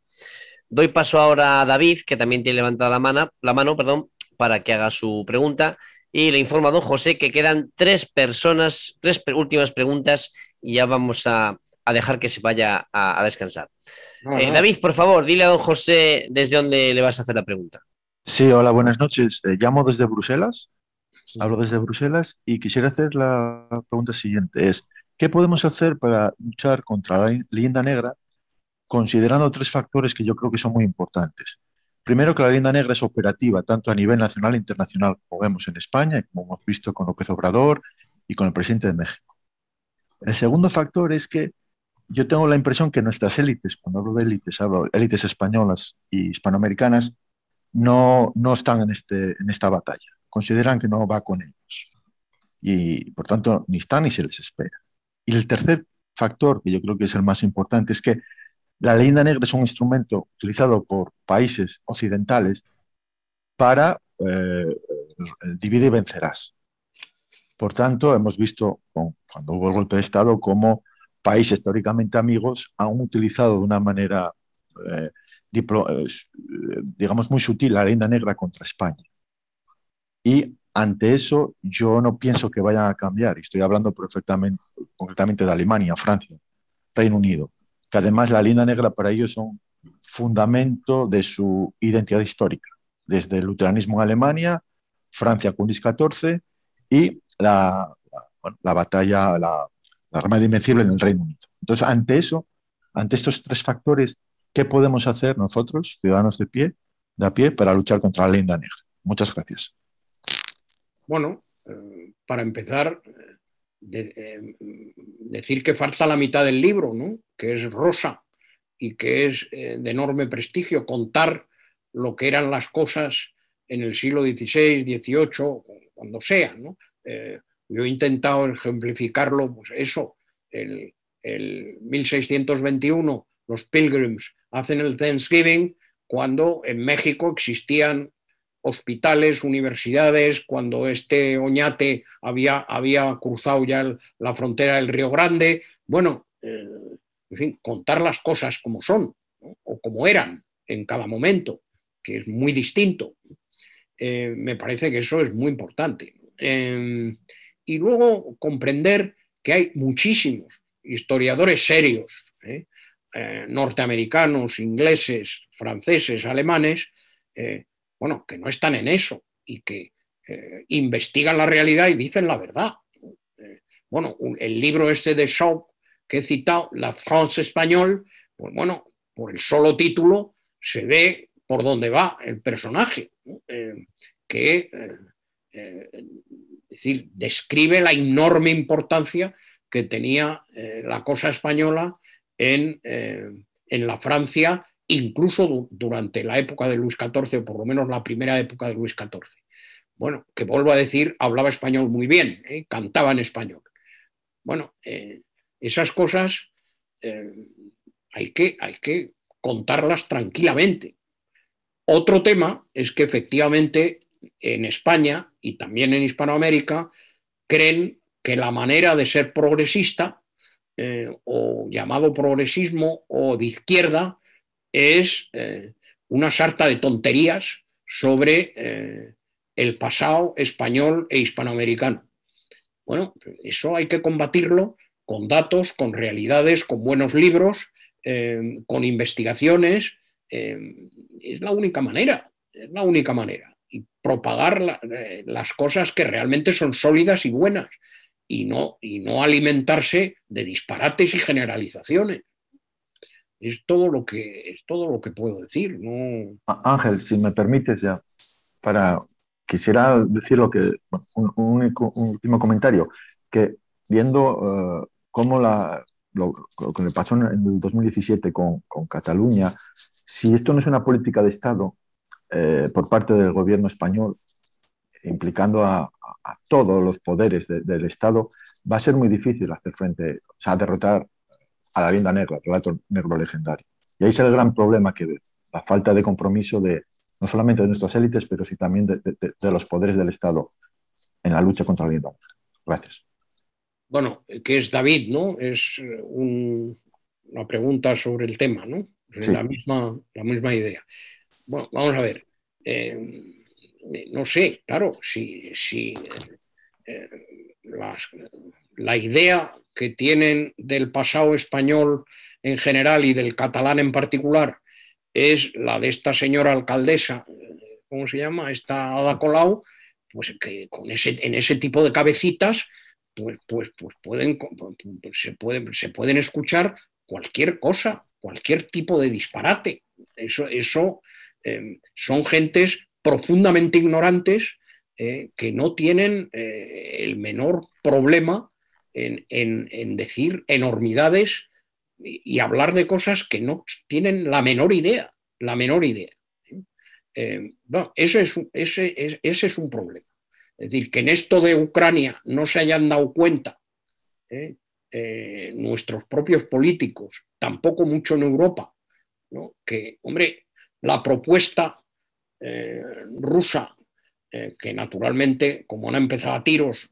Doy paso ahora a David, que también tiene levantada la mano, la mano perdón, para que haga su pregunta. Y le informa a don José que quedan tres personas, tres últimas preguntas y ya vamos a, dejar que se vaya a descansar. Eh, David, por favor, dile a don José desde dónde le vas a hacer la pregunta. Sí, hola, buenas noches. Eh, llamo desde Bruselas, hablo desde Bruselas y quisiera hacer la pregunta siguiente. Es, ¿qué podemos hacer para luchar contra la leyenda negra considerando tres factores que yo creo que son muy importantes? Primero, que la leyenda negra es operativa tanto a nivel nacional e internacional, como vemos en España, como hemos visto con López Obrador y con el presidente de México. El segundo factor es que yo tengo la impresión que nuestras élites, cuando hablo de élites, hablo élites españolas y hispanoamericanas, no, no están en, este, en esta batalla. consideran que no va con ellos. Y por tanto, ni están ni se les espera. Y el tercer factor, que yo creo que es el más importante, es que la leyenda negra es un instrumento utilizado por países occidentales para eh, divide y vencerás. Por tanto, hemos visto cuando hubo el golpe de Estado cómo países históricamente amigos han utilizado de una manera, eh, eh, digamos, muy sutil la leyenda negra contra España. Y ante eso, yo no pienso que vayan a cambiar. Estoy hablando perfectamente, concretamente de Alemania, Francia, Reino Unido, que además la leyenda negra para ellos es un fundamento de su identidad histórica, desde el luteranismo en Alemania, Francia con Luis XIV y la, la, batalla, la, la Invencible en el Reino Unido. Entonces, ante eso, ante estos tres factores, ¿qué podemos hacer nosotros, ciudadanos de pie, de a pie, para luchar contra la leyenda negra? Muchas gracias. Bueno, eh, para empezar, eh, decir que falta la mitad del libro, ¿no? que es rosa y que es eh, de enorme prestigio contar lo que eran las cosas en el siglo XVI, XVIII, cuando sea. ¿no? Yo he intentado ejemplificarlo, pues eso, el, el 1621 los pilgrims hacen el Thanksgiving cuando en México existían hospitales, universidades, cuando este Oñate había, había cruzado ya la frontera del Río Grande. Bueno, eh, en fin, contar las cosas como son o como eran en cada momento, que es muy distinto. Eh, me parece que eso es muy importante. Em, y luego comprender que hay muchísimos historiadores serios, ¿eh? norteamericanos, ingleses, franceses, alemanes, bueno, que no están en eso y que eh, investigan la realidad y dicen la verdad. Eh, bueno, el libro este de Shaw que he citado, La France Español, pues bueno, por el solo título se ve por dónde va el personaje, eh, que decir, describe la enorme importancia que tenía la cosa española en, en la Francia incluso durante la época de Luis XIV, o por lo menos la primera época de Luis XIV. Bueno, que vuelvo a decir, hablaba español muy bien, ¿eh? cantaba en español. Bueno, eh, esas cosas eh, hay, que, hay que contarlas tranquilamente. Otro tema es que efectivamente en España y también en Hispanoamérica creen que la manera de ser progresista o llamado progresismo o de izquierda es eh, una sarta de tonterías sobre eh, el pasado español e hispanoamericano. Bueno, eso hay que combatirlo con datos, con realidades, con buenos libros, eh, con investigaciones. es la única manera, es la única manera. Y propagar las cosas que realmente son sólidas y buenas y no, y no alimentarse de disparates y generalizaciones. Es todo lo que, es todo lo que puedo decir. ¿no? Ángel, si me permites ya, para quisiera decir lo que, un, último comentario, que viendo uh, cómo la, lo, que le pasó en el 2017 con, con, Cataluña, si esto no es una política de Estado eh, por parte del gobierno español, implicando a, a todos los poderes de, del Estado, va a ser muy difícil hacer frente, o sea, derrotar a la leyenda negra, el relato negro legendario. Y ahí es el gran problema que ves, la falta de compromiso de no solamente de nuestras élites, pero sí también de, los poderes del Estado en la lucha contra la leyenda negra. Gracias. Bueno, que es David, ¿no? Es una pregunta sobre el tema, ¿no? La, misma, la misma idea. Bueno, vamos a ver. Eh, no sé, claro, si, si eh, la idea que tienen del pasado español en general y del catalán en particular es la de esta señora alcaldesa, ¿cómo se llama? Esta Ada Colau, pues que con ese, en ese tipo de cabecitas pues, pues, pues pueden, se, pueden, se pueden escuchar cualquier cosa, cualquier tipo de disparate. Eso, eso eh, son gentes profundamente ignorantes eh, que no tienen eh, el menor problema en, decir enormidades y, hablar de cosas que no tienen la menor idea, la menor idea. Eso es, ese, es, ese es un problema. Es decir, que en esto de Ucrania no se hayan dado cuenta ¿eh? Nuestros propios políticos, tampoco mucho en Europa, que, hombre, la propuesta eh, rusa, que naturalmente, como han empezado a tiros,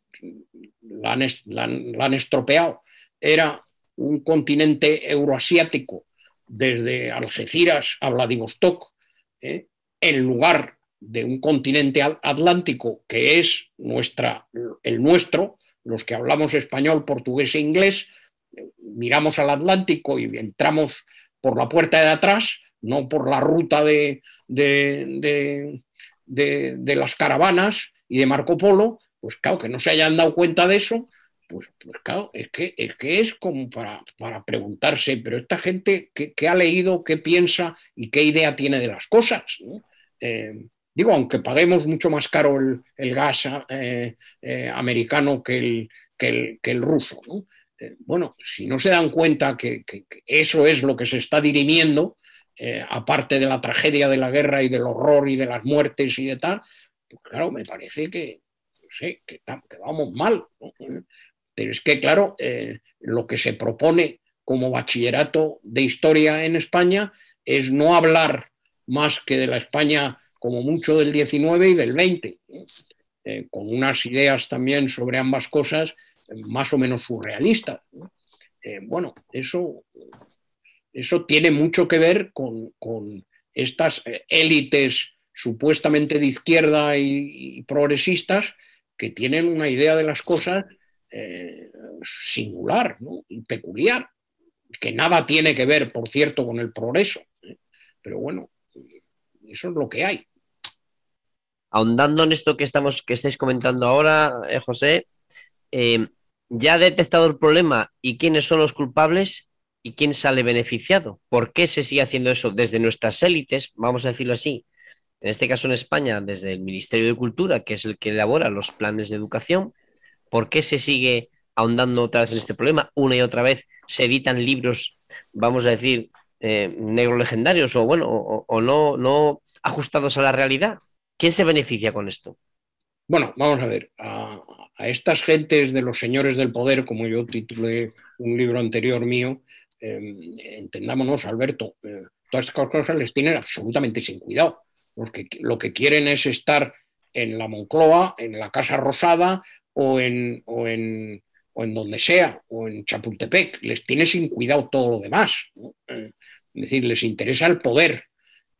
la han, estropeado, era un continente euroasiático desde Algeciras a Vladivostok, en lugar de un continente atlántico que es nuestra, el nuestro, los que hablamos español, portugués e inglés, miramos al Atlántico y entramos por la puerta de atrás, no por la ruta de, de, las caravanas y de Marco Polo, pues claro, que no se hayan dado cuenta de eso, pues, pues claro, es que, es que es como para, preguntarse, pero esta gente, ¿qué, ha leído, qué piensa y qué idea tiene de las cosas? Eh, Digo, aunque paguemos mucho más caro el, gas eh, eh, americano que el, que el, ruso. Eh, bueno, si no se dan cuenta que, eso es lo que se está dirimiendo, aparte de la tragedia de la guerra y del horror y de las muertes y de tal, pues claro, me parece que, sé, que, vamos mal. Pero es que, claro, lo que se propone como bachillerato de historia en España es no hablar más que de la España como mucho del 19 y del 20, eh, con unas ideas también sobre ambas cosas eh, más o menos surrealistas. Eh, bueno, eso, eso tiene mucho que ver con, estas élites supuestamente de izquierda y, progresistas que tienen una idea de las cosas singular y peculiar, que nada tiene que ver, por cierto, con el progreso. Pero bueno, eso es lo que hay. Ahondando en esto que, estamos, que estáis comentando ahora, eh, José, eh, ya ha detectado el problema y quiénes son los culpables y quién sale beneficiado. ¿Por qué se sigue haciendo eso desde nuestras élites, vamos a decirlo así? En este caso en España, desde el Ministerio de Cultura, que es el que elabora los planes de educación. ¿Por qué se sigue ahondando otra en este problema? Una y otra vez se editan libros, vamos a decir, eh, negros legendarios o bueno, o, no, no ajustados a la realidad. ¿Quién se beneficia con esto? Bueno, vamos a ver, a, estas gentes de los señores del poder, como yo titulé un libro anterior mío, em, entendámonos, Alberto, eh, todas estas cosas les tienen absolutamente sin cuidado. Los que, lo que quieren es estar en la Moncloa, en la Casa Rosada o en, o en, donde sea, o en Chapultepec. Les tiene sin cuidado todo lo demás. Eh, es decir, les interesa el poder.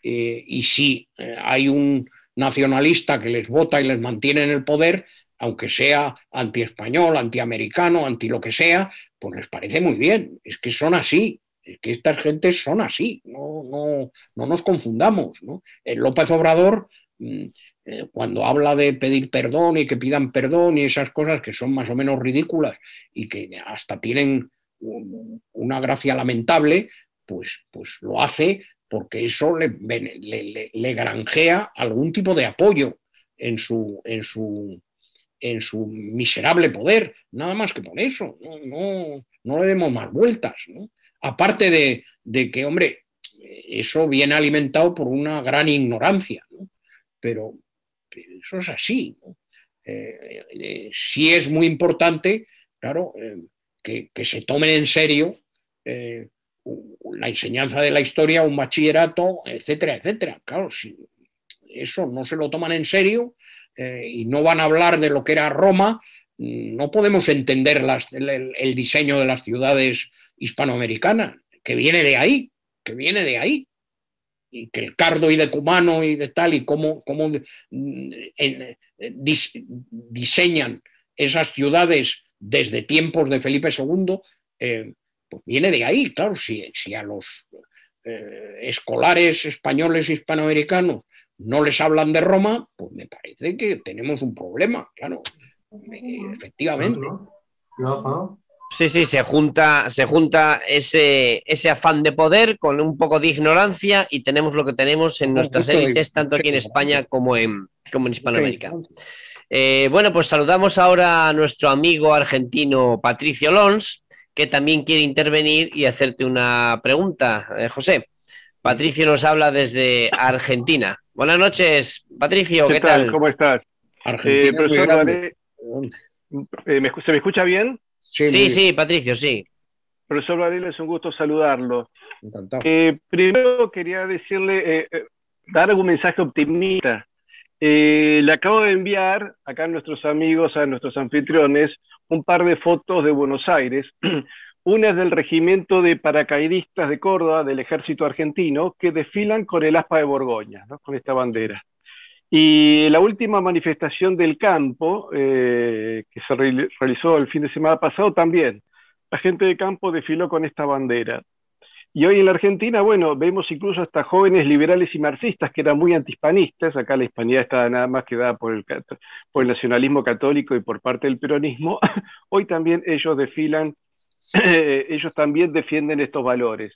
Eh, y si hay un, nacionalista que les vota y les mantiene en el poder, aunque sea anti-español, anti-americano, anti lo que sea, pues les parece muy bien. Es que son así, es que estas gentes son así, no, no, no nos confundamos. El López Obrador, mm, eh, cuando habla de pedir perdón y que pidan perdón y esas cosas que son más o menos ridículas y que hasta tienen una gracia lamentable, pues, pues lo hace porque eso le, granjea algún tipo de apoyo en su, en su, en su miserable poder, nada más que por eso, no, no, le demos más vueltas. Aparte de, que, hombre, eso viene alimentado por una gran ignorancia, pero, eso es así. Eh, eh, sí es muy importante, claro, eh, que, que, se tomen en serio la enseñanza de la historia, un bachillerato, etcétera, etcétera. Claro, si eso no se lo toman en serio eh, y no van a hablar de lo que era Roma, no podemos entender el, diseño de las ciudades hispanoamericanas, que viene de ahí, que viene de ahí. Y que el cardo y de cumano y de tal, y cómo, cómo diseñan esas ciudades desde tiempos de Felipe II, pues viene de ahí, claro, si, a los eh, escolares españoles hispanoamericanos no les hablan de Roma, pues me parece que tenemos un problema, claro, efectivamente. Sí, sí, se junta, se junta ese, ese afán de poder con un poco de ignorancia y tenemos lo que tenemos en nuestras élites, tanto aquí en España como en, como en Hispanoamérica. Eh, bueno, pues saludamos ahora a nuestro amigo argentino Patricio Lons, que también quiere intervenir y hacerte una pregunta. Eh, José, Patricio nos habla desde Argentina. Buenas noches, Patricio, ¿qué, tal? ¿Cómo estás? Eh, profesor eh, ¿Se me escucha bien? Sí, sí, Patricio, sí. Profesor Varela, es un gusto saludarlo. Eh, primero quería decirle, dar algún mensaje optimista. le acabo de enviar acá a nuestros amigos, a nuestros anfitriones, un par de fotos de Buenos Aires. Una es del regimiento de paracaidistas de Córdoba, del ejército argentino, que desfilan con el aspa de Borgoña, con esta bandera. Y la última manifestación del campo, eh, que se realizó el fin de semana pasado, también. La gente de campo desfiló con esta bandera. Y hoy en la Argentina, bueno, vemos incluso hasta jóvenes liberales y marxistas que eran muy antihispanistas. Acá la hispanidad estaba nada más que dada por el, por el nacionalismo católico y por parte del peronismo. hoy también ellos desfilan ellos también defienden estos valores.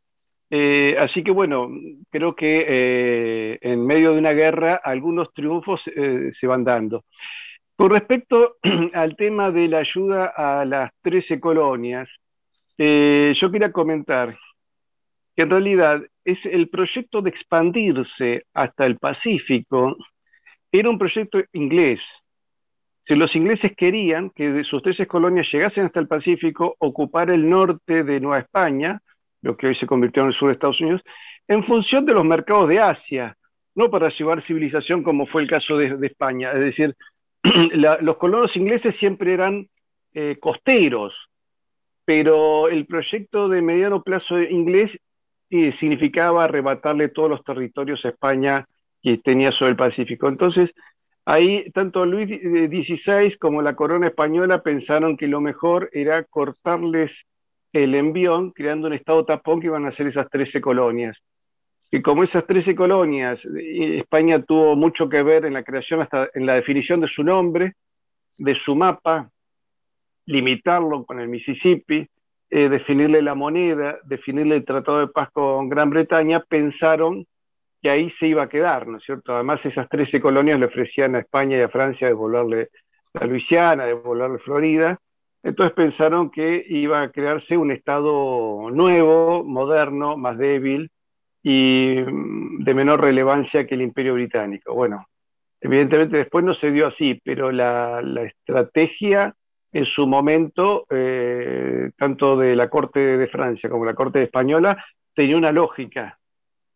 Eh, así que bueno, creo que eh, en medio de una guerra algunos triunfos eh, se van dando. Con respecto al tema de la ayuda a las 13 colonias, yo quería comentar que en realidad es el proyecto de expandirse hasta el Pacífico era un proyecto inglés, si los ingleses querían que sus 13 colonias llegasen hasta el Pacífico, ocupar el norte de Nueva España, lo que hoy se convirtió en el sur de Estados Unidos, en función de los mercados de Asia, no para llevar civilización como fue el caso de, España. Es decir, los colonos ingleses siempre eran eh, costeros, pero el proyecto de mediano plazo inglés eh, significaba arrebatarle todos los territorios a España que tenía sobre el Pacífico. Entonces, Ahí tanto Luis XVI como la corona española pensaron que lo mejor era cortarles el envión, creando un estado tapón que iban a ser esas 13 colonias. Y como esas 13 colonias, eh, España tuvo mucho que ver en la creación, hasta en la definición de su nombre, de su mapa, limitarlo con el Mississippi, eh, definirle la moneda, definirle el Tratado de Paz con Gran Bretaña, pensaron que ahí se iba a quedar, ¿no es cierto? Además, esas 13 colonias le ofrecían a España y a Francia devolverle la Luisiana, devolverle Florida. Entonces pensaron que iba a crearse un Estado nuevo, moderno, más débil y mm, de menor relevancia que el Imperio Británico. Bueno, evidentemente después no se dio así, pero la, estrategia en su momento, eh, tanto de la Corte de Francia como la Corte Española, tenía una lógica.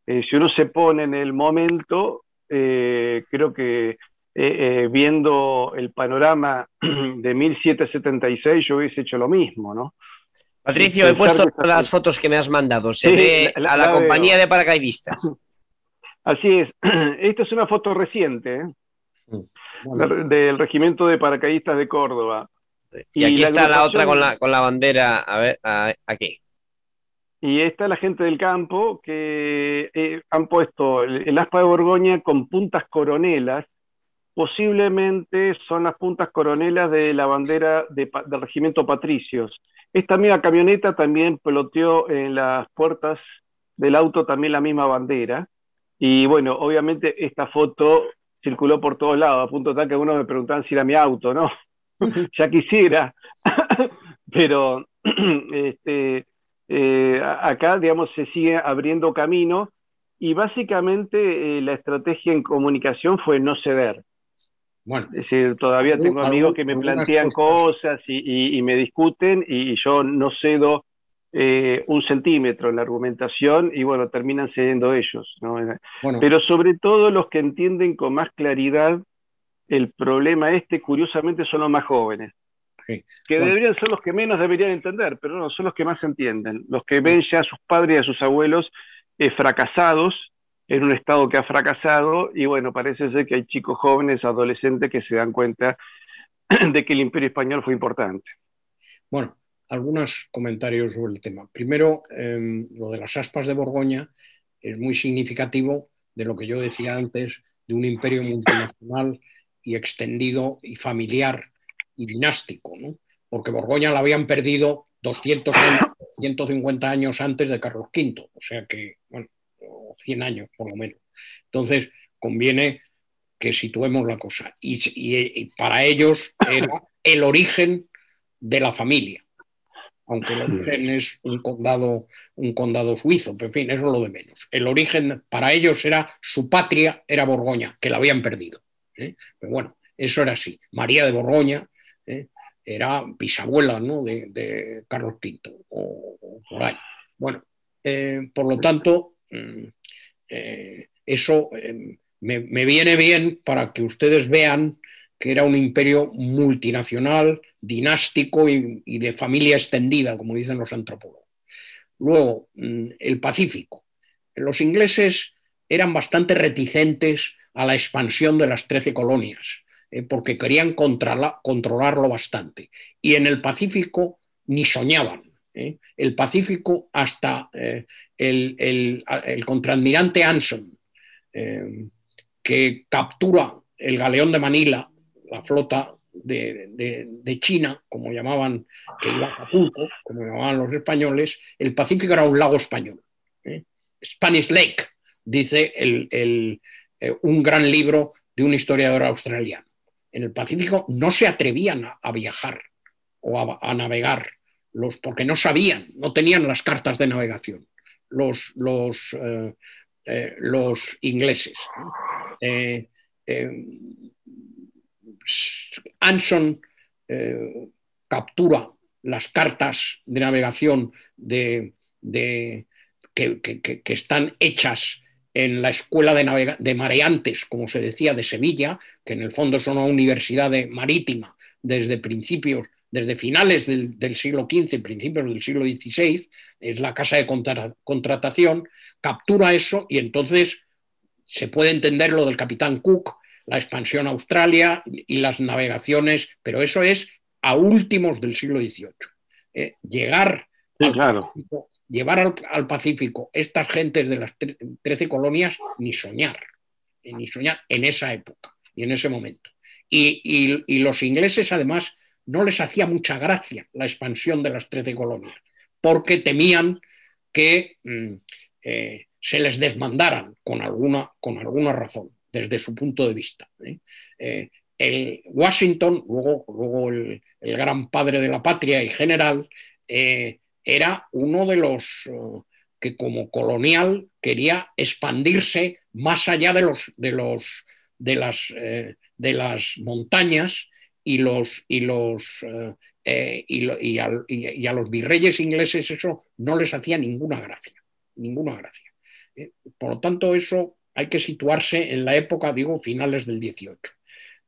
Eh, si uno se pone en el momento, eh, creo que eh, viendo el panorama de 1776 yo hubiese hecho lo mismo, ¿no? Patricio, he puesto las fotos que me has mandado. Se ve a la, compañía de paracaidistas. Así es. Esta es una foto reciente mm, del regimiento de paracaidistas de Córdoba. Y, aquí está la otra con la, con la bandera, a ver, aquí. Y está la gente del campo que eh, han puesto el, aspa de Borgoña con puntas coronelas. Posiblemente son las puntas coronelas de la bandera del regimiento Patricios. Esta misma camioneta también peloteó en las puertas del auto también la misma bandera. Y bueno, obviamente esta foto circuló por todos lados, a punto tal que algunos me preguntaban si era mi auto, ¿no? ya quisiera. Pero este, eh, acá, digamos, se sigue abriendo camino y básicamente eh, la estrategia en comunicación fue no ceder. Bueno, es decir, todavía tengo amigos que me plantean cosas, y, me discuten y, yo no cedo eh, un centímetro en la argumentación y bueno, terminan cediendo ellos. Pero sobre todo los que entienden con más claridad el problema este, curiosamente, son los más jóvenes. Que deberían ser los que menos deberían entender, pero no, son los que más entienden. Los que ven ya a sus padres y a sus abuelos eh, fracasados en un Estado que ha fracasado y bueno, parece ser que hay chicos jóvenes, adolescentes que se dan cuenta de que el imperio español fue importante. Bueno, algunos comentarios sobre el tema. Primero, em, lo de las aspas de Borgoña es muy significativo de lo que yo decía antes, de un imperio multinacional y extendido y familiar y dinástico, ¿no? porque Borgoña la habían perdido 200 años, 150 años antes de Carlos V, o sea que, bueno, 100 años por lo menos. Entonces, conviene que situemos la cosa. Y, para ellos era el origen de la familia, aunque el origen es un condado, un condado suizo, pero en fin, eso es lo de menos. El origen para ellos era su patria, era Borgoña, que la habían perdido. ¿eh? Pero bueno, Eso era así. María de Borgoña era bisabuela ¿no? de, Carlos V o, por ahí. Bueno, por lo tanto, mm, eso me, viene bien para que ustedes vean que era un imperio multinacional, dinástico y, de familia extendida, como dicen los antropólogos. Luego, mm, el Pacífico. Los ingleses eran bastante reticentes a la expansión de las trece colonias, eh, porque querían controlarlo bastante. Y en el Pacífico ni soñaban. ¿eh? El Pacífico hasta eh, el, el, contraadmirante Anson, que captura el galeón de Manila, la flota de, China, como llamaban, que iba a Acapulco, como llamaban los españoles, el Pacífico era un lago español. Spanish Lake, dice eh, un gran libro de un historiador australiano. En el Pacífico no se atrevían a, viajar o a, navegar, los, porque no sabían, no tenían las cartas de navegación, los, los, eh, los ingleses. Anson eh, captura las cartas de navegación de, que, están hechas en la Escuela de, Mareantes, como se decía, de Sevilla, que en el fondo son una universidad marítima desde principios, desde finales del, siglo XV, principios del siglo XVI, es la casa de contratación, captura eso y entonces se puede entender lo del capitán Cook, la expansión a Australia y las navegaciones, pero eso es a últimos del siglo XVIII. Eh, llegar al Pacífico, llevar al, Pacífico estas gentes de las trece colonias, ni soñar, eh, ni soñar en esa época y en ese momento. Y, los ingleses, además, no les hacía mucha gracia la expansión de las trece colonias, porque temían que mm, eh, se les desmandaran con alguna, con alguna razón desde su punto de vista. ¿eh? El Washington, luego, luego el, gran padre de la patria y general, era uno de los que como colonial quería expandirse más allá de, los, de, los, de, las, de las montañas y, los, y, los, y, a, los virreyes ingleses eso no les hacía ninguna gracia, ninguna gracia. Por lo tanto, eso hay que situarse en la época, digo, finales del 18.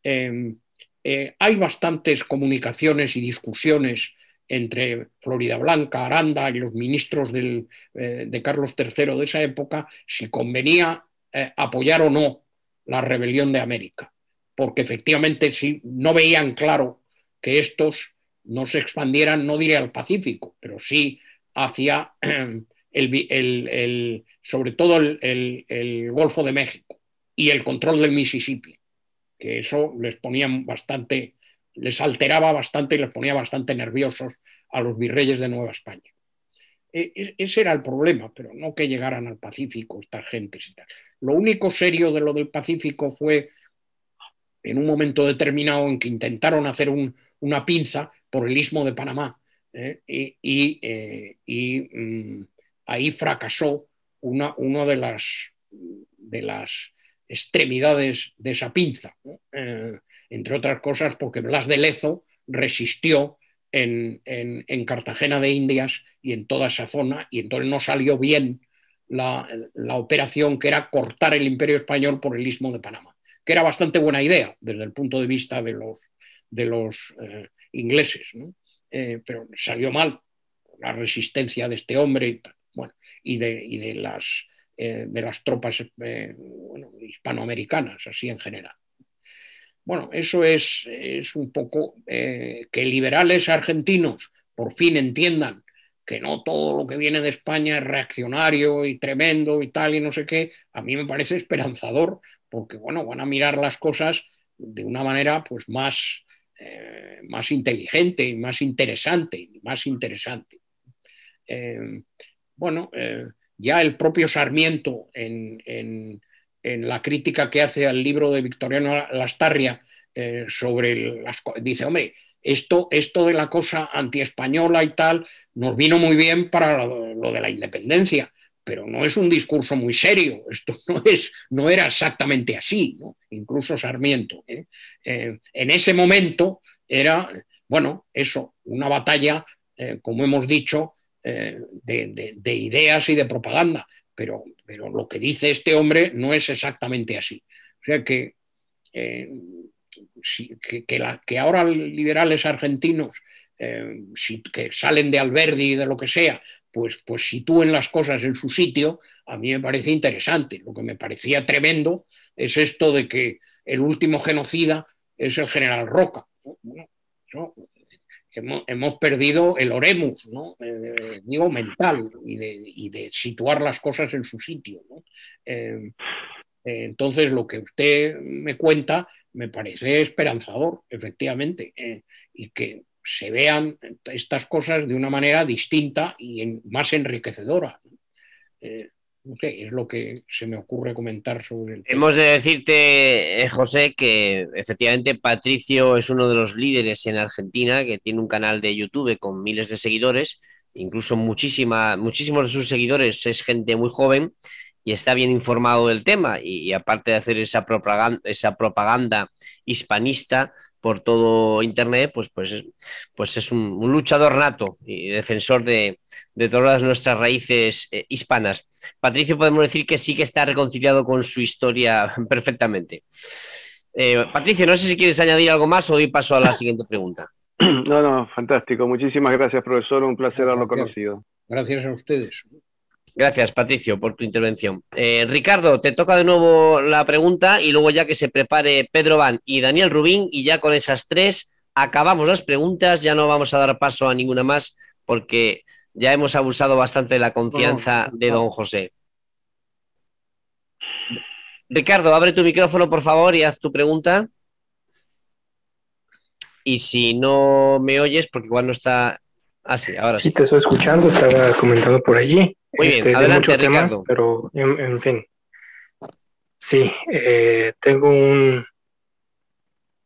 Em, eh, hay bastantes comunicaciones y discusiones entre Florida Blanca, Aranda y los ministros eh, de Carlos III de esa época si convenía eh, apoyar o no la rebelión de América, porque efectivamente si no veían claro que estos no se expandieran, no diré al Pacífico, pero sí hacia el, sobre todo el, Golfo de México y el control del Mississippi, que eso les ponía bastante, les alteraba bastante y les ponía bastante nerviosos a los virreyes de Nueva España. E, ese era el problema, pero no que llegaran al Pacífico estas gentes y tal. Lo único serio de lo del Pacífico fue en un momento determinado en que intentaron hacer una pinza por el istmo de Panamá ¿eh? y, eh, mm, ahí fracasó una, de las extremidades de esa pinza, eh, entre otras cosas porque Blas de Lezo resistió en, Cartagena de Indias y en toda esa zona, y entonces no salió bien la, operación que era cortar el imperio español por el istmo de Panamá, que era bastante buena idea desde el punto de vista de los, eh, ingleses, eh, pero salió mal la resistencia de este hombre y de, las, eh, de las tropas eh, hispanoamericanas, así en general. Bueno, eso es, es un poco eh, que liberales argentinos por fin entiendan que no todo lo que viene de España es reaccionario y tremendo y tal y no sé qué, a mí me parece esperanzador porque, bueno, van a mirar las cosas de una manera pues más, más inteligente y más interesante, y más interesante bueno, ya el propio Sarmiento en, la crítica que hace al libro de Victoriano Lastarria eh, sobre las dice, hombre, esto, esto de la cosa antiespañola y tal nos vino muy bien para lo, de la independencia, pero no es un discurso muy serio, esto no, es, no era exactamente así, incluso Sarmiento. ¿eh? Eh, en ese momento era, bueno, eso, una batalla, como hemos dicho, de, ideas y de propaganda, pero, pero lo que dice este hombre no es exactamente así. O sea que, que, la, que ahora liberales argentinos que salen de Alberdi y de lo que sea, pues, pues sitúen las cosas en su sitio, a mí me parece interesante. Lo que me parecía tremendo es esto de que el último genocida es el general Roca. Hemos, perdido el oremus, ¿no? Eh, digo, mental, y de, situar las cosas en su sitio. Eh, entonces, lo que usted me cuenta me parece esperanzador, efectivamente, eh, y que se vean estas cosas de una manera distinta y más enriquecedora. Es lo que se me ocurre comentar sobre el tema. Hemos de decirte, eh, José, que efectivamente Patricio es uno de los líderes en Argentina, que tiene un canal de YouTube con miles de seguidores, incluso muchísima, muchísimos de sus seguidores es gente muy joven y está bien informado del tema y, aparte de hacer esa propaganda, esa propaganda hispanista, por todo Internet, pues, pues, pues es un, luchador nato y defensor de, todas nuestras raíces eh, hispanas. Patricio, podemos decir que sí que está reconciliado con su historia perfectamente. Eh, Patricio, no sé si quieres añadir algo más o doy paso a la siguiente pregunta. No, no, fantástico. Muchísimas gracias, profesor. Un placer haberlo conocido. Gracias a ustedes. Gracias, Patricio, por tu intervención. Eh, Ricardo, te toca de nuevo la pregunta y luego ya que se prepare Pedro Van y Daniel Rubín y ya con esas tres acabamos las preguntas, ya no vamos a dar paso a ninguna más porque ya hemos abusado bastante de la confianza de don José. Ricardo, abre tu micrófono, por favor, y haz tu pregunta. Y si no me oyes, porque igual no está... Ah, sí, ahora sí. Sí, te estoy escuchando, estaba comentando por allí. Muy bien, este, adelante, Ricardo. pero, en, fin. Sí, eh, tengo un,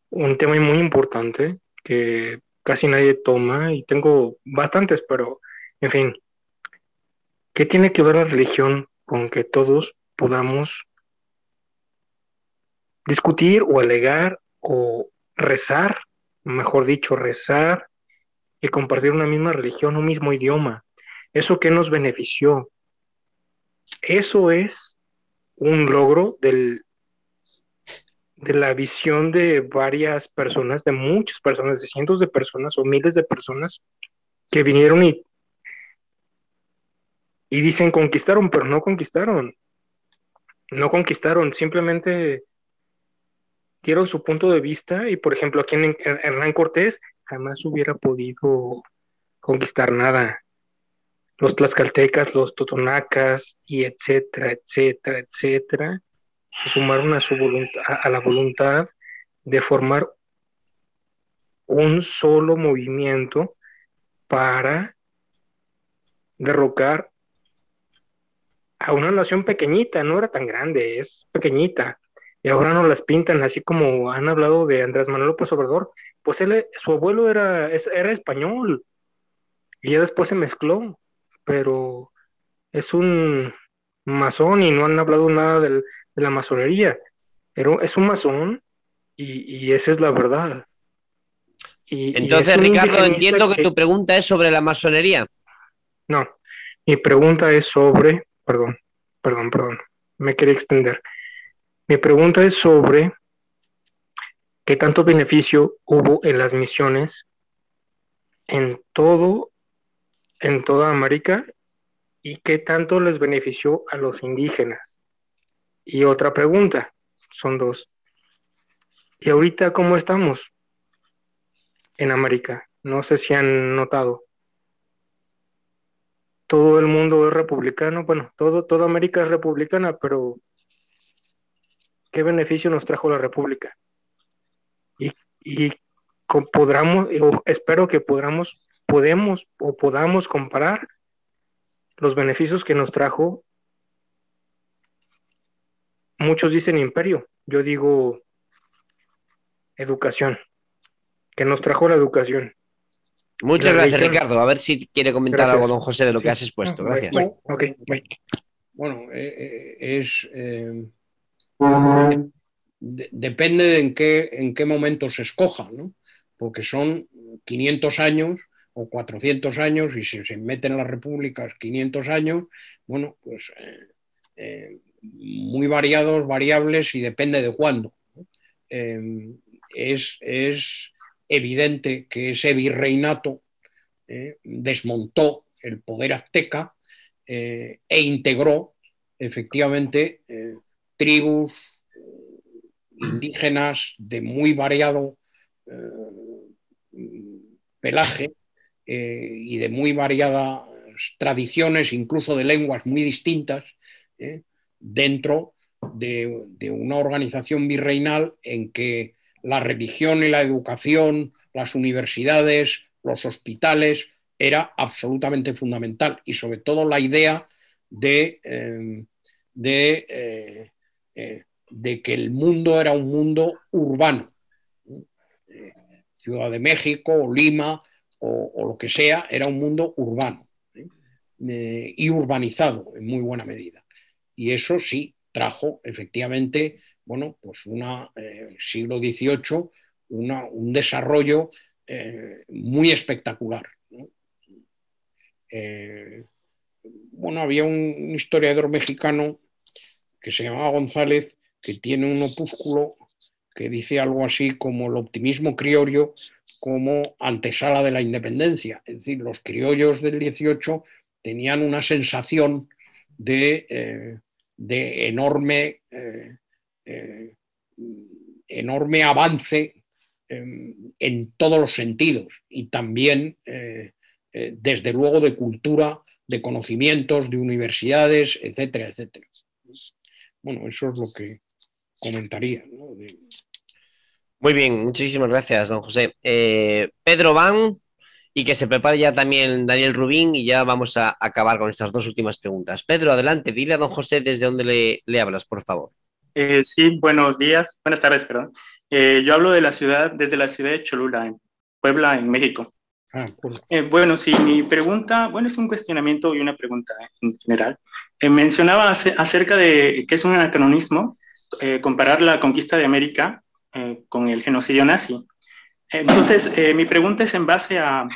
un tema muy importante que casi nadie toma y tengo bastantes, pero en fin, ¿qué tiene que ver la religión con que todos podamos discutir o alegar o rezar, mejor dicho, rezar y compartir una misma religión, un mismo idioma? ¿Eso qué nos benefició? Eso es un logro del, de la visión de varias personas, de muchas personas, de cientos de personas o miles de personas que vinieron y, y dicen conquistaron, pero no conquistaron. No conquistaron, simplemente dieron su punto de vista y, por ejemplo, aquí en Hernán Cortés jamás hubiera podido conquistar nada los tlaxcaltecas, los totonacas y etcétera, etcétera, etcétera, se sumaron a, su voluntad, a la voluntad de formar un solo movimiento para derrocar a una nación pequeñita, no era tan grande, es pequeñita, y ahora no las pintan así como han hablado de Andrés Manuel López Obrador, pues él, su abuelo era, era español, y ya después se mezcló, pero es un masón y no han hablado nada de la masonería. Pero es un masón y, esa es la verdad. Entonces, Ricardo, entiendo que, tu pregunta es sobre la masonería. No, mi pregunta es sobre, perdón, perdón, perdón, me quería extender. Mi pregunta es sobre qué tanto beneficio hubo en las misiones en todo en toda América y qué tanto les benefició a los indígenas. Y otra pregunta, son dos. ¿Y ahorita cómo estamos en América? No sé si han notado. Todo el mundo es republicano, bueno, todo, toda América es republicana, pero ¿qué beneficio nos trajo la República? Y, y podamos, espero que podamos podemos o podamos comparar los beneficios que nos trajo. Muchos dicen imperio, yo digo educación, que nos trajo la educación. Muchas gracias, Ricardo. A ver si quiere comentar algo don José de lo que has expuesto. Gracias. bueno, es... depende de en qué, en qué momento se escoja, ¿no? porque son 500 años o 400 años y si se meten las repúblicas 500 años, bueno, pues muy variados, variables y depende de cuándo. Em, es, evidente que ese virreinato eh, desmontó el poder azteca eh, e integró efectivamente eh, tribus indígenas de muy variado pelaje y de muy variadas tradiciones, incluso de lenguas muy distintas, dentro de, una organización virreinal en que la religión y la educación, las universidades, los hospitales, era absolutamente fundamental y sobre todo la idea de, eh, eh, eh, de, que el mundo era un mundo urbano. Ciudad de México Lima o, lo que sea, era un mundo urbano y urbanizado en muy buena medida. Y eso sí, trajo efectivamente, bueno, pues una, eh, siglo XVIII, un desarrollo eh, muy espectacular. Eh, bueno, había un, historiador mexicano que se llamaba González, que tiene un opúsculo que dice algo así como el optimismo criollo como antesala de la independencia. Es decir, los criollos del 18 tenían una sensación de, de enorme, eh, eh, enorme avance en, todos los sentidos y también, eh, desde luego, de cultura, de conocimientos, de universidades, etcétera, etcétera. Bueno, eso es lo que comentaría. Muy bien, muchísimas gracias, don José. Pedro Van, y que se prepare ya también Daniel Rubín y ya vamos a acabar con estas dos últimas preguntas. Pedro, adelante, dile a don José desde dónde le, hablas, por favor. Eh, sí, buenos días, buenas tardes, perdón. Eh, yo hablo de la ciudad, desde la ciudad de Cholula, en Puebla, en México. Ah, eh, bueno, sí, mi pregunta, bueno, es un cuestionamiento y una pregunta en general. mencionaba acerca de qué es un anacronismo, comparar la conquista de América con el genocidio nazi. Entonces, mi pregunta es en base a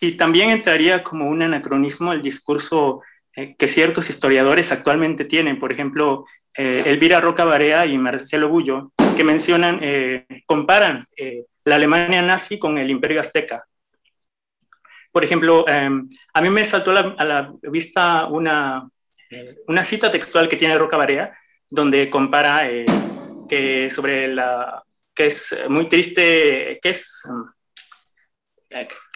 y también entraría como un anacronismo el discurso eh, que ciertos historiadores actualmente tienen, por ejemplo, eh, Elvira Roca Barea y Marcelo Bullo, que mencionan, eh, comparan la Alemania nazi con el Imperio Azteca. Por ejemplo, em, a mí me saltó a la vista una, una cita textual que tiene Roca Barea, donde compara que sobre la que es muy triste, que es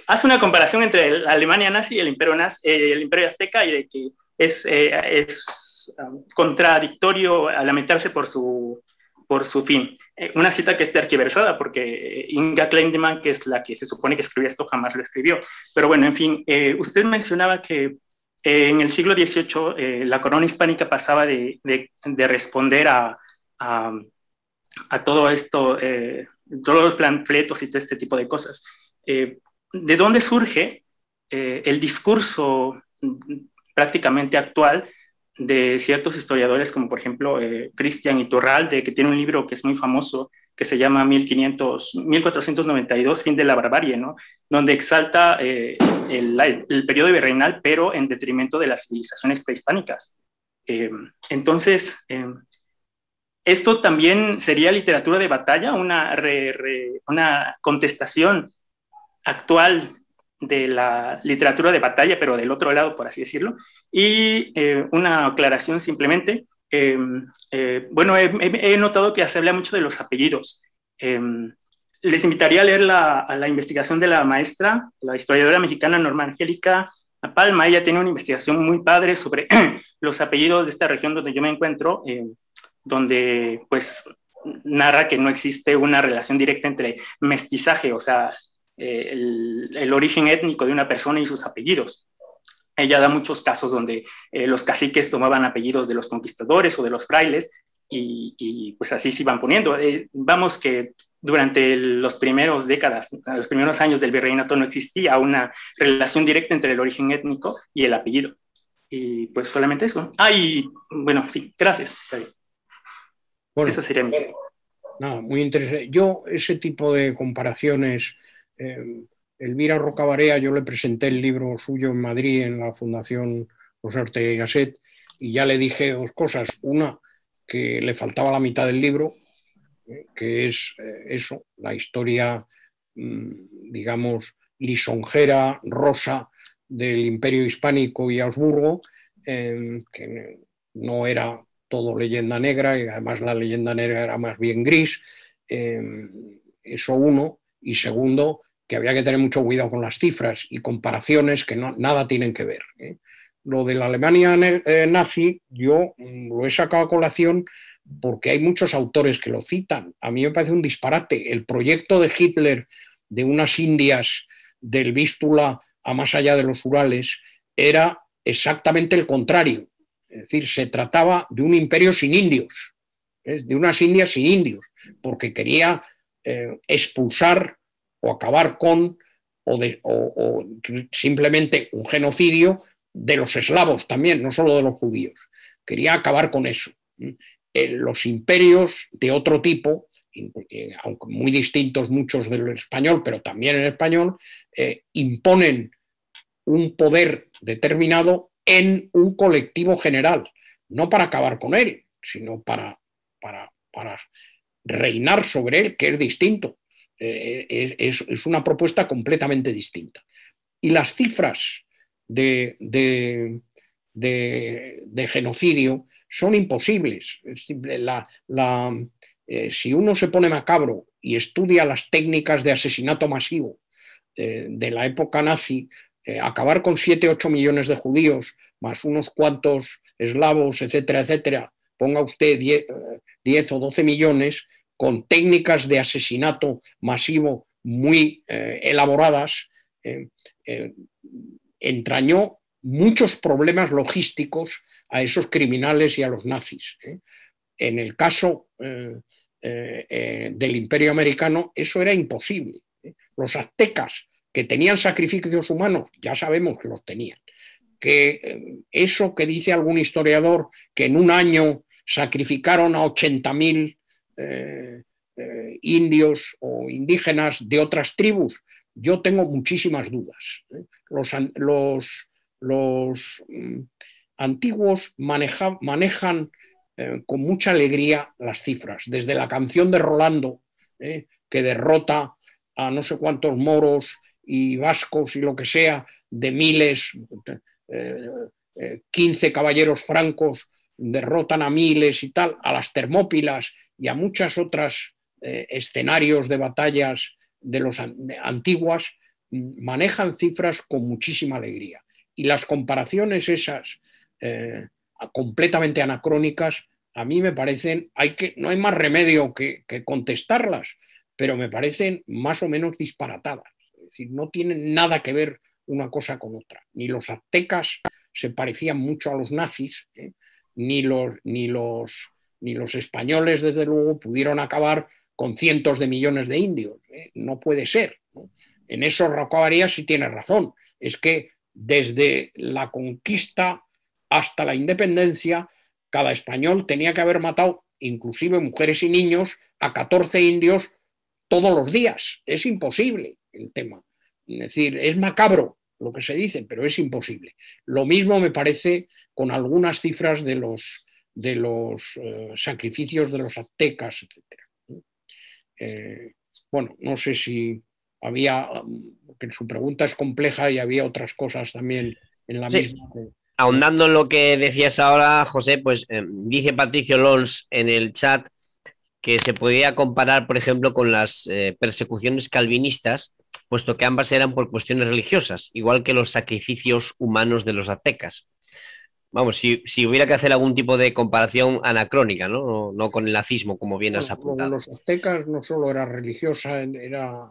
hace una comparación entre la Alemania nazi y el imperio, nazi, eh, el imperio azteca y de que es, eh, es um, contradictorio a lamentarse por su, por su fin. Eh, una cita que es terquiversada porque Inga Kleindemann, que es la que se supone que escribió esto, jamás lo escribió. Pero bueno, en fin, usted mencionaba que en el siglo XVIII la corona hispánica pasaba de, de, de responder a, a, a, todo esto, todos los panfletos y todo este tipo de cosas de dónde surge eh, el discurso prácticamente actual de ciertos historiadores, como por ejemplo eh, Cristian Iturralde, que tiene un libro que es muy famoso, que se llama 1500, 1492, Fin de la Barbarie, ¿no? donde exalta eh, el, el, periodo virreinal, pero en detrimento de las civilizaciones prehispánicas. entonces, esto también sería literatura de batalla, una, una contestación actual de la literatura de batalla, pero del otro lado, por así decirlo. Y eh, una aclaración simplemente. Em, eh, bueno, he, notado que se habla mucho de los apellidos. Em, les invitaría a leer la, la, investigación de la maestra, la historiadora mexicana Norma Angélica Palma. Ella tiene una investigación muy padre sobre los apellidos de esta región donde yo me encuentro, em, donde pues narra que no existe una relación directa entre mestizaje, o sea, eh, el, origen étnico de una persona y sus apellidos. Ella da muchos casos donde eh, los caciques tomaban apellidos de los conquistadores o de los frailes y, pues así se iban poniendo. Eh, vamos que durante los primeros décadas, los primeros años del virreinato no existía una relación directa entre el origen étnico y el apellido. Y pues solamente eso. Ah, bueno, sí, gracias. Bueno, Esa sería mi... Nada, muy interesante. Yo, ese tipo de comparaciones, eh, Elvira Rocabarea, yo le presenté el libro suyo en Madrid en la Fundación José Ortega y Gasset y ya le dije dos cosas. Una, que le faltaba la mitad del libro, eh, que es eh, eso, la historia, mm, digamos, lisonjera, rosa del imperio hispánico y Augsburgo, em, que no era todo leyenda negra y además la leyenda negra era más bien gris. Em, eso uno. Y segundo, que había que tener mucho cuidado con las cifras y comparaciones que no, nada tienen que ver. ¿eh? Lo de la Alemania eh, nazi, yo mm, lo he sacado a colación porque hay muchos autores que lo citan. A mí me parece un disparate. El proyecto de Hitler de unas indias del Vístula a más allá de los Urales era exactamente el contrario. Es decir, se trataba de un imperio sin indios, ¿eh? de unas indias sin indios, porque quería eh, expulsar o acabar con o, simplemente un genocidio de los eslavos también, no solo de los judíos. Quería acabar con eso. Eh, los imperios de otro tipo, aunque muy distintos muchos del español, pero también en español, imponen un poder determinado en un colectivo general, no para acabar con él, sino para, para, reinar sobre él, que es distinto. Eh, eh, es, una propuesta completamente distinta. Y las cifras de, de, genocidio son imposibles. Eh, si uno se pone macabro y estudia las técnicas de asesinato masivo de la época nazi, eh, acabar con 7, 8 millones de judíos, más unos cuantos eslavos, etcétera, etcétera, ponga usted 10, eh, o 12 millones, con técnicas de asesinato masivo muy eh, elaboradas, entrañó muchos problemas logísticos a esos criminales y a los nazis. En el caso del imperio americano, eso era imposible. Los aztecas que tenían sacrificios humanos, ya sabemos que los tenían. Que eh, eso que dice algún historiador, que en un año sacrificaron a 80.000 eh, eh, indios o indígenas de otras tribus, yo tengo muchísimas dudas. Los, los, mm, antiguos manejan con mucha alegría las cifras, desde la canción de Rolando, que derrota a no sé cuántos moros y vascos y lo que sea, de miles, 15 eh, eh, caballeros francos derrotan a miles y tal, a las Termópilas y a muchas otras eh, escenarios de batallas de los antiguas, manejan cifras con muchísima alegría. Y las comparaciones esas completamente anacrónicas, a mí me parecen, hay que, no hay más remedio que contestarlas, pero me parecen más o menos disparatadas decir, no tienen nada que ver una cosa con otra. Ni los aztecas se parecían mucho a los nazis, ¿eh? ni, los, ni, los, ni los españoles, desde luego, pudieron acabar con cientos de millones de indios. ¿eh? No puede ser. En eso Rocabaría sí tiene razón. Es que desde la conquista hasta la independencia, cada español tenía que haber matado, inclusive mujeres y niños, a 14 indios todos los días. Es imposible el tema. Es decir, es macabro lo que se dice, pero es imposible. Lo mismo me parece con algunas cifras de los, de los eh, sacrificios de los aztecas, etc. Eh, bueno, no sé si había, porque su pregunta es compleja y había otras cosas también en la misma. Ahondando en lo que decías ahora, José, pues eh, dice Patricio Lons en el chat que se podía comparar, por ejemplo, con las persecuciones calvinistas puesto que ambas eran por cuestiones religiosas, igual que los sacrificios humanos de los aztecas. Vamos, si, hubiera que hacer algún tipo de comparación anacrónica, ¿no? No, con el nazismo, como bien has apuntado. Los aztecas no solo era religiosa, era,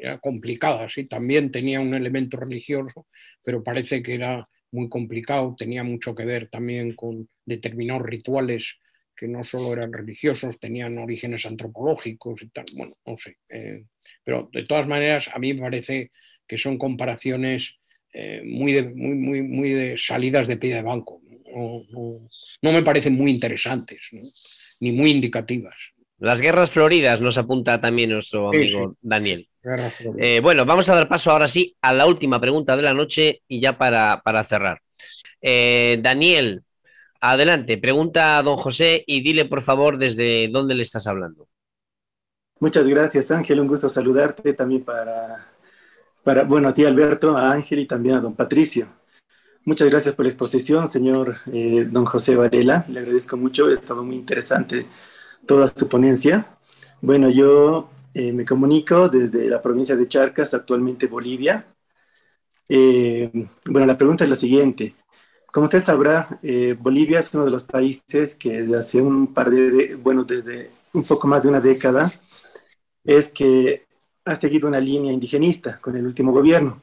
era complicada, sí, también tenía un elemento religioso, pero parece que era muy complicado, tenía mucho que ver también con determinados rituales que no solo eran religiosos, tenían orígenes antropológicos y tal. Bueno, no sé. Eh, pero de todas maneras, a mí me parece que son comparaciones eh, muy, de, muy, muy, muy, de salidas de pie de banco. No, me parecen muy interesantes, ni muy indicativas. Las guerras floridas nos apunta también nuestro amigo Daniel. Eh, bueno, vamos a dar paso ahora sí a la última pregunta de la noche y ya para, cerrar. Eh, Daniel, adelante, pregunta a don José y dile por favor desde dónde le estás hablando. Muchas gracias Ángel, un gusto saludarte también para, para bueno, a ti Alberto, a Ángel y también a don Patricio. Muchas gracias por la exposición, señor eh, don José Varela, le agradezco mucho, ha estado muy interesante toda su ponencia. Bueno, yo eh, me comunico desde la provincia de Charcas, actualmente Bolivia. Eh, bueno, la pregunta es la siguiente. Como usted sabrá, eh, Bolivia es uno de los países que desde hace un par de, bueno, desde un poco más de una década, es que ha seguido una línea indigenista con el último gobierno.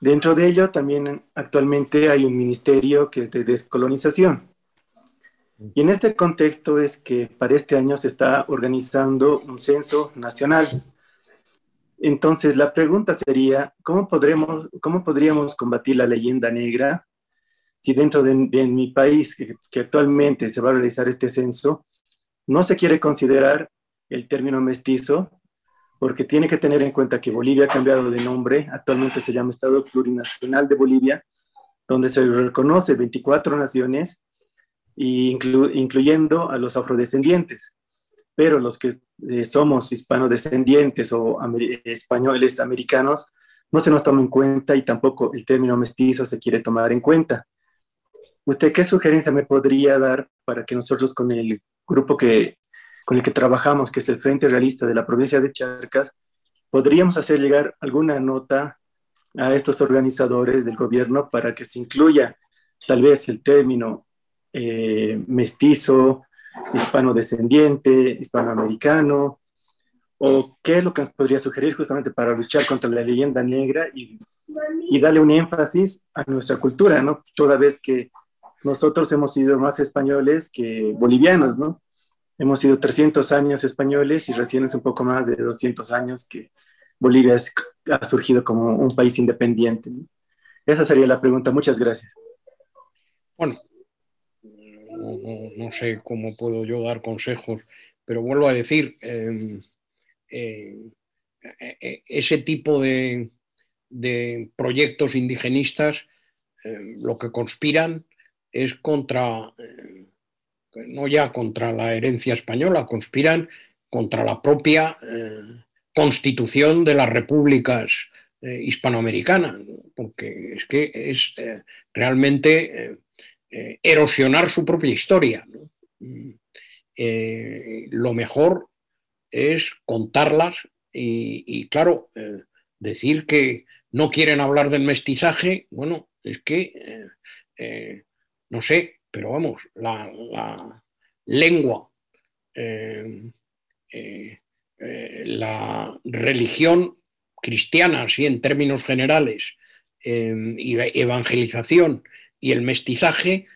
Dentro de ello también actualmente hay un ministerio que es de descolonización. Y en este contexto es que para este año se está organizando un censo nacional. Entonces, la pregunta sería, ¿cómo, podremos, cómo podríamos combatir la leyenda negra si dentro de, mi país, que, actualmente se va a realizar este censo, no se quiere considerar el término mestizo? Porque tiene que tener en cuenta que Bolivia ha cambiado de nombre, actualmente se llama Estado Plurinacional de Bolivia, donde se reconoce 24 naciones incluyendo a los afrodescendientes. Pero los que eh, somos hispanodescendientes o españoles americanos, no se nos toma en cuenta y tampoco el término mestizo se quiere tomar en cuenta. ¿Usted qué sugerencia me podría dar para que nosotros con el grupo que, con el que trabajamos, que es el Frente Realista de la provincia de Charcas, podríamos hacer llegar alguna nota a estos organizadores del gobierno para que se incluya tal vez el término eh, mestizo, hispano-descendiente, hispanoamericano, o qué es lo que nos podría sugerir justamente para luchar contra la leyenda negra y, y darle un énfasis a nuestra cultura, ¿no? Toda vez que nosotros hemos sido más españoles que bolivianos, ¿no? Hemos sido 300 años españoles y recién es un poco más de 200 años que Bolivia ha surgido como un país independiente. Esa sería la pregunta. Muchas gracias. Bueno, no, sé cómo puedo yo dar consejos, pero vuelvo a decir, em, eh, eh, ese tipo de, proyectos indigenistas em, lo que conspiran es contra, em, no ya contra la herencia española, conspiran contra la propia constitución de las repúblicas eh, hispanoamericanas, porque es que es realmente eh, erosionar su propia historia. Mm, eh, lo mejor es contarlas y, claro, eh, decir que no quieren hablar del mestizaje, bueno, es que, no sé, pero vamos, la, lengua, la religión cristiana, así en términos generales, y evangelización y el mestizaje,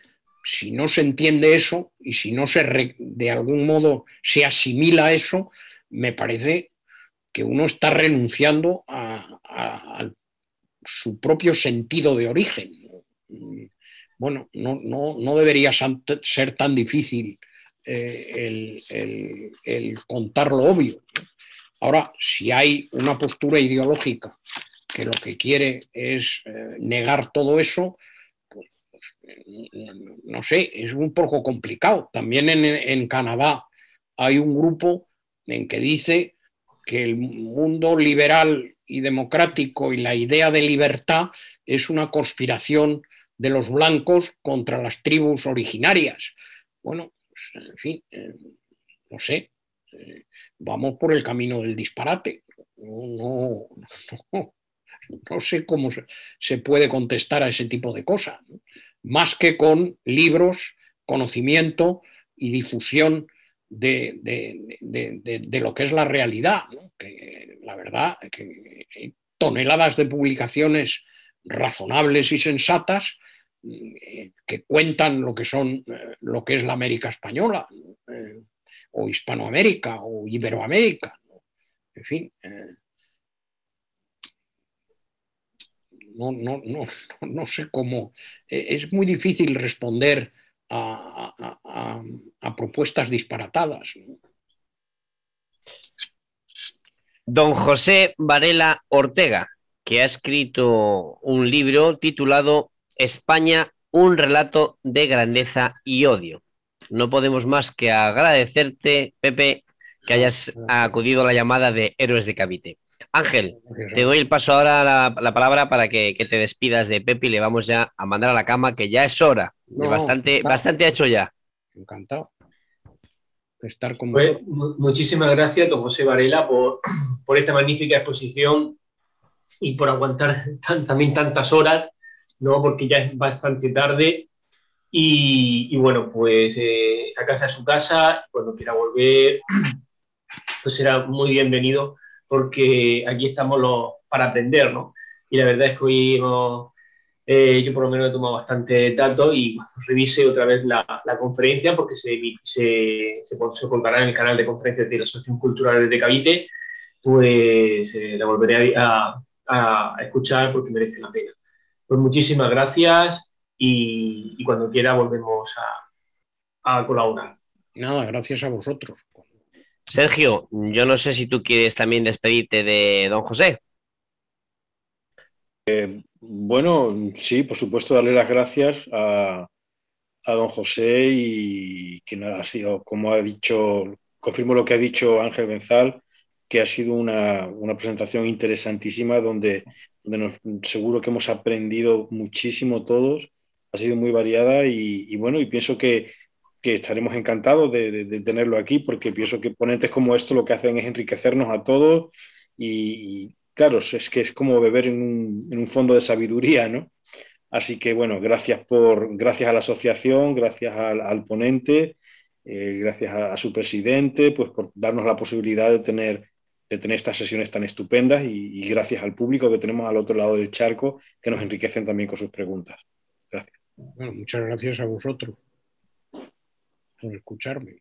si no se entiende eso y si no se de algún modo se asimila eso, me parece que uno está renunciando a, su propio sentido de origen. Bueno, no, debería ser tan difícil eh, el, contar lo obvio. Ahora, si hay una postura ideológica que lo que quiere es eh, negar todo eso, no sé, es un poco complicado. También en, Canadá hay un grupo en que dice que el mundo liberal y democrático y la idea de libertad es una conspiración de los blancos contra las tribus originarias. Bueno, pues, en fin, eh, no sé, eh, vamos por el camino del disparate. No, no, sé cómo se, puede contestar a ese tipo de cosas más que con libros, conocimiento y difusión de, lo que es la realidad. Que, la verdad, que hay toneladas de publicaciones razonables y sensatas eh, que cuentan lo que son eh, lo que es la América española eh, o Hispanoamérica o Iberoamérica en fin no, no, no, no sé cómo. E, es muy difícil responder a, propuestas disparatadas. Don José Varela Ortega, que ha escrito un libro titulado España, un relato de grandeza y odio. No podemos más que agradecerte, Pepe, que hayas acudido a la llamada de Héroes de Cavite. Ángel, te doy el paso ahora la, palabra para que, te despidas de Pepe y le vamos ya a mandar a la cama, que ya es hora. bastante, bastante hecho ya. Encantado de estar con pues, Muchísimas gracias, don José Varela, por, por esta magnífica exposición y por aguantar también tantas horas, ¿no? porque ya es bastante tarde. Y, bueno, pues eh, esta casa es su casa, cuando quiera volver, pues será muy bienvenido porque aquí estamos los, para aprender, ¿no? Y la verdad es que hoy hemos, eh, yo por lo menos he tomado bastante datos y revise otra vez la, conferencia, porque se, se, se, en el canal de conferencias de la Asociación Cultural de Cavite, pues eh, la volveré a, escuchar porque merece la pena. Pues muchísimas gracias y, cuando quiera volvemos a, a colaborar. Nada, gracias a vosotros. Sergio, yo no sé si tú quieres también despedirte de don José. Eh, bueno, sí, por supuesto, darle las gracias a, don José y que ha sido, como ha dicho, confirmo lo que ha dicho Ángel Benzal, que ha sido una, presentación interesantísima donde, donde seguro que hemos aprendido muchísimo todos, ha sido muy variada y bueno, y pienso que, que estaremos encantados de, tenerlo aquí, porque pienso que ponentes como esto lo que hacen es enriquecernos a todos y, claro, es que es como beber en un, fondo de sabiduría, ¿no? Así que bueno, gracias por, gracias a la asociación, gracias al, ponente, eh, gracias a, su presidente, pues por darnos la posibilidad de tener, de tener estas sesiones tan estupendas y, gracias al público que tenemos al otro lado del charco, que nos enriquecen también con sus preguntas. Gracias. Bueno, muchas gracias a vosotros por escucharme.